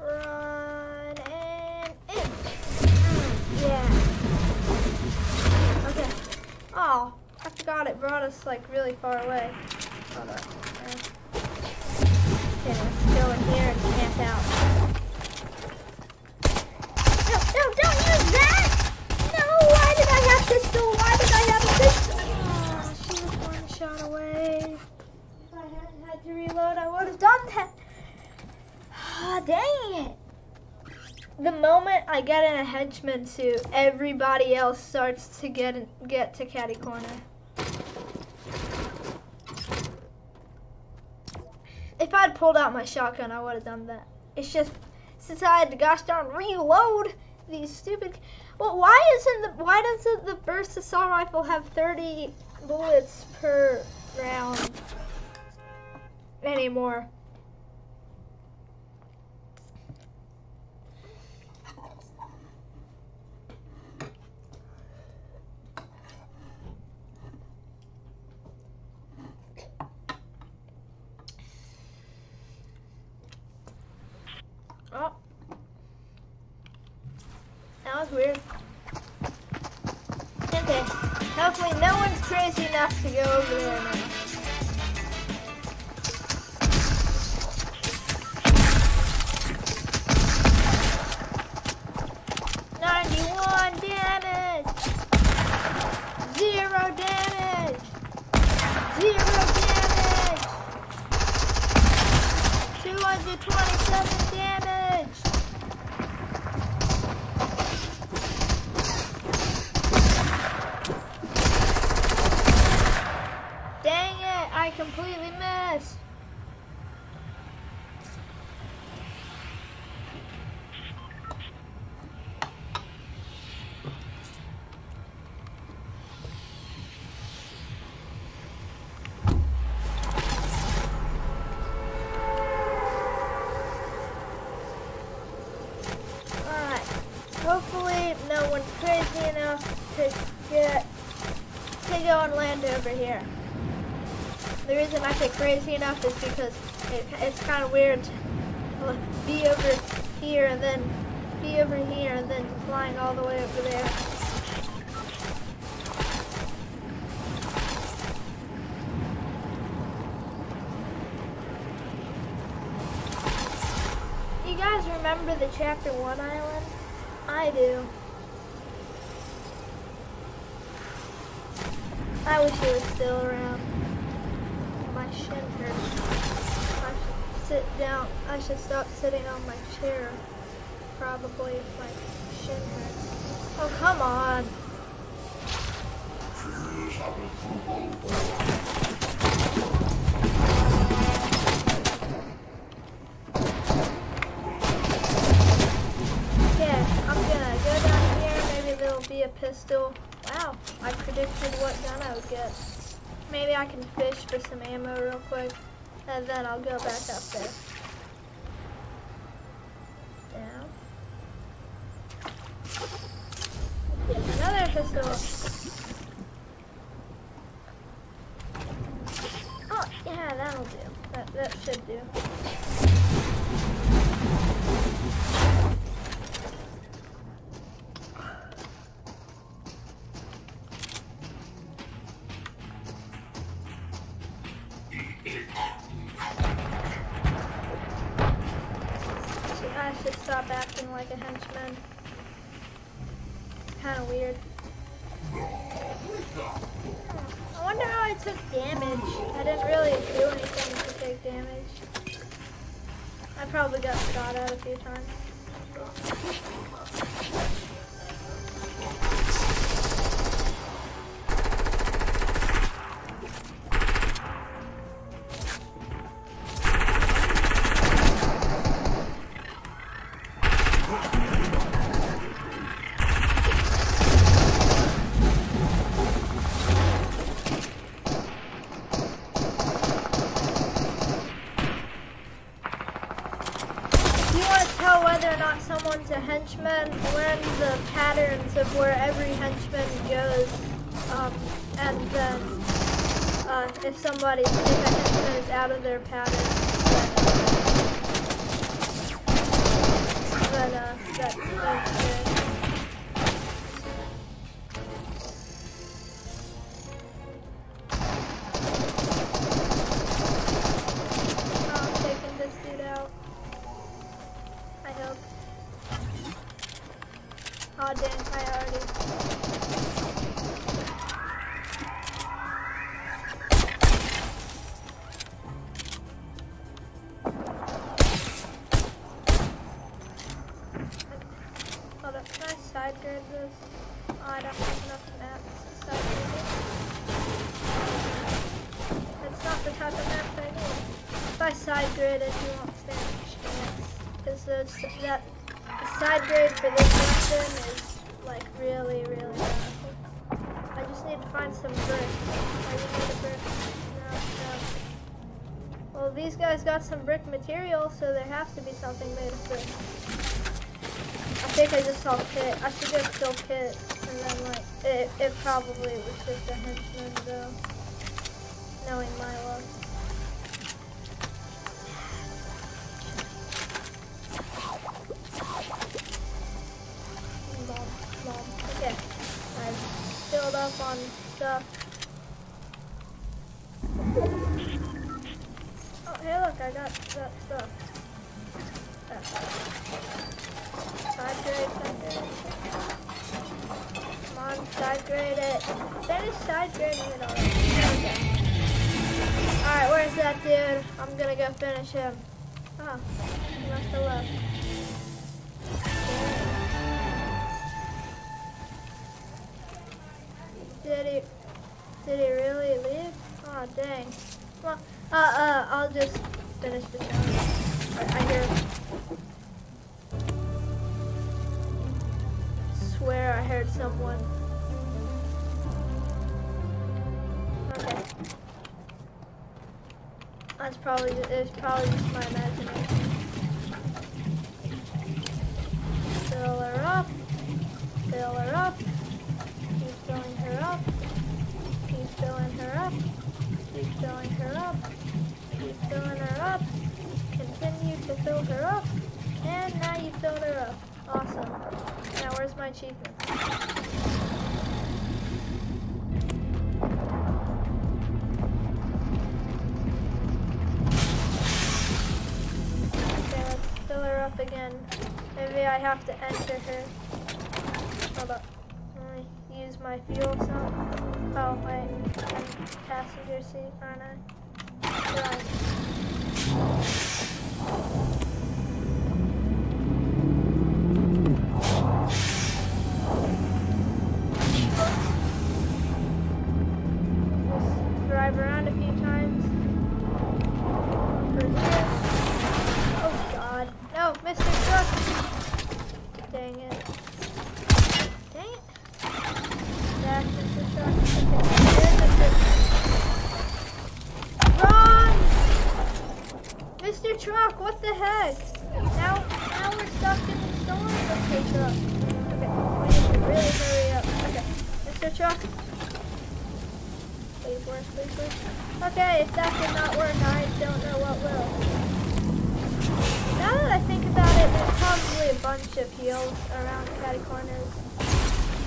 Run and in. Mm, Yeah. Okay. Oh, I forgot it brought us like really far away. Hold on. Okay, let's go in here and camp out. No, no, don't use that! No, why did I have pistol? Why did I have a pistol? Oh, she was one shot away. If I hadn't had to reload, I would have done that. Ah, dang it. The moment I get in a henchman suit, everybody else starts to get in, get to catty corner. If I'd pulled out my shotgun, I would have done that. It's just since I had to gosh darn reload these stupid. Well, why isn't the why doesn't the burst assault rifle have 30 bullets per round anymore? Enough is because it, it's kind of weird to be over here and then be over here and then flying all the way over there. You guys remember the chapter 1 island? I do. For some ammo real quick, and then I'll go back up there. judgment Hashem. probably what the heck? Now, now we're stuck in the storm. Okay, truck. Okay, we need to really hurry up. Okay, Mr. Truck. Please work, please work. Okay, if that did not work, I don't know what will. Now that I think about it, there's probably a bunch of heals around Catty Corners.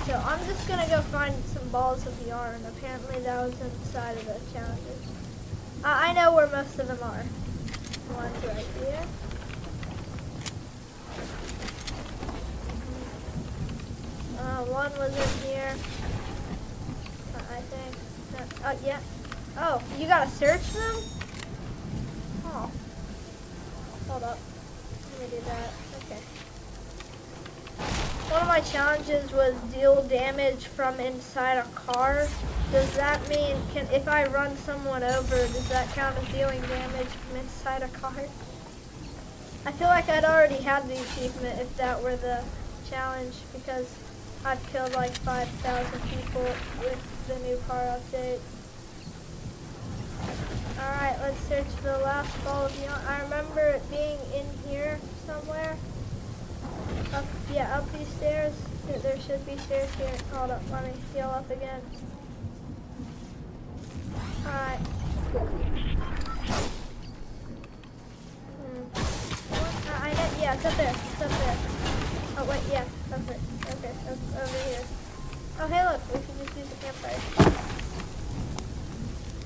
So I'm just gonna go find some balls of yarn. Apparently that was inside of the challenges. Uh, I know where most of them are ones right here. Uh, one was in here. Uh, I think. Oh, yeah. Oh, you gotta search them? Oh. Hold up. Let me do that. Okay. One of my challenges was deal damage from inside a car. Does that mean, can if I run someone over, does that count as dealing damage from inside a car? I feel like I'd already had the achievement if that were the challenge because I've killed like 5,000 people with the new car update. Alright, let's search the last ball of yarn. I remember it being in here somewhere. Up, yeah, up these stairs. There, there should be stairs here. Hold up, let me heal up again. Hmm. Yeah, it's up there. It's up there. Oh, wait, yeah. Okay, over here. Oh, hey, look, we can just use the campfire.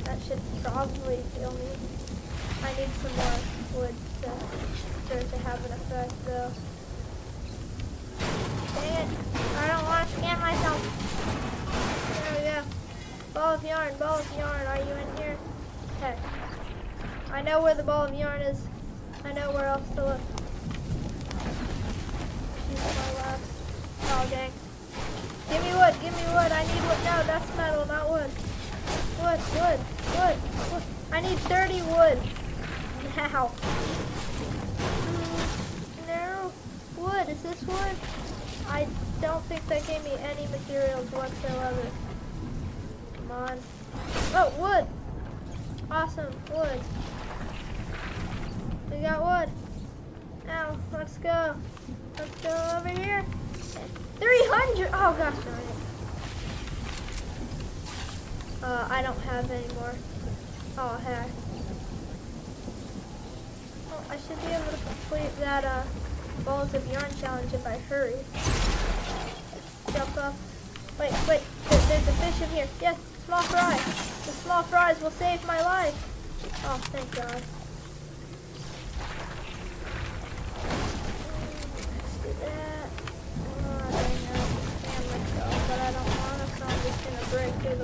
That should probably heal me. I need some more wood to, it to have an effect, though. Dang it. I don't want to scan myself. Ball of yarn, ball of yarn, are you in here? Okay. I know where the ball of yarn is. I know where else to look. She's my last. Oh, dang. Give me wood, give me wood. I need wood. No, that's metal, not wood. Wood, wood, wood, wood. I need 30 wood. Now. Mm, No. Wood, is this wood? I don't think they gave me any materials whatsoever. On. Oh, wood! Awesome, wood. We got wood. Now, let's go. Let's go over here. 300! Oh gosh darn it. Uh, I don't have any more. Oh heck. Oh, I should be able to complete that, uh, balls of yarn challenge if I hurry. Jump up. Wait, wait, there's a fish in here. Yes, small fry. The small fries will save my life. Oh, thank God.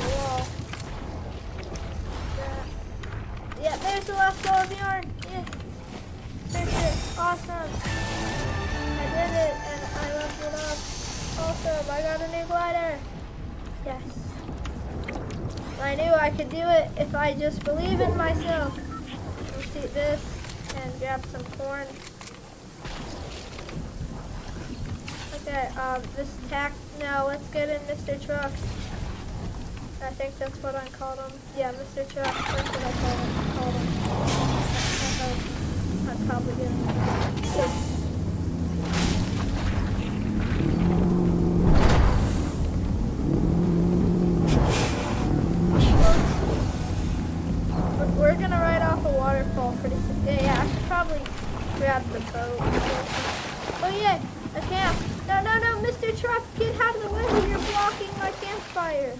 Oh. Yeah, there's the last ball of yarn. Yeah. It. Awesome. I did it, and I up. Awesome, I got a new glider. Yes. I knew I could do it if I just believe in myself. Let's eat this and grab some corn. Okay, um, this tack, no, let's get in Mr. Truck. I think that's what I called him. Yeah, Mr. Truck, that's what I called him. Called him. I'm probably getting gonna ride off a waterfall pretty soon. Yeah, yeah, I should probably grab the boat. Oh yeah, a camp. No, no, no, Mr. Truck, get out of the way. You're blocking my campfire.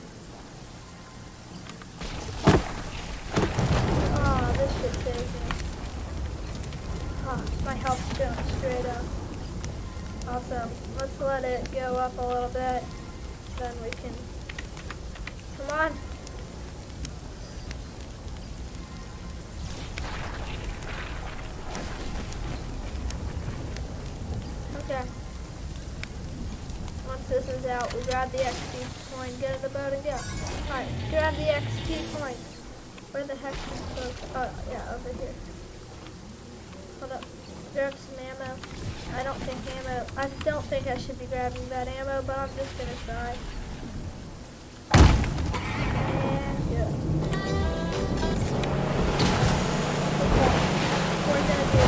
Oh, this should save me. Oh, my health's going straight up. Awesome. Let's let it go up a little bit. Then we can... Come on. Okay. Once this is out, we grab the XP coin, get in the boat and go. Alright, grab the XP coin. Where the heck is folks? Oh, yeah, over here. Hold up. Grab some ammo. I don't think ammo, I don't think I should be grabbing that ammo, but I'm just gonna try. And go. We're gonna do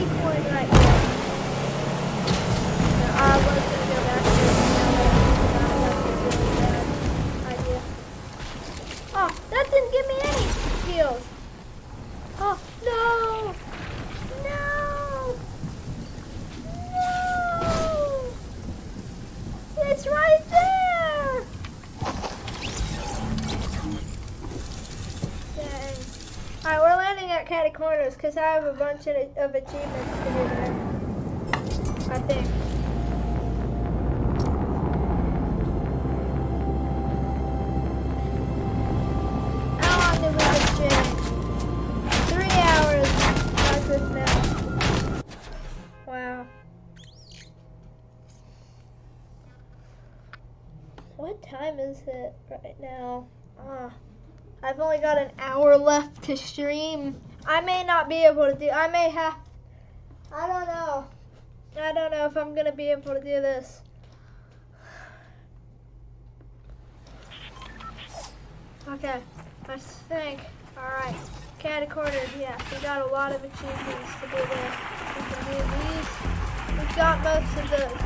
skateboard right have a bunch of, achievements to do there. I think. How long did we? Three hours. Wow. What time is it right now? Ah, I've only got an hour left to stream. I may not be able to do. I may have. I don't know. I don't know if I'm gonna be able to do this. Okay, let's think. Alright, Corners, yeah, we got a lot of achievements to do there. We can do these. We've got most of those.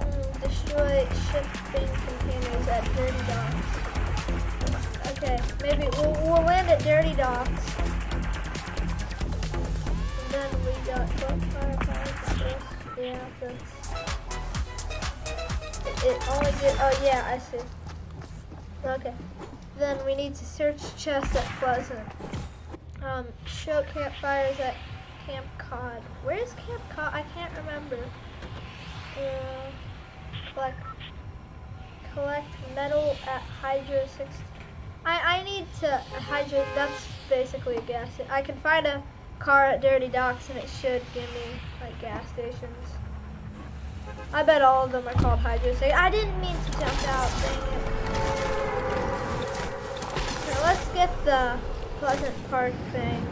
Mm, destroy shipping containers at Dirty Docks. Okay, maybe we'll, we'll land at Dirty Docks. And then we got firefights, this, yeah, this. It, it only did, oh yeah, I see. Okay. Then we need to search chests at Pleasant. Um, show campfires at Camp Cod. Where's Camp Cod? I can't remember. Uh, collect, collect metal at Hydro 6. I, I need to, Hydro, that's basically a gas. I can find a car at Dirty Docks and it should give me, like, gas stations. I bet all of them are called Hydro 6. I didn't mean to jump out. Here, let's get the Pleasant Park thing.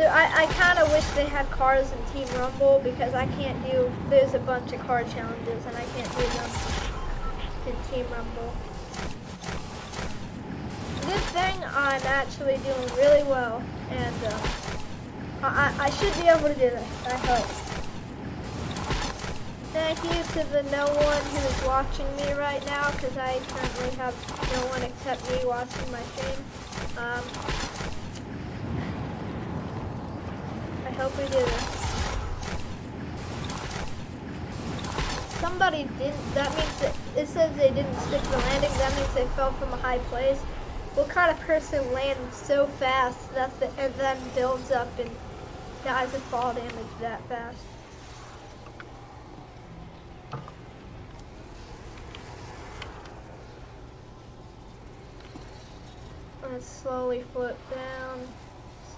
I, I kind of wish they had cars in Team Rumble because I can't do, there's a bunch of car challenges and I can't do them in Team Rumble. Good thing I'm actually doing really well and uh, I, I should be able to do this, I hope. Thank you to the no one who is watching me right now, because I currently have no one except me watching my stream. Um, I hope we do this. Somebody didn't, that means that, it says they didn't stick the landing, that means they fell from a high place. What kind of person lands so fast that the, and then builds up and dies of fall damage that fast? Let's slowly flip down,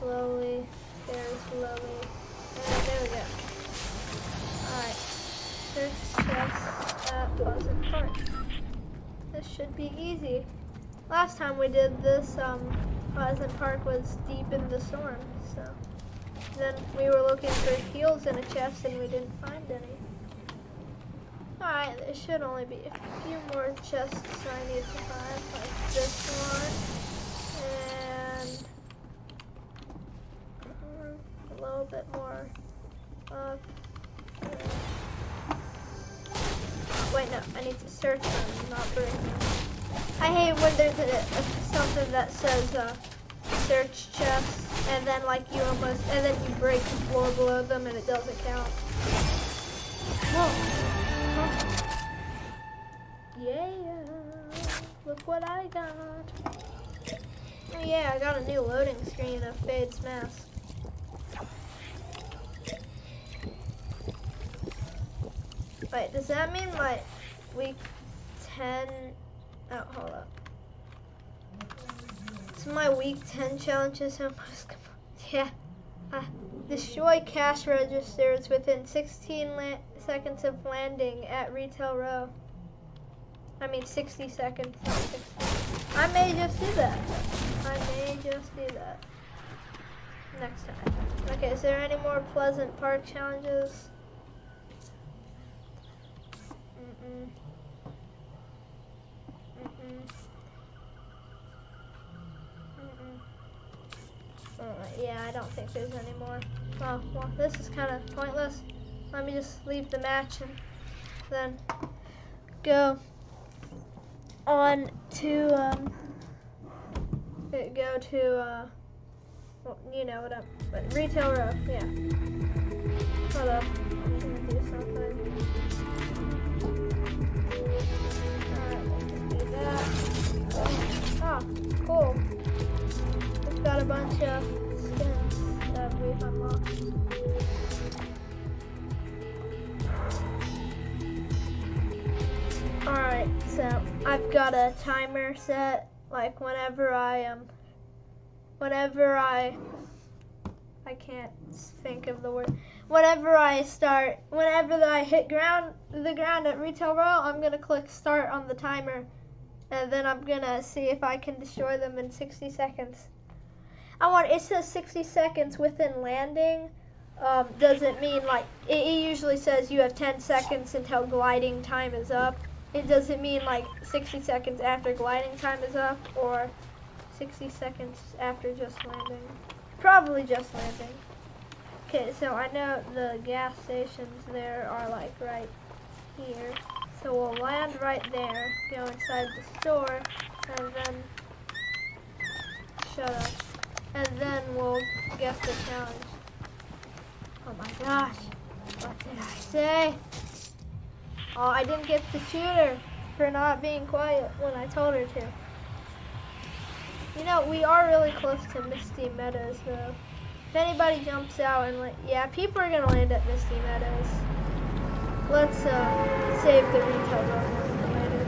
slowly, very slowly, and there we go. Alright, search chest at Pleasant Park. This should be easy. Last time we did this, um, Pleasant Park was deep in the storm, so. Then we were looking for heals in a chest and we didn't find any. Alright, there should only be a few more chests I need to find, like this one and uh, a little bit more up. Wait, no, I need to search them, not break them. I hate when there's a, a, something that says uh, search chests, and then like you almost, and then you break the floor below them and it doesn't count. Whoa. Huh. Yeah, look what I got. Oh yeah, I got a new loading screen of Fade's mask. Wait, does that mean like week 10? Oh, hold up. My week 10 challenges is <laughs> almost Yeah. Uh, destroy cash registers within 16 seconds of landing at Retail Row. I mean 60 seconds, 60. I may just do that. I may just do that. Next time. Okay, is there any more Pleasant Park challenges? Yeah, I don't think there's any more. Well, this is kind of pointless. Let me just leave the match and then go on to um, go to, uh, well, you know what but retail row, yeah. Hold up. Oh, cool. Got a bunch of skins that we've unlocked. Alright, so I've got a timer set, like whenever I am, um, whenever I, I can't think of the word, whenever I start, whenever I hit ground, the ground at retail row, I'm gonna click start on the timer, and then I'm gonna see if I can destroy them in 60 seconds. I want, it says 60 seconds within landing, um, doesn't mean like, it, it usually says you have 10 seconds until gliding time is up. It doesn't mean like 60 seconds after gliding time is up or 60 seconds after just landing. Probably just landing. Okay, so I know the gas stations there are like right here. So we'll land right there, go inside the store, and then shut up. And then we'll get the challenge. Oh my gosh. What did I say? Oh, I didn't get the shooter for not being quiet when I told her to. You know, we are really close to Misty Meadows, though. If anybody jumps out and like, yeah, people are gonna land at Misty Meadows. Let's uh, save the retail row for later.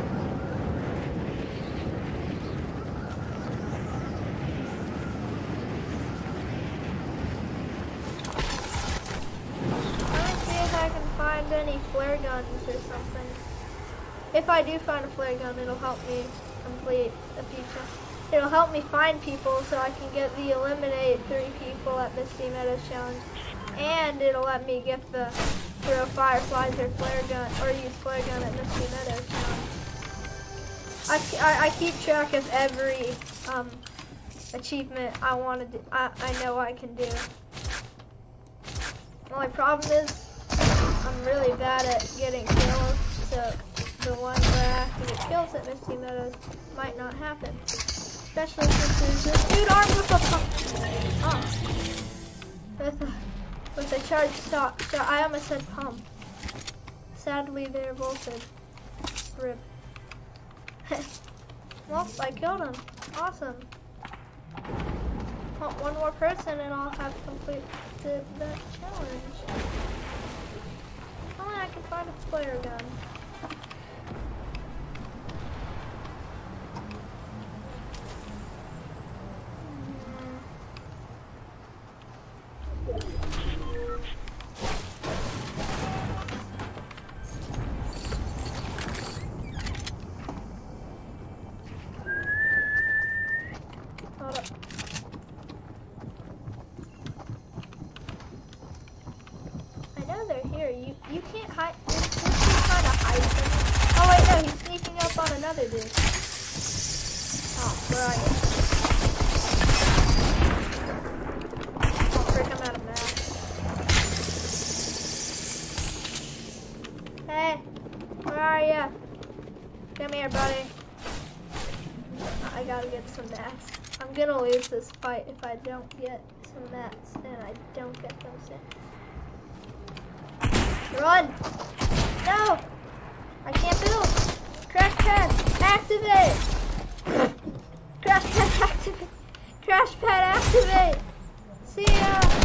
Let me see if I can find any flare guns or something. If I do find a flare gun, it'll help me complete the feature. It'll help me find people so I can get the eliminate three people at Misty Meadows challenge. And it'll let me get the throw fireflies or flare gun, or use flare gun at Misty Meadows challenge. I, I, I keep track of every um, achievement I want to do, I, I know I can do. Only problem is I'm really bad at getting kills, so the one where I have to get kills at Misty Meadows might not happen. Especially since there's this dude armed with a pump. Oh. With a, a charged shot. So I almost said pump. Sadly, they're bolted. Rip. <laughs> well, I killed him. Awesome. One more person and I'll have completed that challenge. Can find a flare gun. Hold up. I know they're here. You you can't hide. You can't try to hide them. Oh wait, no, he's sneaking up on another dude. Oh, where are you? Oh, frick, I'm out of map. Hey, where are ya? Come here, buddy. I gotta get some mats. I'm gonna lose this fight if I don't get some mats and I don't get those in. Run! No! I can't build! Crash pad, activate! Crash pad, activate! Crash pad, activate! See ya!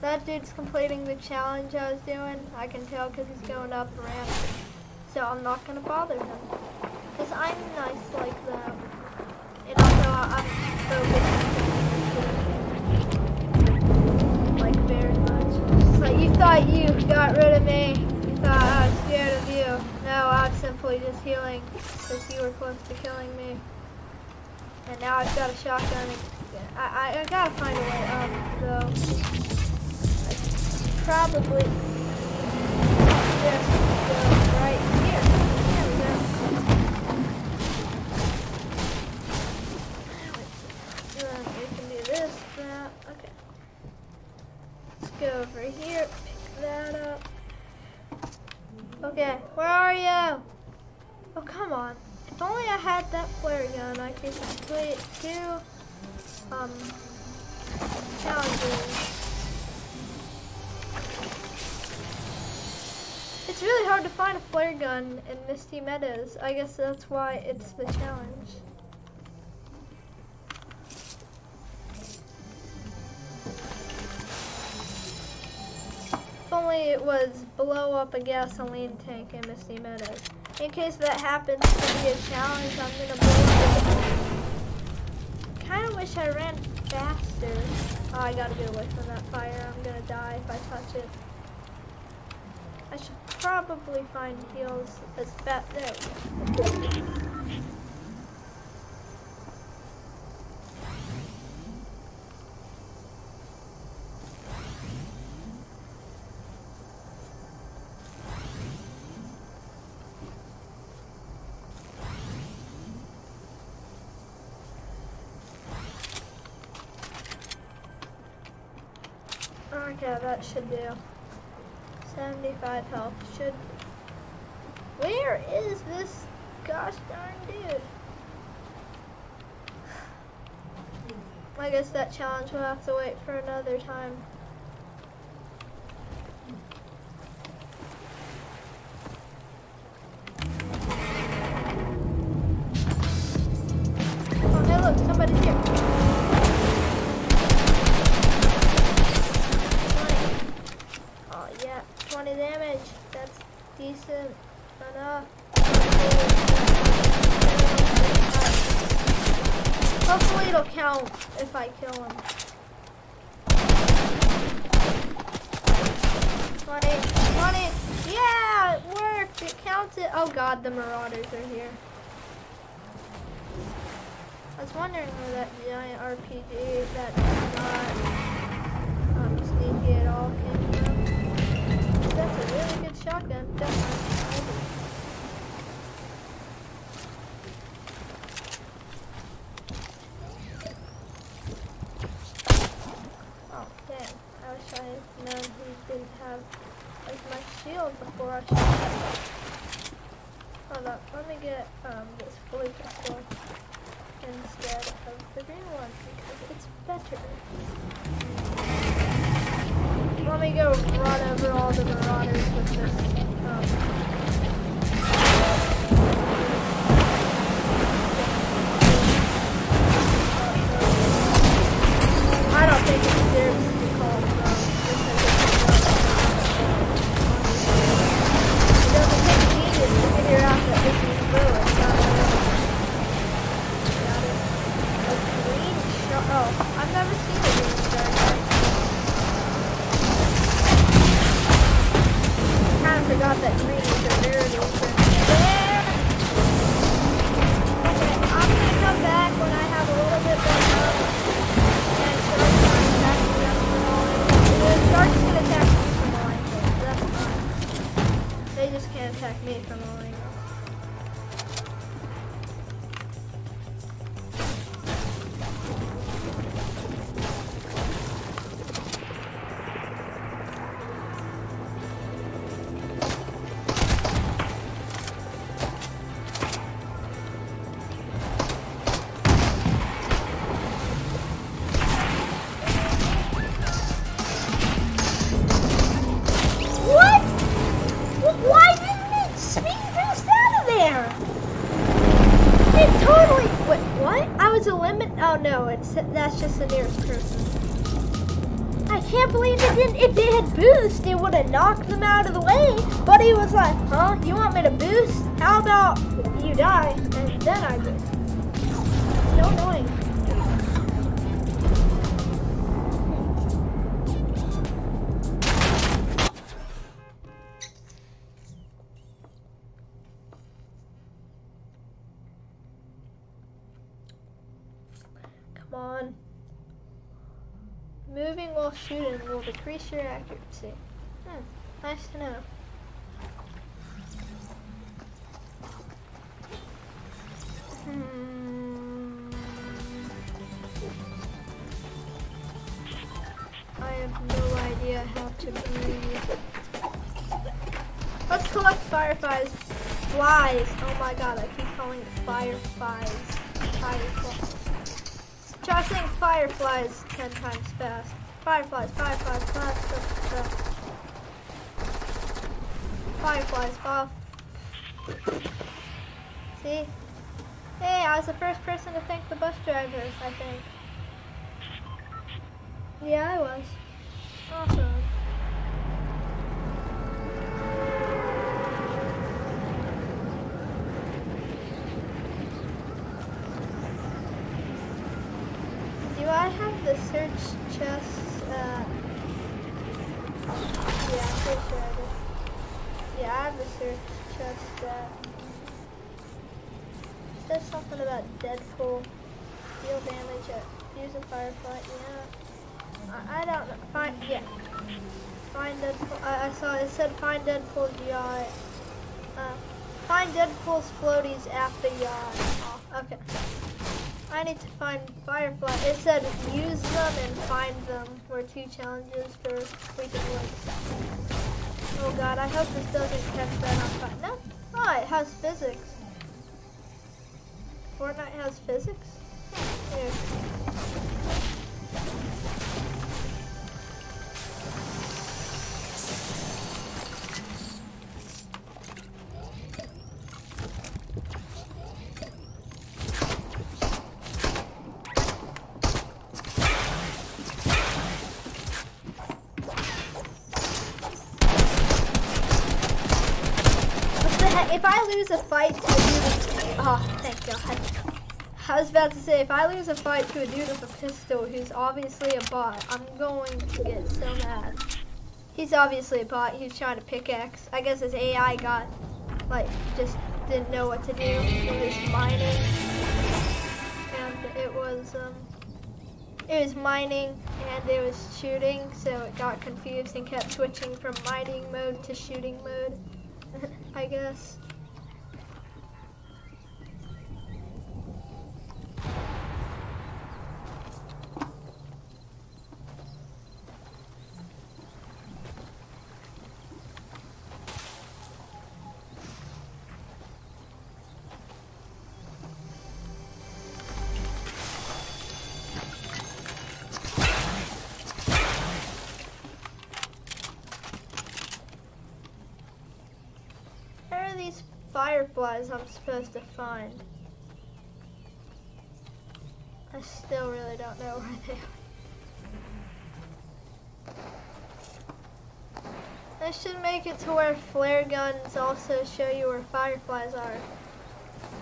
That dude's completing the challenge I was doing. I can tell because he's going up the ramp. So I'm not going to bother him. Because I'm nice like that. And also I'm focused. Like very much. Like you thought you got rid of me. You thought I was scared of you. No, I was simply just healing because you were close to killing me. And now I've got a shotgun. I, I, I gotta find a way up though probably just go right here. There we go. We can do this, that. okay. Let's go over here, pick that up. Okay, where are you? Oh, come on. If only I had that flare gun, I could complete two, um, challenges. It's really hard to find a flare gun in Misty Meadows. I guess that's why it's the challenge. If only it was blow up a gasoline tank in Misty Meadows. In case that happens to be a challenge, I'm gonna blow it. I kinda wish I ran faster. Oh, I gotta get away from that fire. I'm gonna die if I touch it. I should probably find heals as fat. There that should do. 75 health should. Where is this gosh darn dude? <sighs> I guess that challenge will have to wait for another time. Boost, your two challenges for Weeping Woods. Oh god, I hope this doesn't catch that on fire. No. Oh, it has physics. Fortnite has physics? Here. If I lose a fight to a dude with a pistol who's obviously a bot, I'm going to get so mad. He's obviously a bot. He was trying to pickaxe. I guess his AI got, like, just didn't know what to do. It was mining. And it was, um, it was mining and it was shooting, so it got confused and kept switching from mining mode to shooting mode. <laughs> I guess. Fireflies I'm supposed to find? I still really don't know <laughs> where they are. I should make it to where flare guns also show you where fireflies are.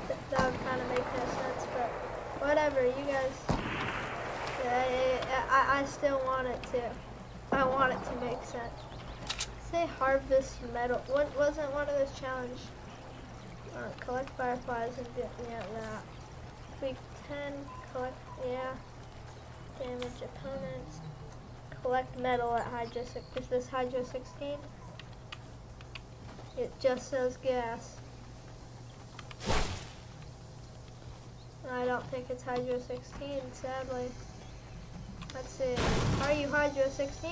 Th- That would kind of make no sense, but whatever, you guys. I, I, I still want it to. I want it to make sense. Say harvest metal. What wasn't one of those challenge? Uh, collect fireflies and get yeah that. Week ten. Collect yeah. Damage opponents. Collect metal at Hydro six. Is this Hydro sixteen? It just says gas. I don't think it's Hydro 16, sadly. Let's see. Are you Hydro 16?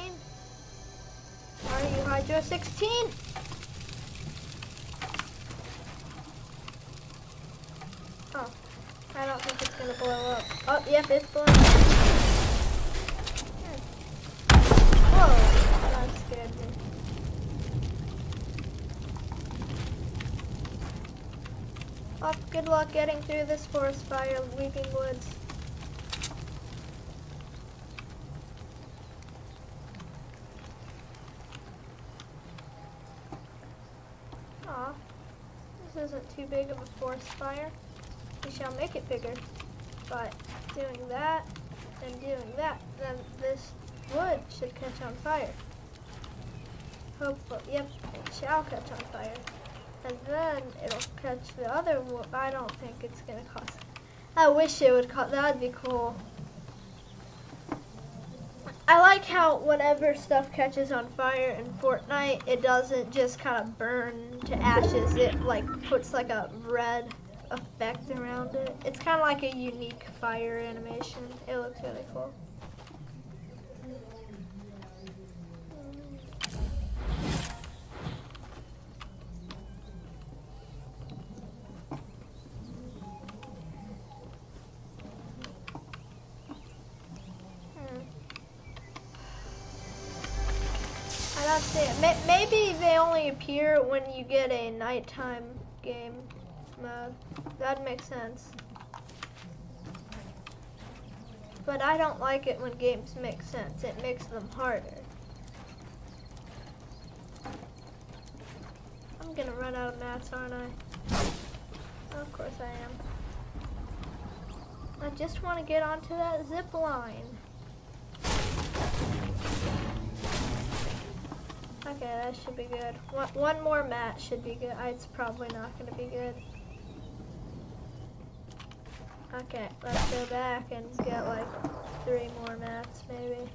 Are you Hydro 16? Oh, I don't think it's gonna blow up. Oh, yep, it's blowing up. Whoa, that scared me. Oh, good luck getting through this forest fire, Weeping Woods. This isn't too big of a forest fire. We shall make it bigger. But doing that and doing that, then this wood should catch on fire. Hopefully, yep, it shall catch on fire. And then it'll catch the other wood. I don't think it's gonna cost. I wish it would cost. That'd be cool. I like how whenever stuff catches on fire in Fortnite, it doesn't just kind of burn to ashes. It like puts like a red effect around it. It's kind of like a unique fire animation. It looks really cool. Hmm. Maybe they only appear when you get a nighttime game mode. That makes sense. But I don't like it when games make sense. It makes them harder. I'm gonna run out of mats, aren't I? Of course I am. I just want to get onto that zip line. Okay, that should be good. One, more mat should be good. It's probably not going to be good. Okay, let's go back and get like three more mats maybe.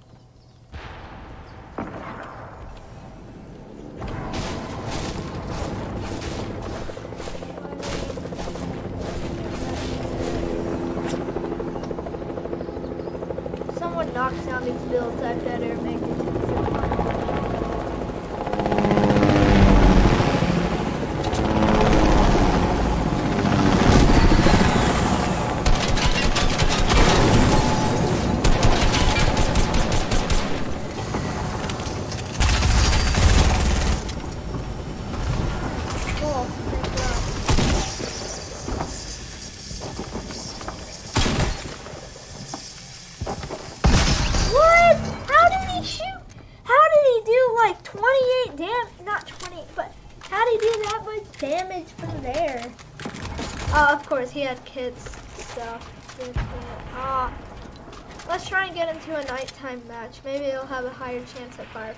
Match. Maybe he'll have a higher chance at fire.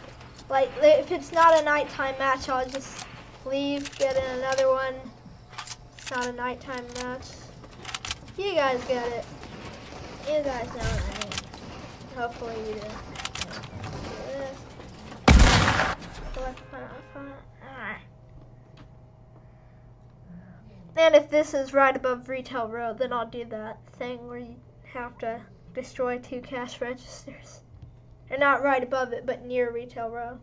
Like, if it's not a nighttime match, I'll just leave, get in another one. It's not a nighttime match. You guys get it. You guys know it, right? Hopefully you do. And if this is right above Retail Row, then I'll do that thing where you have to destroy two cash registers. Or not right above it, but near Retail Row.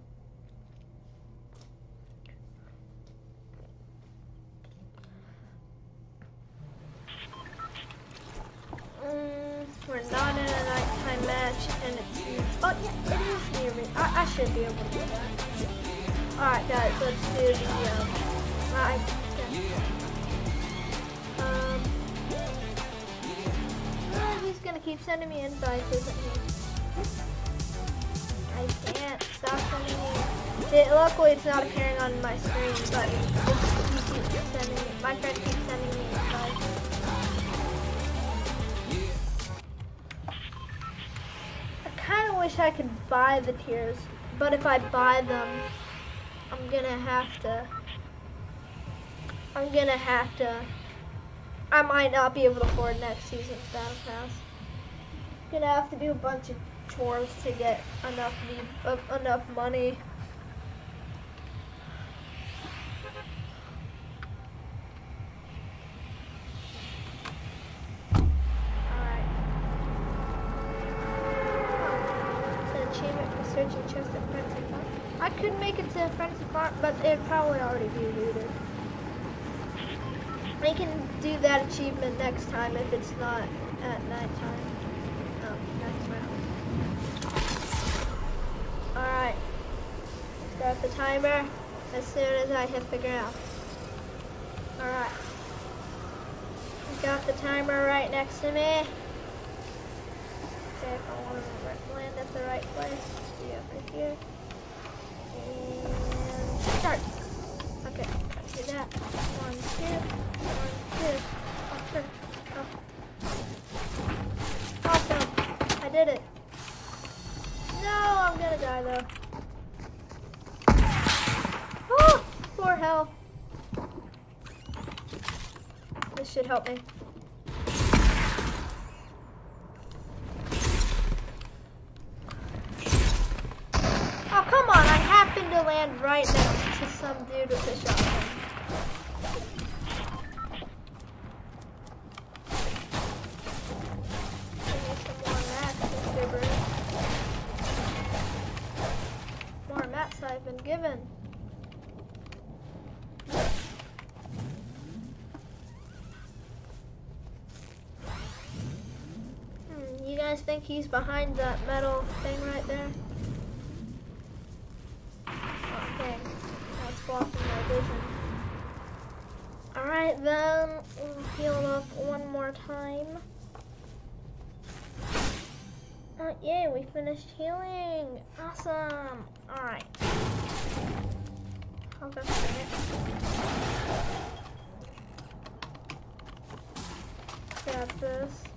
Mm, we're not in a nighttime match, and it's oh yeah, it is near me. I, I should be able to do that. All right, guys, let's do the um. I, um. uh, he's gonna keep sending me invites, isn't he? I can't stop sending. It, luckily, it's not appearing on my screen, but he keeps sending me. My friend keeps sending me invites. I kind of wish I could buy the tiers, but if I buy them, I'm gonna have to. I'm gonna have to. I might not be able to afford next season's battle pass. Gonna have to do a bunch of chores to get enough uh, enough money. I could make it to Frenzy Farm, but it'd probably already be looted. I can do that achievement next time if it's not at nighttime. Oh, next round. Alright. Start the timer as soon as I hit the ground. Alright. Got the timer right next to me. Okay, if I want to land at the right place, be over here. And start. Okay, do that. One, two, one, two. Oh, sure. Oh. Awesome. I did it. No, I'm gonna die though. Oh, four health. This should help me. Oh, come on. I happened to land right next to some dude with a shotgun. I've been given. Hmm, you guys think he's behind that metal thing right there? Okay, that's blocking my vision. Alright then, we'll heal up one more time. Uh, yay, we finished healing. Awesome. Alright. I'll go Grab this.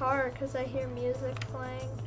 car because I hear music playing.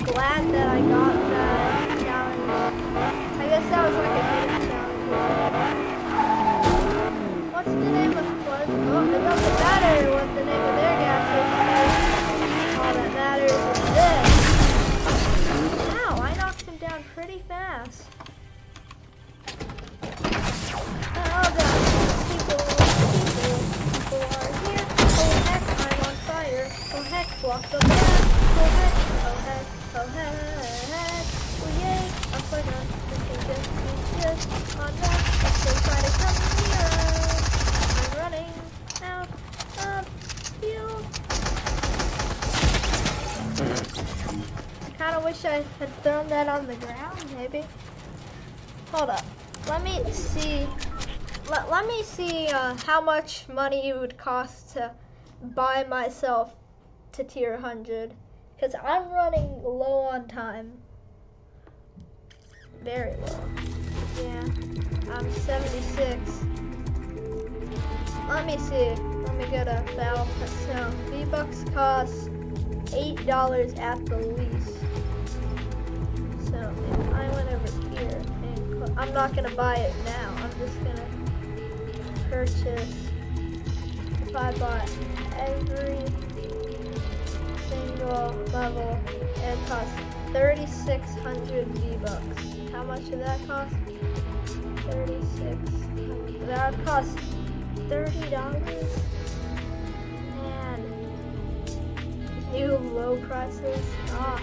glad that see uh, how much money it would cost to buy myself to tier 100. Because I'm running low on time. Very low. Yeah. I'm 76. Let me see. Let me go to Battle So, V-Bucks cost $8 at the least. So, if I went over here and I'm not gonna buy it now. I'm just gonna If I bought every single level, it costs 3,600 V bucks. How much did that cost? 36. That would cost thirty dollars. Man, new low prices. Ah.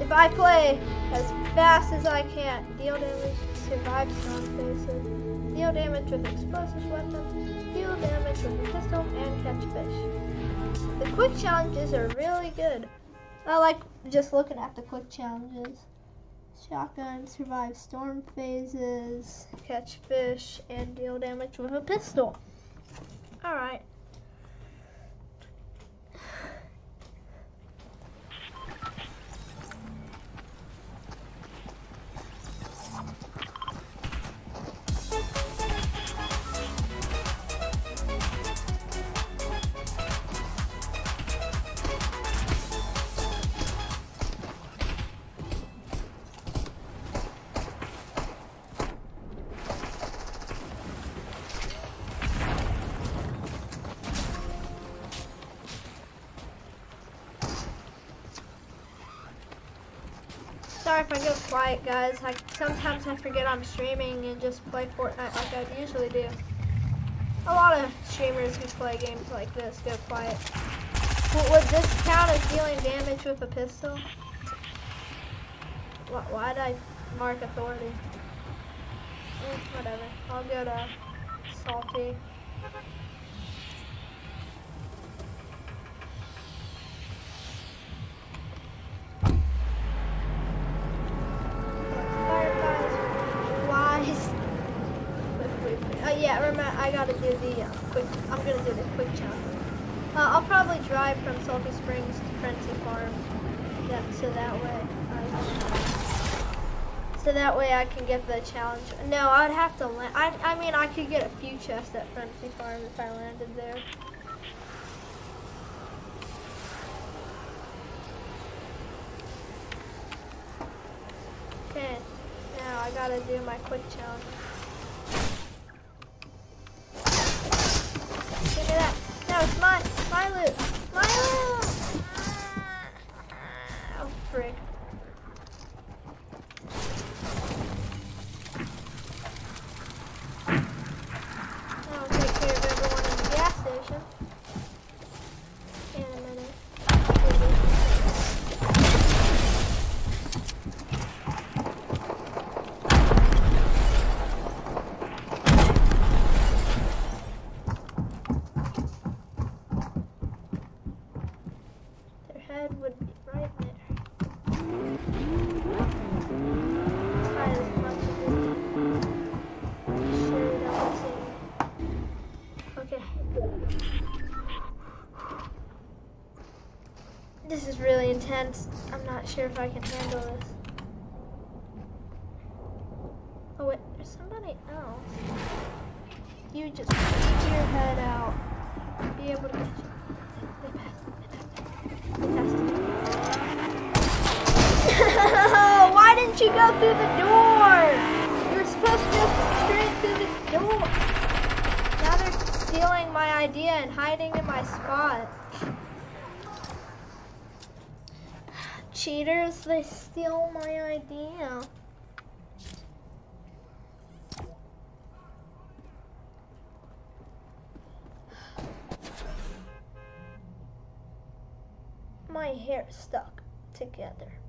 If I play as fast as I can, deal damage, survive storm phases, deal damage with explosive weapon, deal damage with a pistol, and catch fish. The quick challenges are really good. I like just looking at the quick challenges. Shotgun, survive storm phases, catch fish, and deal damage with a pistol. Alright. Guys. I, sometimes I forget I'm streaming and just play Fortnite like I usually do. A lot of streamers who play games like this go quiet. W- Would this count as dealing damage with a pistol? Wh- Why'd I mark authority? Eh, whatever. I'll go to Salty. I gotta do the uh, quick. I'm gonna do the quick challenge. Uh, I'll probably drive from Salty Springs to Frenzy Farm. Yeah, so that way. I, so that way I can get the challenge. No, I'd have to land. I, I mean, I could get a few chests at Frenzy Farm if I landed there. Okay, now I gotta do my quick challenge. Me that. No, it's mine. My loot. My loot. Ah. Oh, frick. not sure if I can handle this. Oh wait, there's somebody else. You just stick your head out. Be able to get <laughs> Why didn't you go through the door? You were supposed to go straight through the door. Now they're stealing my idea and hiding in my spot. Cheaters, they steal my idea. My hair stuck together.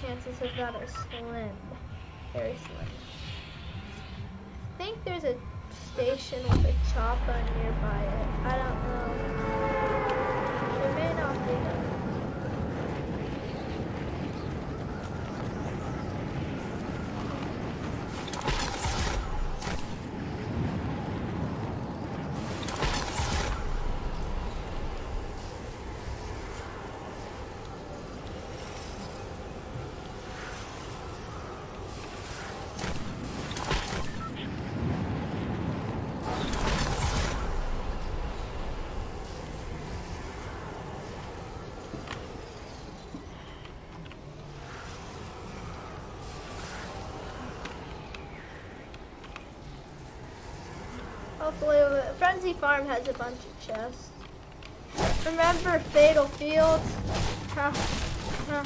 chances of that are slim. Very slim. Hopefully, Frenzy Farm has a bunch of chests. Remember Fatal Field? Huh. Huh.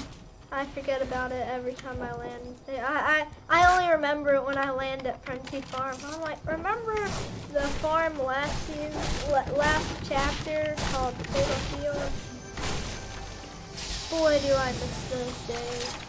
I forget about it every time I land. I, I, I only remember it when I land at Frenzy Farm. I'm like, remember the farm last season, last chapter called Fatal Field? Boy, do I miss those days.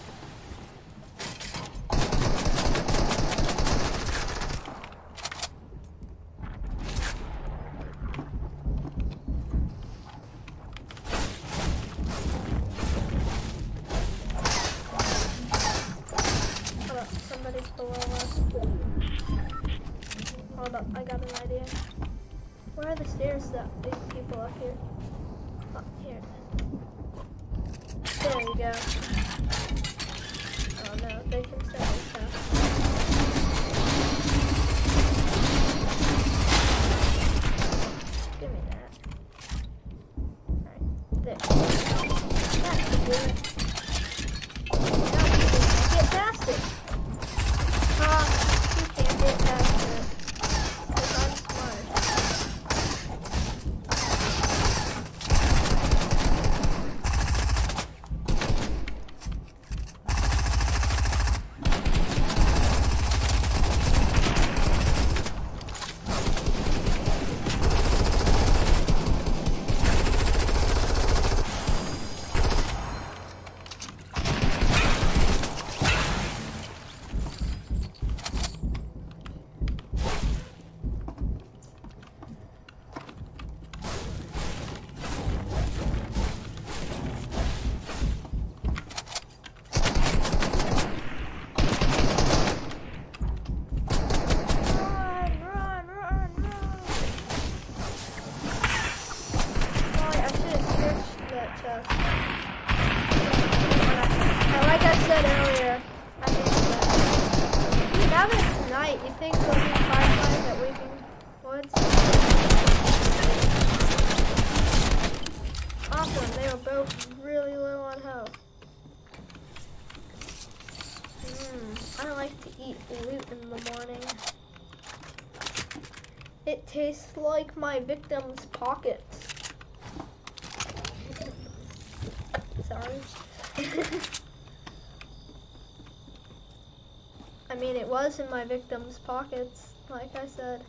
in my victim's pockets, like I said.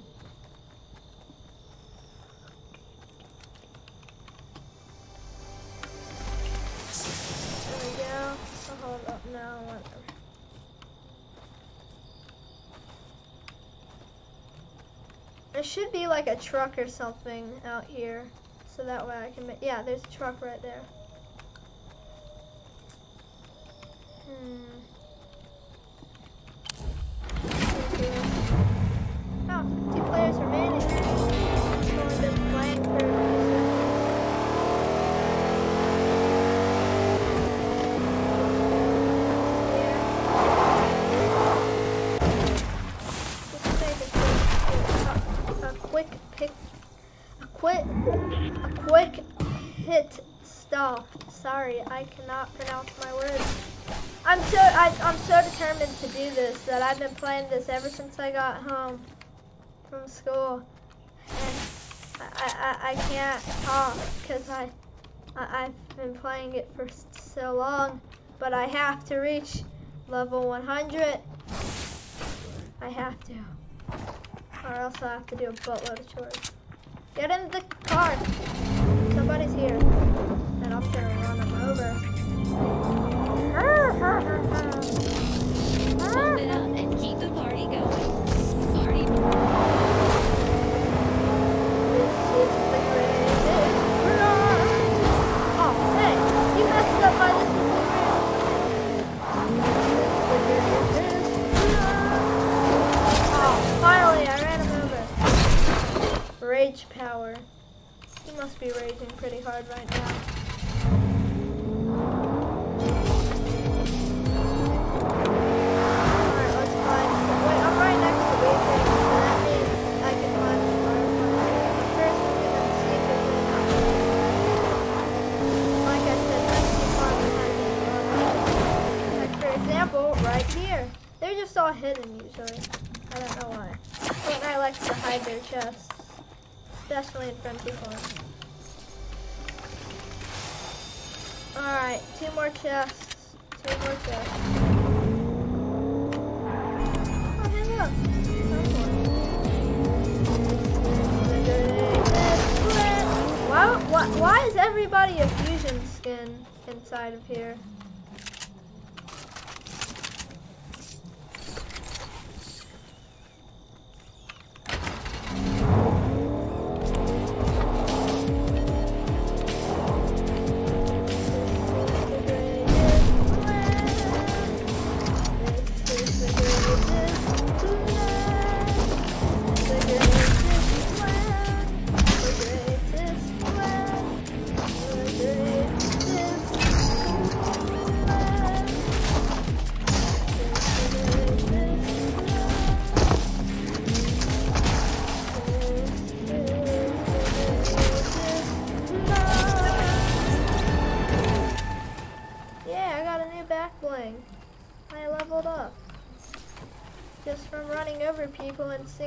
There we go. I'll hold up now. There should be like a truck or something out here. So that way I can yeah, there's a truck right there. That I've been playing this ever since I got home from school, and I I, I can't talk because I, I I've been playing it for so long, but I have to reach level 100. I have to, or else I have to do a boatload of chores. Get in the car. Somebody's here, and I'm gonna run them over. <laughs> Up and keep the party going. Party. Oh, hey, you messed up my Oh, finally, I ran him over. Rage power. He must be raging pretty hard right now. Example, right here. They're just all hidden usually. I don't know why. Fortnite likes to hide their chests. Especially in front Friendly Farm. Alright, two more chests. Two more chests. Oh, look. Why, why is everybody a fusion skin inside of here?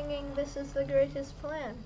Singing This is the Greatest Plan.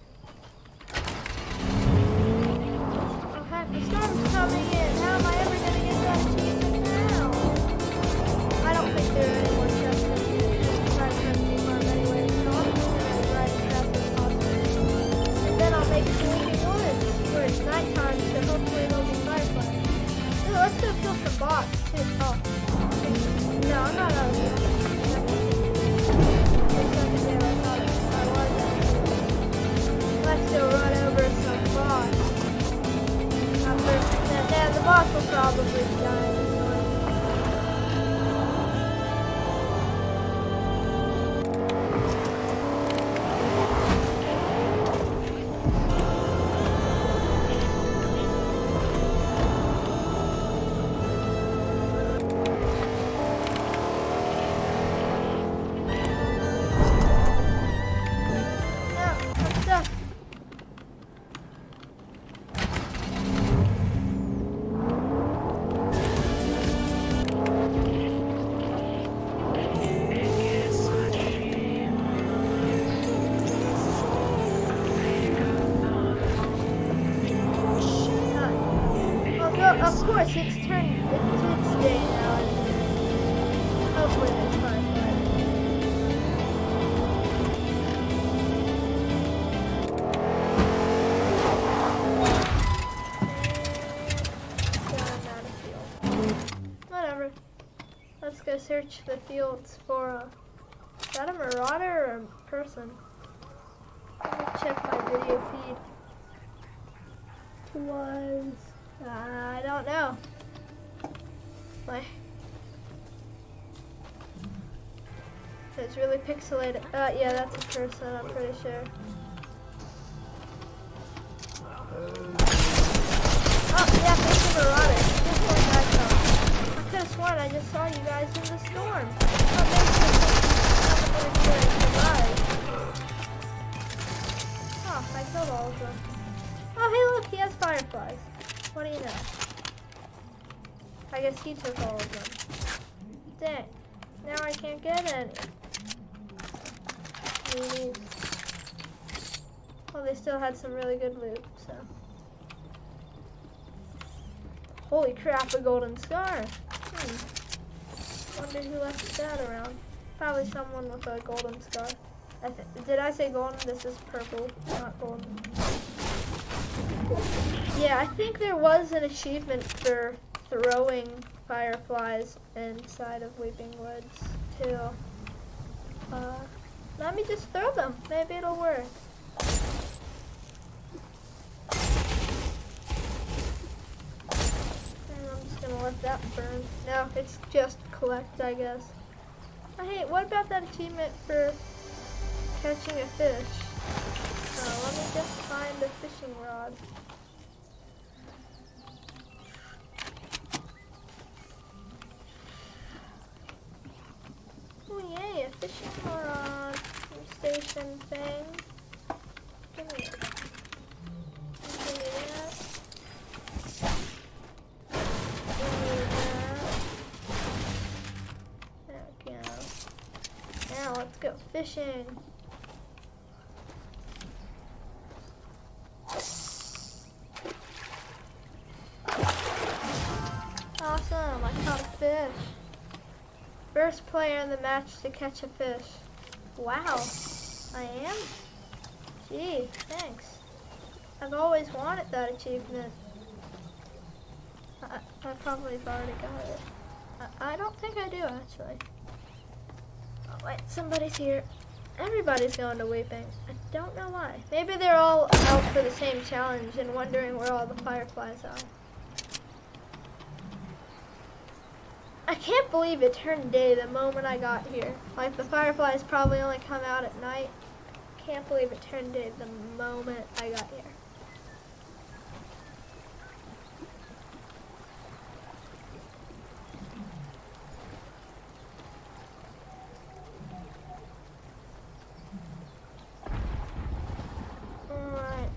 Search the fields for a. Is that a marauder or a person? Let me check my video feed. Was I don't know. My it's really pixelated. Uh, yeah, that's a person. I'm pretty sure. I guess he took all of them. Dang. Now I can't get any. Jeez. Well, they still had some really good loot, so. Holy crap, a golden scar. Hmm. Wonder who left that around. Probably someone with a golden scar. I did I say golden? This is purple, not golden. Yeah, I think there was an achievement for throwing fireflies inside of Weeping Woods, too. Uh, let me just throw them. Maybe it'll work. And I'm just gonna let that burn. No, it's just collect, I guess. Oh, hey, what about that achievement for catching a fish? Uh, let me just find a fishing rod. Yay, a fishing rod station thing. Give me it. Me me. There we go. Now let's go fishing. Awesome, I caught a fish. First player in the match to catch a fish. Wow, I am? Gee, thanks. I've always wanted that achievement. I, I probably have already got it. I, I don't think I do, actually. Oh, wait, somebody's here. Everybody's going to Weeping. I don't know why. Maybe they're all out for the same challenge and wondering where all the fireflies are. I can't believe it turned day the moment I got here. Like the fireflies probably only come out at night. Can't believe it turned day the moment I got here. Alright.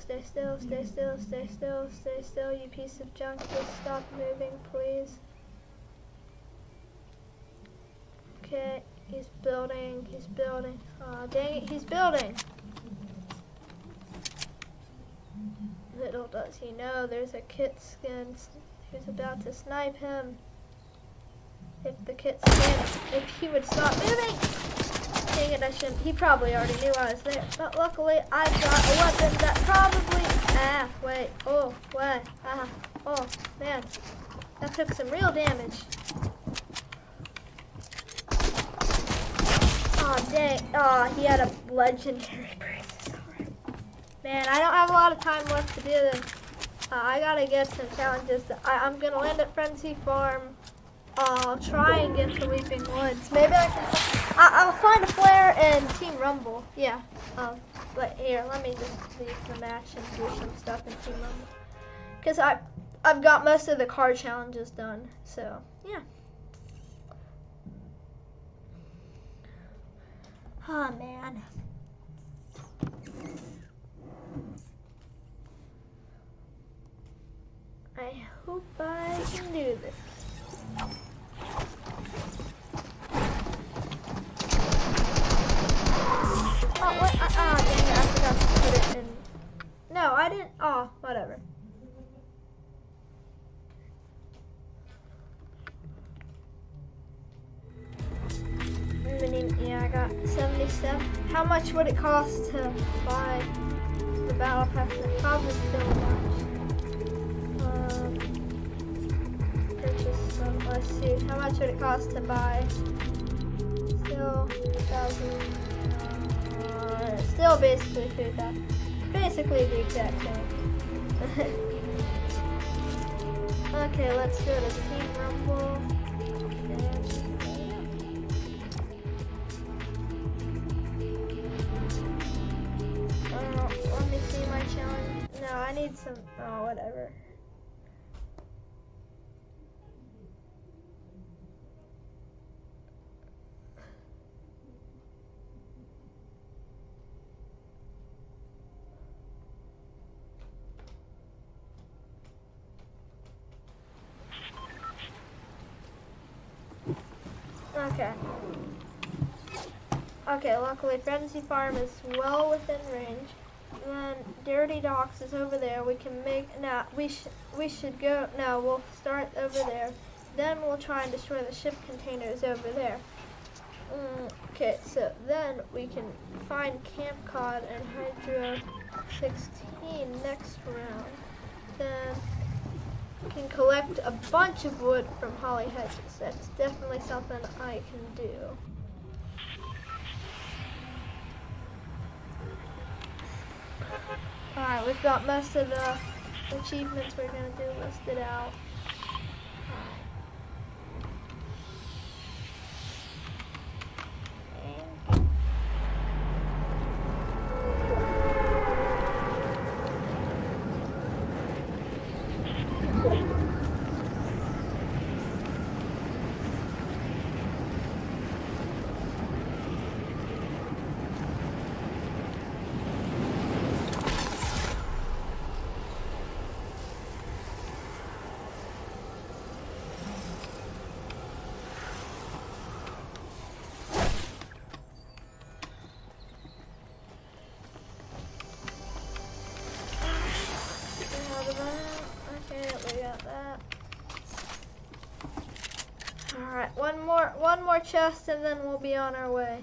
Still, stay still, stay still, stay still, stay still, you piece of junk. Just stop moving, please. Okay, he's building, he's building. Aw, dang it, he's building! Little does he know there's a kit skin who's about to snipe him. If the kit skin, if he would stop moving! Dang it, I shouldn't. He probably already knew I was there. But luckily, I've got a weapon that probably... Ah, wait. Oh, wait. Ah, oh, man. That took some real damage. Oh, dang. Oh, he had a legendary <laughs> brace. Man, I don't have a lot of time left to do this. Uh, I gotta get some challenges. I, I'm gonna land at Frenzy Farm. I'll try and get to Weeping Woods. Maybe I can. I, I'll find a flare and Team Rumble. Yeah. Um. But here, let me just leave the match and do some stuff in Team Rumble. Cause I, I've got most of the card challenges done. So yeah. Oh man. I hope I can do this. Put it in. No, I didn't. Oh, whatever. Yeah, I got 77. How much would it cost to buy the battle pass? Probably still much. Um. Let's see. How much would it cost to buy? Still, thousand. Uh, still basically 2,000. Basically the exact same. <laughs> okay, let's go to Team Rumble. Uh, let me see my challenge. No, I need some. Oh, whatever. Okay. Okay, luckily Frenzy Farm is well within range. Then Dirty Docks is over there. We can make now. we should we should go now. We'll start over there. Then we'll try and destroy the ship containers over there. Mm, okay, so then we can find Camp Cod and Hydro 16 next round. Then we can collect a bunch of wood from Holly Hedges. That's definitely something I can do. Alright, we've got most of the achievements we're gonna do listed out. More one more chest and then we'll be on our way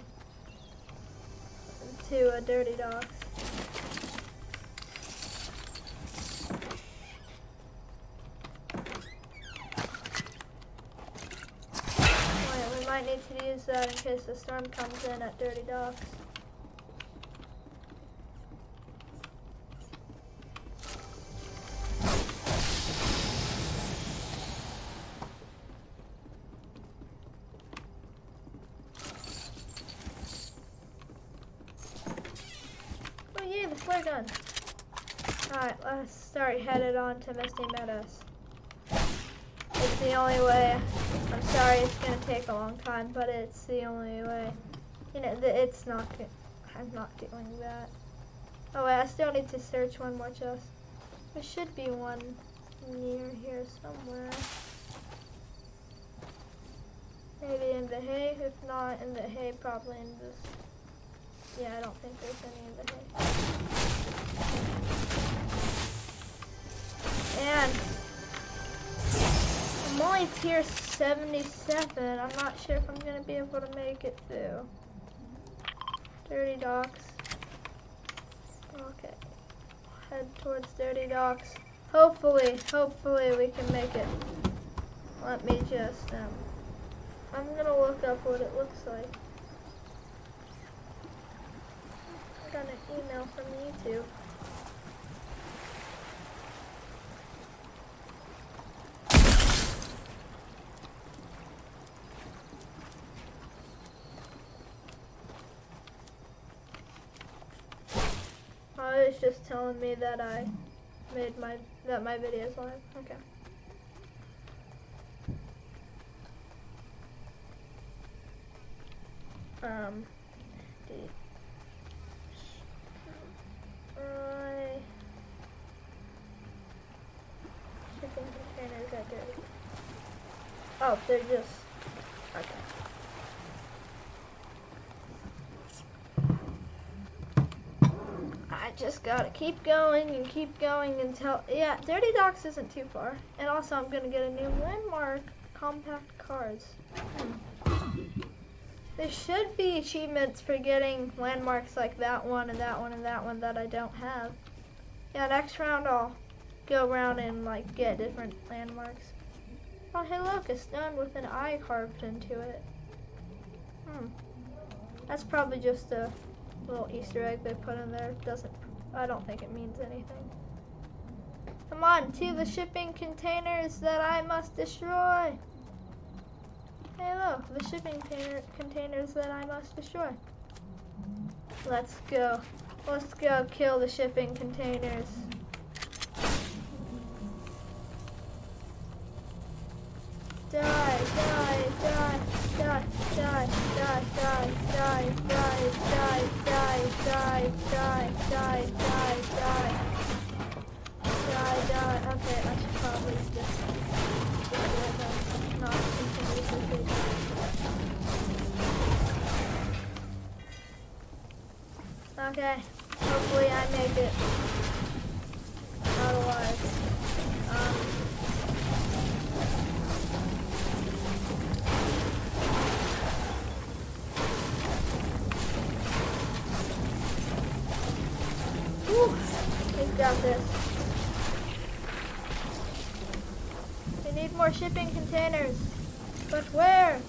to a Dirty Docks. Wait, we might need to use that in case the storm comes in at Dirty Docks. Oh yeah, the flare gun. Alright, let's start to Misty Meadows. It's the only way. I'm sorry it's gonna take a long time, but it's the only way. You know, it's not good. I'm not doing that. Oh wait, I still need to search one more chest. There should be one near here somewhere. Maybe in the hay. If not in the hay, probably in this. Yeah, I don't think there's any in the hay. And I'm only tier 77. I'm not sure if I'm gonna be able to make it through. Dirty Docks. Okay. Head towards Dirty Docks. Hopefully, hopefully we can make it. Let me just, um, I'm gonna look up what it looks like. I got an email from YouTube. Oh, it's just telling me that I made my that my video is live. Okay. Um. I shipping containers at dirty. Oh, they're just. Okay. I just gotta keep going and keep going until. Yeah, Dirty Docks isn't too far. And also, I'm gonna get a new landmark compact. Hmm. There should be achievements for getting landmarks like that one and that one and that one that I don't have. Yeah, next round I'll go around and like get different landmarks. Oh, hey look, a stone with an eye carved into it. Hmm. That's probably just a little Easter egg they put in there. Doesn't, I don't think it means anything. Come on, to the shipping containers that I must destroy. Hey look, the shipping container containers that I must destroy. Let's go. Let's go kill the shipping containers. Die, die, die, die, die, die, die, die, die, die, die, die, die, die, die. Die, die. Die. Okay, I should probably just. Okay, hopefully I make it. Otherwise, um, more shipping containers. But where?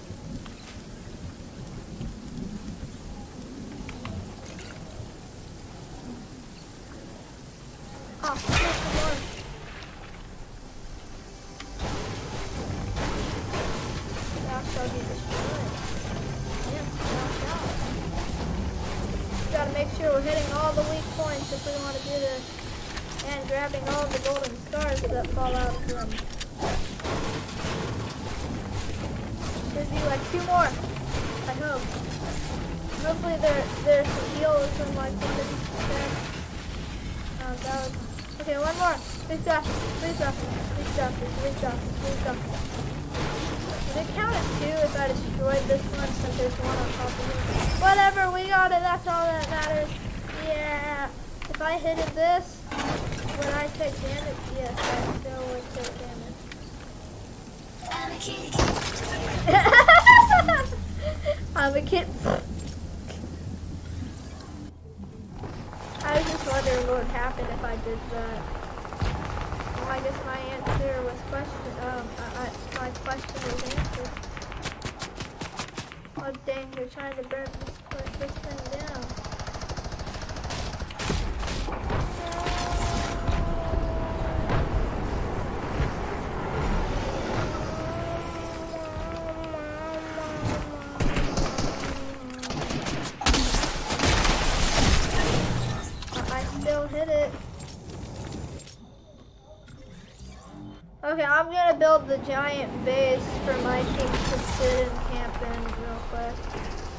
The giant base for my team to sit and camp in real quick,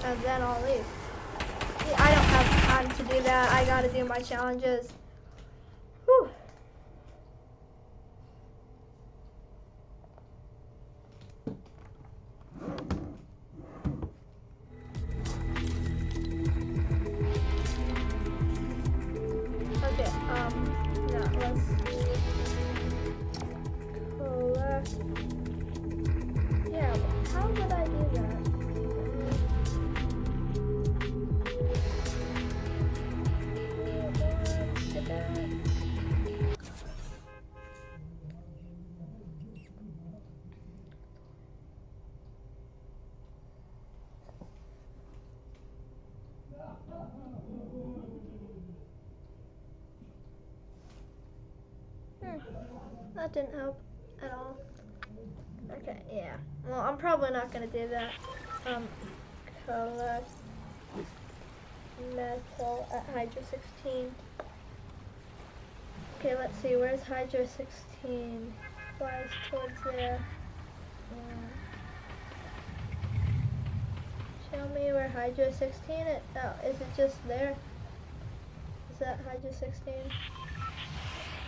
and then I'll leave. I don't have time to do that. I gotta do my challenges. Didn't help at all. Okay, yeah. Well, I'm probably not gonna do that. Um, collect metal at Hydro 16. Okay, let's see. Where's Hydro 16? Flies towards there. Show me where Hydro 16 is. Oh, is it just there? Is that Hydro 16?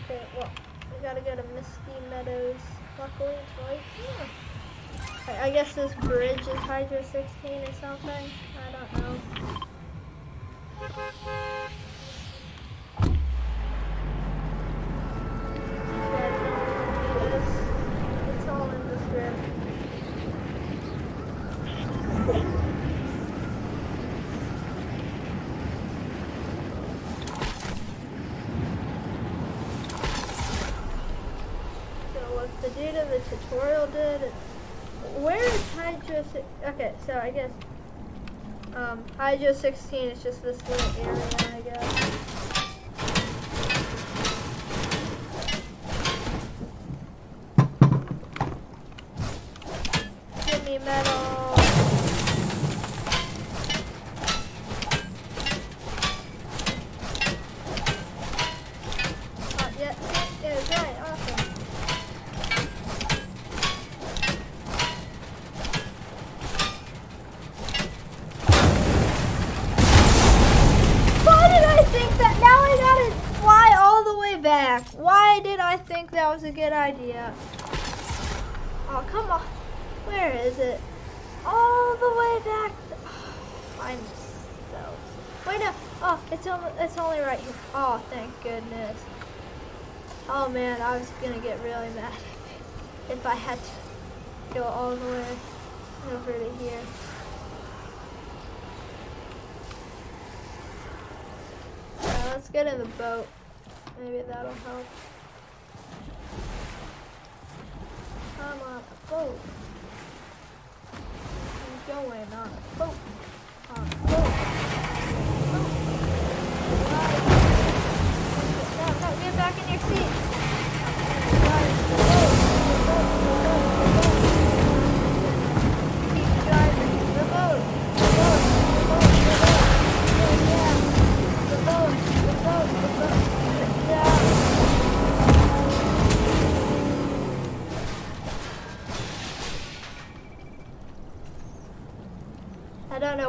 Okay, well, we gotta go to Misty Meadows. Luckily, it's right here. I I guess this bridge is Hydro 16 or something. I don't know. Yeah, don't do this. It's all in the script. So what the dude in the tutorial did, it's, where is Hydro? si- Okay, so I guess um, Hydro 16 is just this little area, I guess. Give me metal. Oh, yeah, see, it was right, awesome. Why did I think that? Now I gotta fly all the way back. Why did I think that was a good idea? Oh, come on. Where is it? All the way back. I'm so. <sighs> Wait, no. Oh, it's only, it's only right here. Oh, thank goodness. Oh man, I was gonna get really mad if I had to go all the way over to here. Let's get in the boat. Maybe that'll help. I'm on a boat. I'm going on a boat. On a boat. Get back in your seat.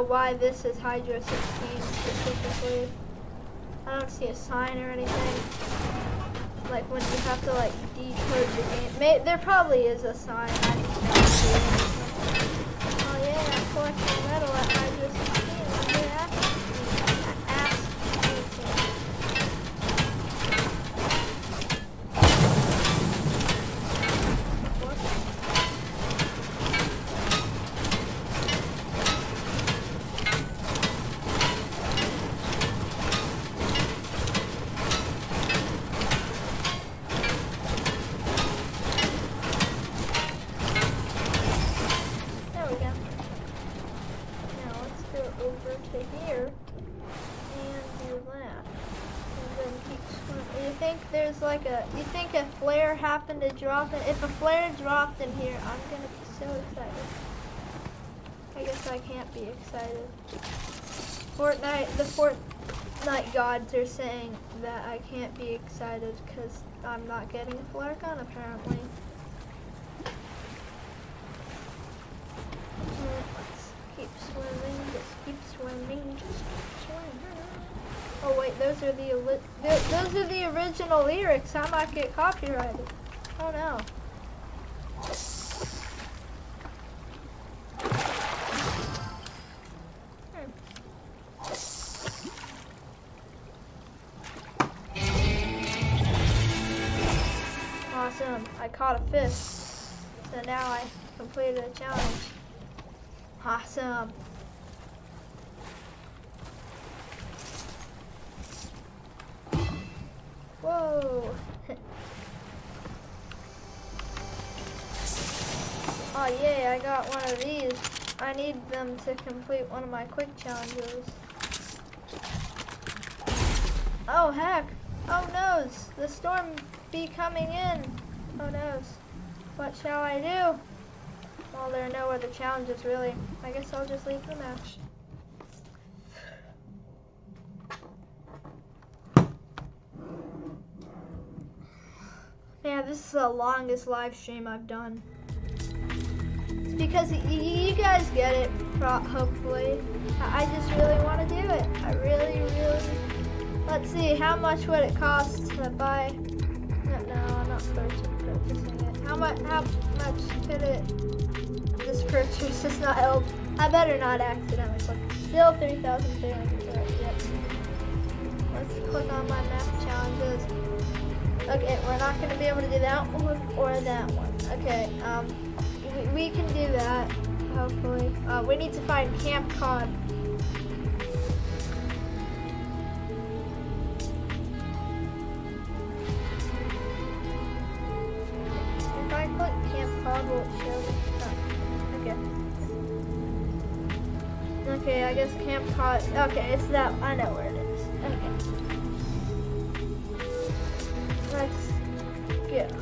Why this is Hydro 16 specifically. I don't see a sign or anything. Like when you have to like decode the game. May there probably is a sign. I just don't see it. Oh yeah, I'm collecting metal at Hydro 16. Under Ask Ask What? There we go. Now let's go over to here and do that. And then keep swimming. You think there's like a, you think a to? If a flare dropped in here, I'm gonna be so excited. I guess I can't be excited. Fortnite, the Fortnite gods are saying that I can't be excited because I'm not getting a flare gun apparently. Keep swimming, just keep swimming, just keep swimming. Oh wait, those are the, those are the original lyrics. I might get copyrighted. Oh no. Hmm. Awesome. I caught a fish. So now I completed a challenge. Awesome. Whoa. Oh yeah, I got one of these. I need them to complete one of my quick challenges. Oh heck. Oh noes. The storm be coming in. Oh noes. What shall I do? Well, there are no other challenges really. I guess I'll just leave the match. Yeah, this is the longest live stream I've done. It's because you guys get it, hopefully. I just really want to do it. I really, really. Let's see, how much would it cost to buy? No, no I'm not purchasing it. How much? How much could it? This purchase does not help. I better not accidentally click. Still 3,300. Yep. Let's click on my map challenges. Okay, we're not going to be able to do that one or that one. Okay, um, we, we can do that, hopefully. Uh, we need to find Camp Cod. If I click Camp Cod, will it show okay. Okay, I guess Camp Cod. Okay, it's that. I know where it is. Okay. Let's get.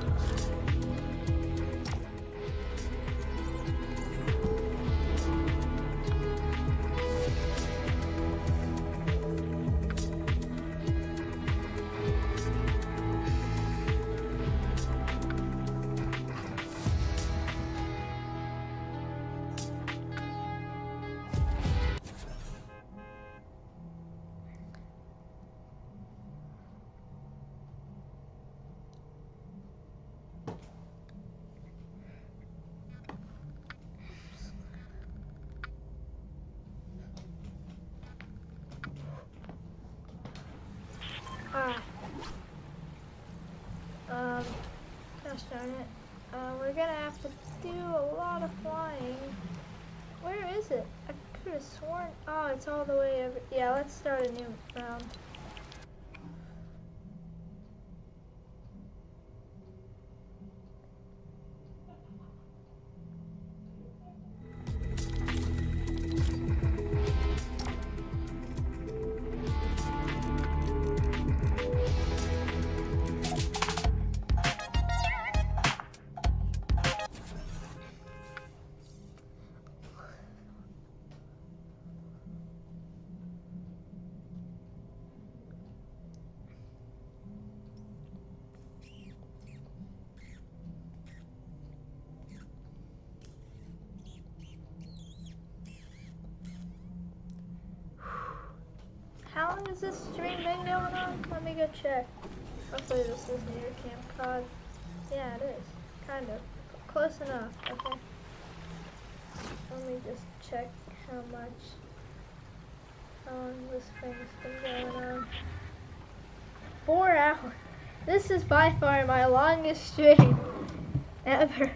All the way over. Yeah, let's start a new round. Go check. Hopefully this is near Camp Cod. Yeah, it is. Kind of. Close enough. Okay. Let me just check how much, how long this thing's been going on. Four hours. This is by far my longest stream <laughs> ever.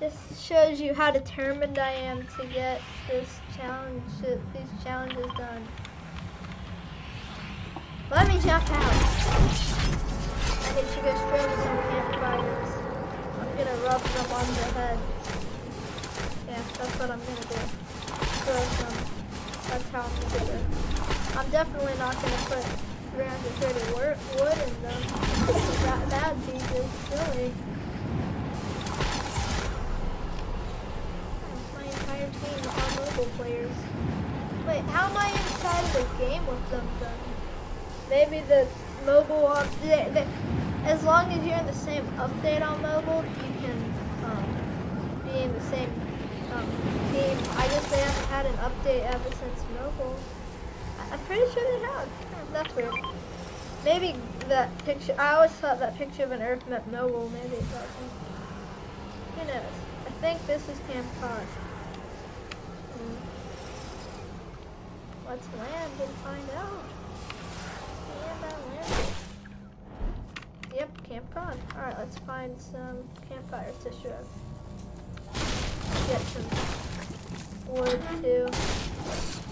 This shows you how determined I am to get this challenge, these challenges done. Let me jump out. I think she go straight to some campfires. I'm gonna rub them on the head. Yeah, that's what I'm gonna do. Throw some. That's how I'm gonna do it. I'm definitely not gonna put 330 wor- wood in them. That, that'd be just silly. My entire team all mobile players. Wait, how am I inside of a game with them then? Maybe the mobile up they, they, as long as you're in the same update on mobile, you can um, be in the same um, team. I guess they haven't had an update ever since mobile. I, I'm pretty sure they have. That's weird. Maybe that picture. I always thought that picture of an Earth meant mobile. Maybe it doesn't. Who knows? I think this is Camp Cod. Hmm. Let's land and find out. Yep, Camp Cod. Alright, let's find some campfires to shrub. Get some wood too.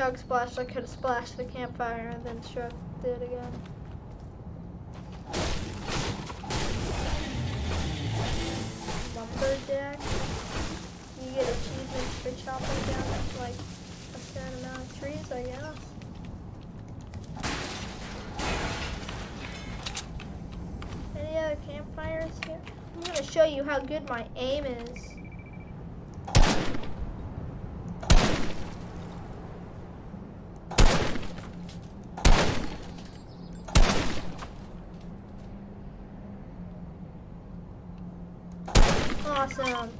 Chug I could have splashed the campfire and then shrugged it again. Lumberjack. You get achievements for chopping down like a certain amount of trees, I guess. show you how good my aim is. Awesome.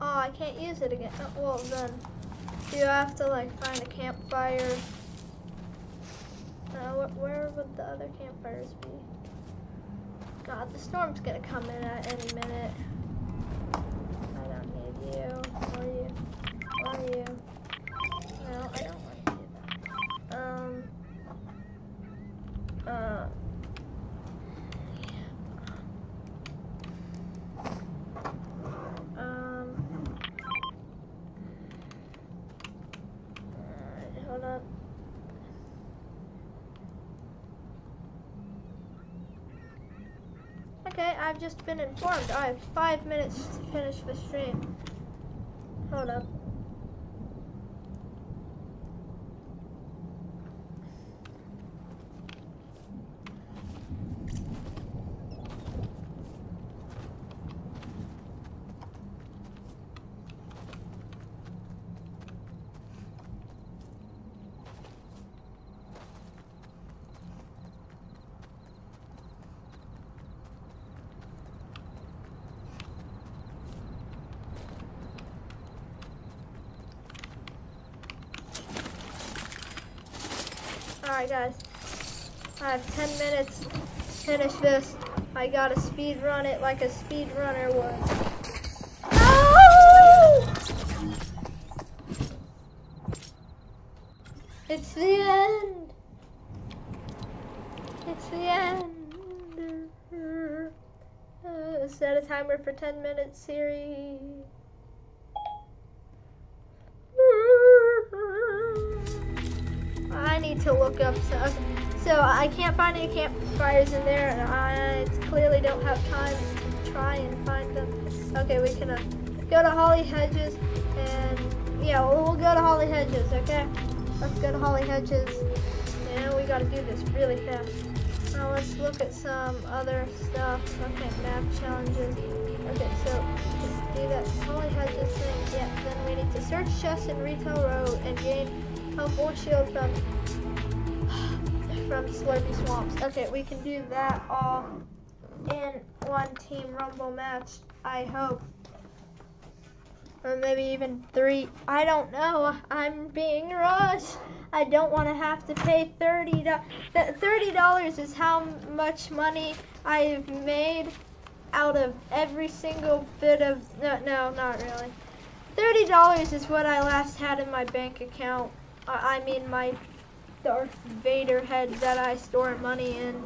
Oh, I can't use it again. Oh, well, then do you have to like find a campfire? Uh, wh- where would the other campfires be? God, the storm's gonna come in at any minute. I don't need you. Or you. Or you. No, I don't want to do that. Um. Uh. Um. Alright, hold up. Okay, I've just been informed. I have five minutes to finish the stream. Hold up. Alright guys. I have 10 minutes to finish this. I gotta speed run it like a speed runner would. It's the end. It's the end. Uh, set a timer for 10 minutes, Siri. I need to look up so, so I can't find any campfires in there and I clearly don't have time to try and find them. Okay, we can uh, go to Holly Hedges and yeah, we'll, we'll go to Holly Hedges, okay? Let's go to Holly Hedges and we gotta do this really fast. Now let's look at some other stuff. Okay, map challenges. Okay, so let's do that Holly Hedges thing. Yeah, then we need to search chests in Retail Row and gain health or shield from from Slurpy Swamps. Okay, we can do that all in one Team Rumble match, I hope. Or maybe even three. I don't know. I'm being rushed. I don't want to have to pay $30. $30 is how much money I've made out of every single bit of. No, no, not really. $30 is what I last had in my bank account. I I mean, my Darth Vader head that I store money in.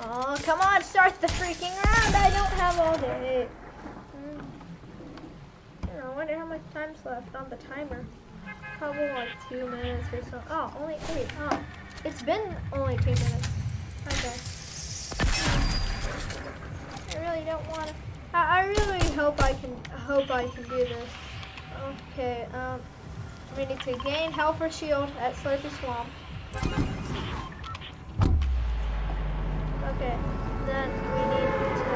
Oh, come on, start the freaking round. I don't have all day. Hmm. I wonder how much time's left on the timer. Probably like two minutes or so. Oh, only eight. Oh, it's been only two minutes. Okay. I really don't want to. I, I really hope I can. Hope I can do this. Okay. Um. We need to gain health or shield at Slurpy Swamp. Okay, then we need to,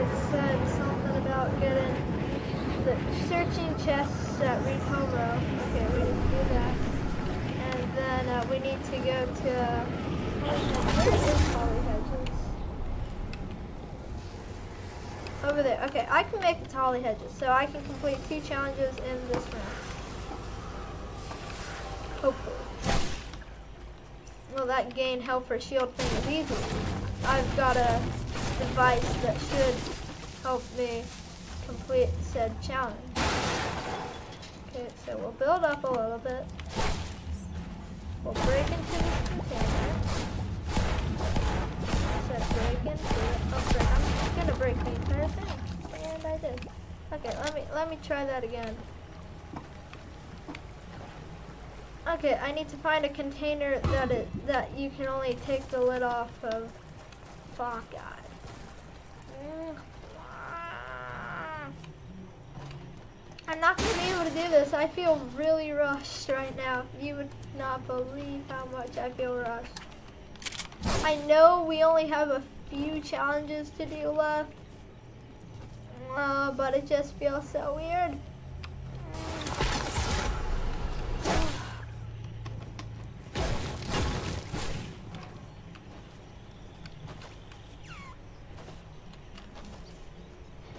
it said something about getting the searching chests at Row. Okay, we need to do that. And then uh, we need to go to, where is Holly Hedges? Over there. Okay, I can make it to Holly Hedges, so I can complete two challenges in this round. Hopefully. Well, that gain health for shield thing is easy. I've got a device that should help me complete said challenge. Okay, so we'll build up a little bit. We'll break into this container. Said break into it. Oh, I'm gonna break the entire thing. And I did. Okay, let me let me try that again. Okay, I need to find a container that it that you can only take the lid off of. Fuck God. I'm not gonna be able to do this. I feel really rushed right now. You would not believe how much I feel rushed. I know we only have a few challenges to do left, uh, but it just feels so weird.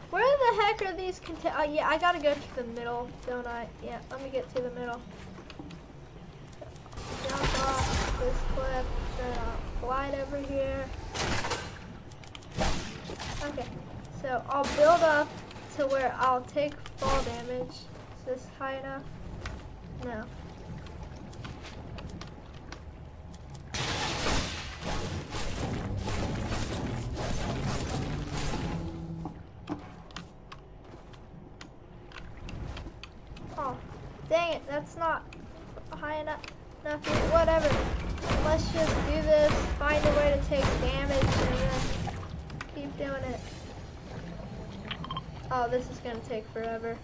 Where the heck are these contain- Oh uh, yeah, I gotta go to the middle, don't I? Yeah, let me get to the middle. Jump off this cliff, then I'll glide over here. Okay, so I'll build up to where I'll take fall damage. Is this high enough? No. Oh, dang it, that's not high enough. Nothing, whatever. Let's just do this, find a way to take damage, and then keep doing it. Oh, this is gonna take forever.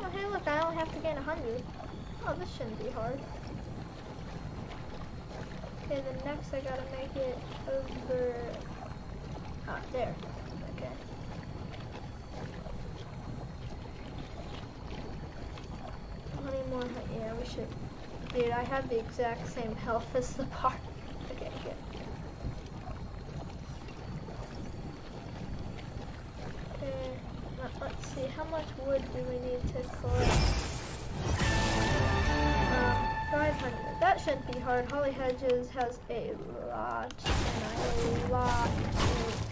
Oh, hey, look, I only have to gain 100. Oh, this shouldn't be hard. Okay, then next I gotta make it over... Ah, there. Okay. Twenty more, yeah, we should. Dude, I have the exact same health <laughs> as the bar. Okay, good. Okay, let, let's see, how much wood do we need to collect? Um, 500. That shouldn't be hard. Holly Hedges has a lot, and a lot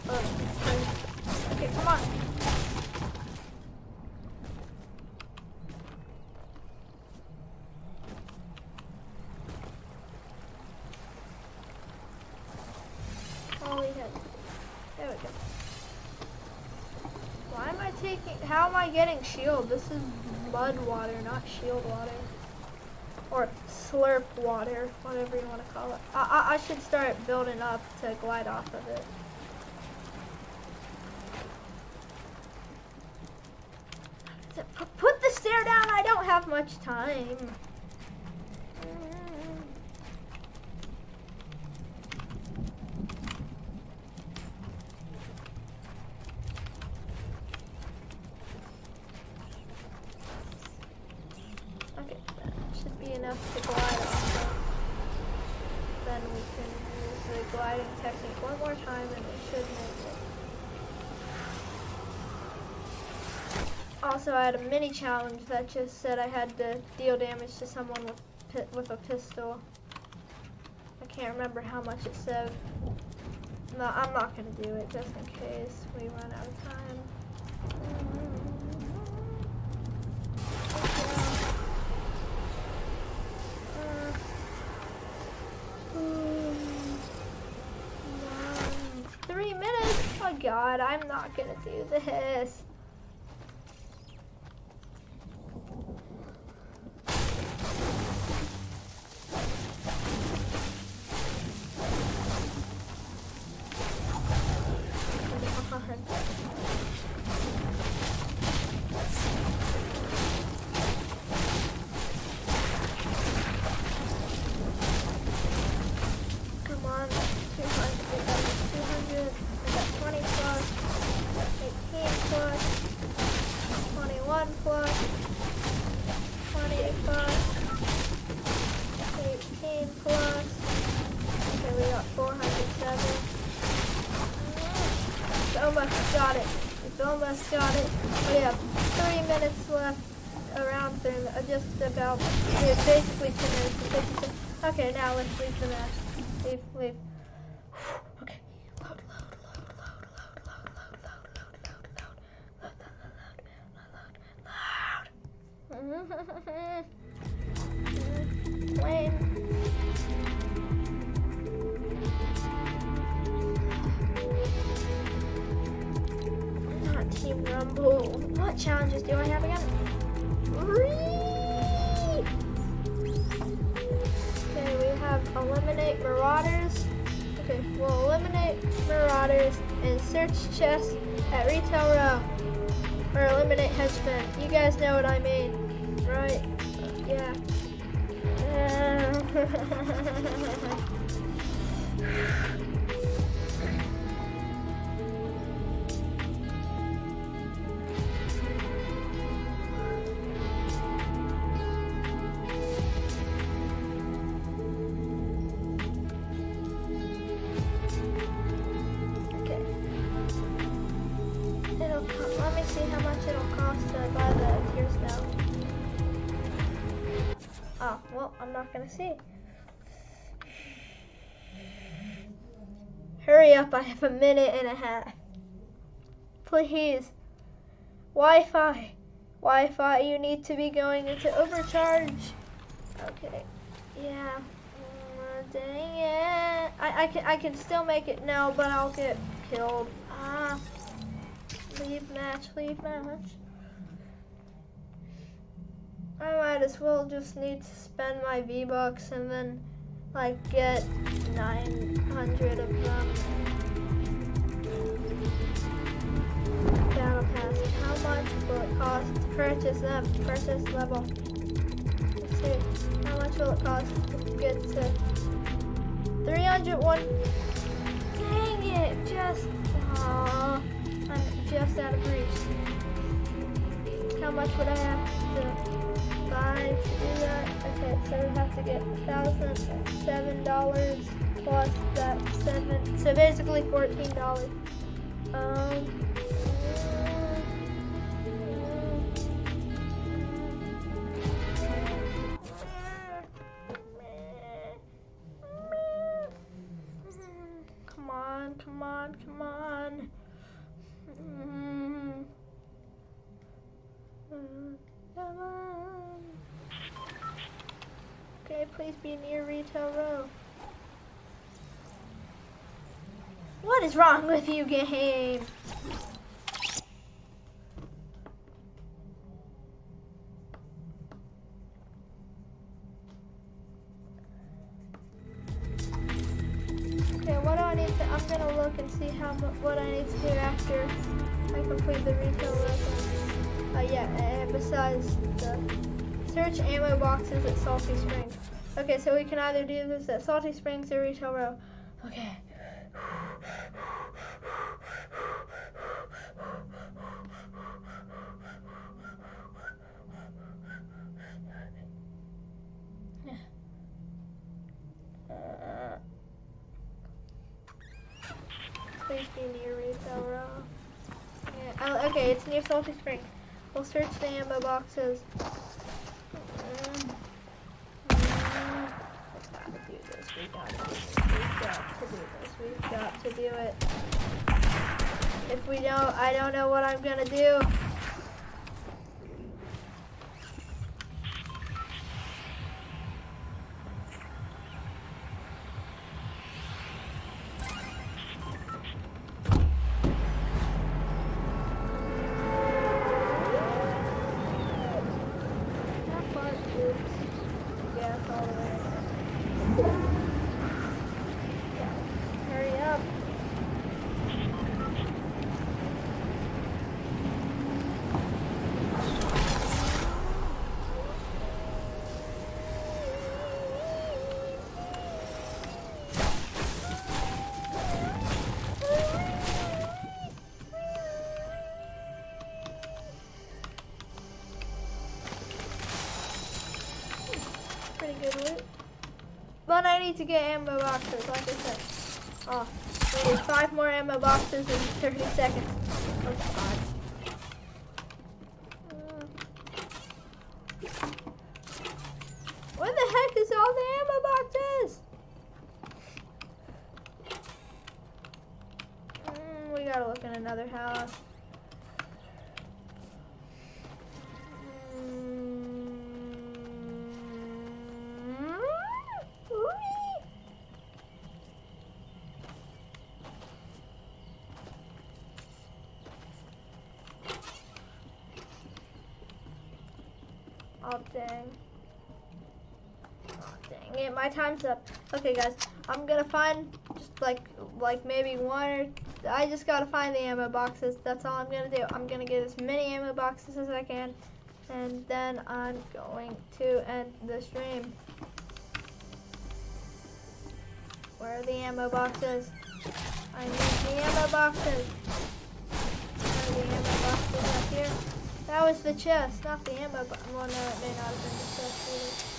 of... Okay, come on. There we go. Why am I taking... How am I getting shield? This is mud water, not shield water or slurp water, whatever you want to call it. I, I, I should start building up to glide off of it. Put the stair down, I don't have much time. Okay, that should be enough to glide off of. Then we can use the gliding technique one more time and we should make it. Also, I had a mini challenge that just said I had to deal damage to someone with with a pistol. I can't remember how much it said. No, I'm not gonna do it just in case we run out of time. Uh, um, Three minutes? Oh god, I'm not gonna do this. Minute and a half. Please. Wi-Fi. Wi-Fi, you need to be going into overcharge. Okay. Yeah. Mm, dang it. I, I can I can still make it now, but I'll get killed. Ah. Leave match, leave match. I might as well just need to spend my V-Bucks and then like get 900 of them. Battle pass. How much will it cost to purchase them? Purchase level. Let's see. How much will it cost to get to 301? Dang it! Just. Aww. I'm just out of reach. How much would I have to buy to do that? Okay, so we have to get thousand seven dollars plus that seven. So basically fourteen dollars. Um. Come on, come on, come on. Come on. Okay, please be near retail row. What is wrong with you, game? Okay, what do I need to? I'm gonna look and see how what I need to do after I complete the retail row. Uh, yeah, and besides the search ammo boxes at Salty Springs. Okay, so we can either do this at Salty Springs or Retail Row. Okay. Okay, it's near Salty Springs. We'll search the ammo boxes. Mm. Mm. We gotta do this. We gotta do this. We've got to do this. We've got to do it. If we don't, I don't know what I'm gonna do. Need to get ammo boxes, like I said. Oh, we need five more ammo boxes in 30 seconds. Oh, God. Mm. Where the heck is all the ammo boxes? Mm, we gotta look in another house. Mm. Oh, dang. Oh, dang it, my time's up. Okay, guys, I'm gonna find just like, like maybe one or, I just gotta find the ammo boxes. That's all I'm gonna do. I'm gonna get as many ammo boxes as I can, and then I'm going to end the stream. Where are the ammo boxes? I need the ammo boxes. Where are the ammo boxes up here? That was the chest, not the ammo box. Well, no, it may not have been the chest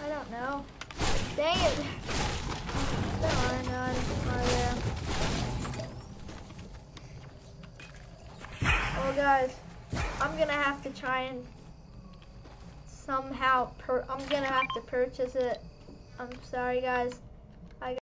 either. I don't know. Dang it! None, are there? Well, guys, I'm gonna have to try and somehow I'm gonna have to purchase it. I'm sorry, guys.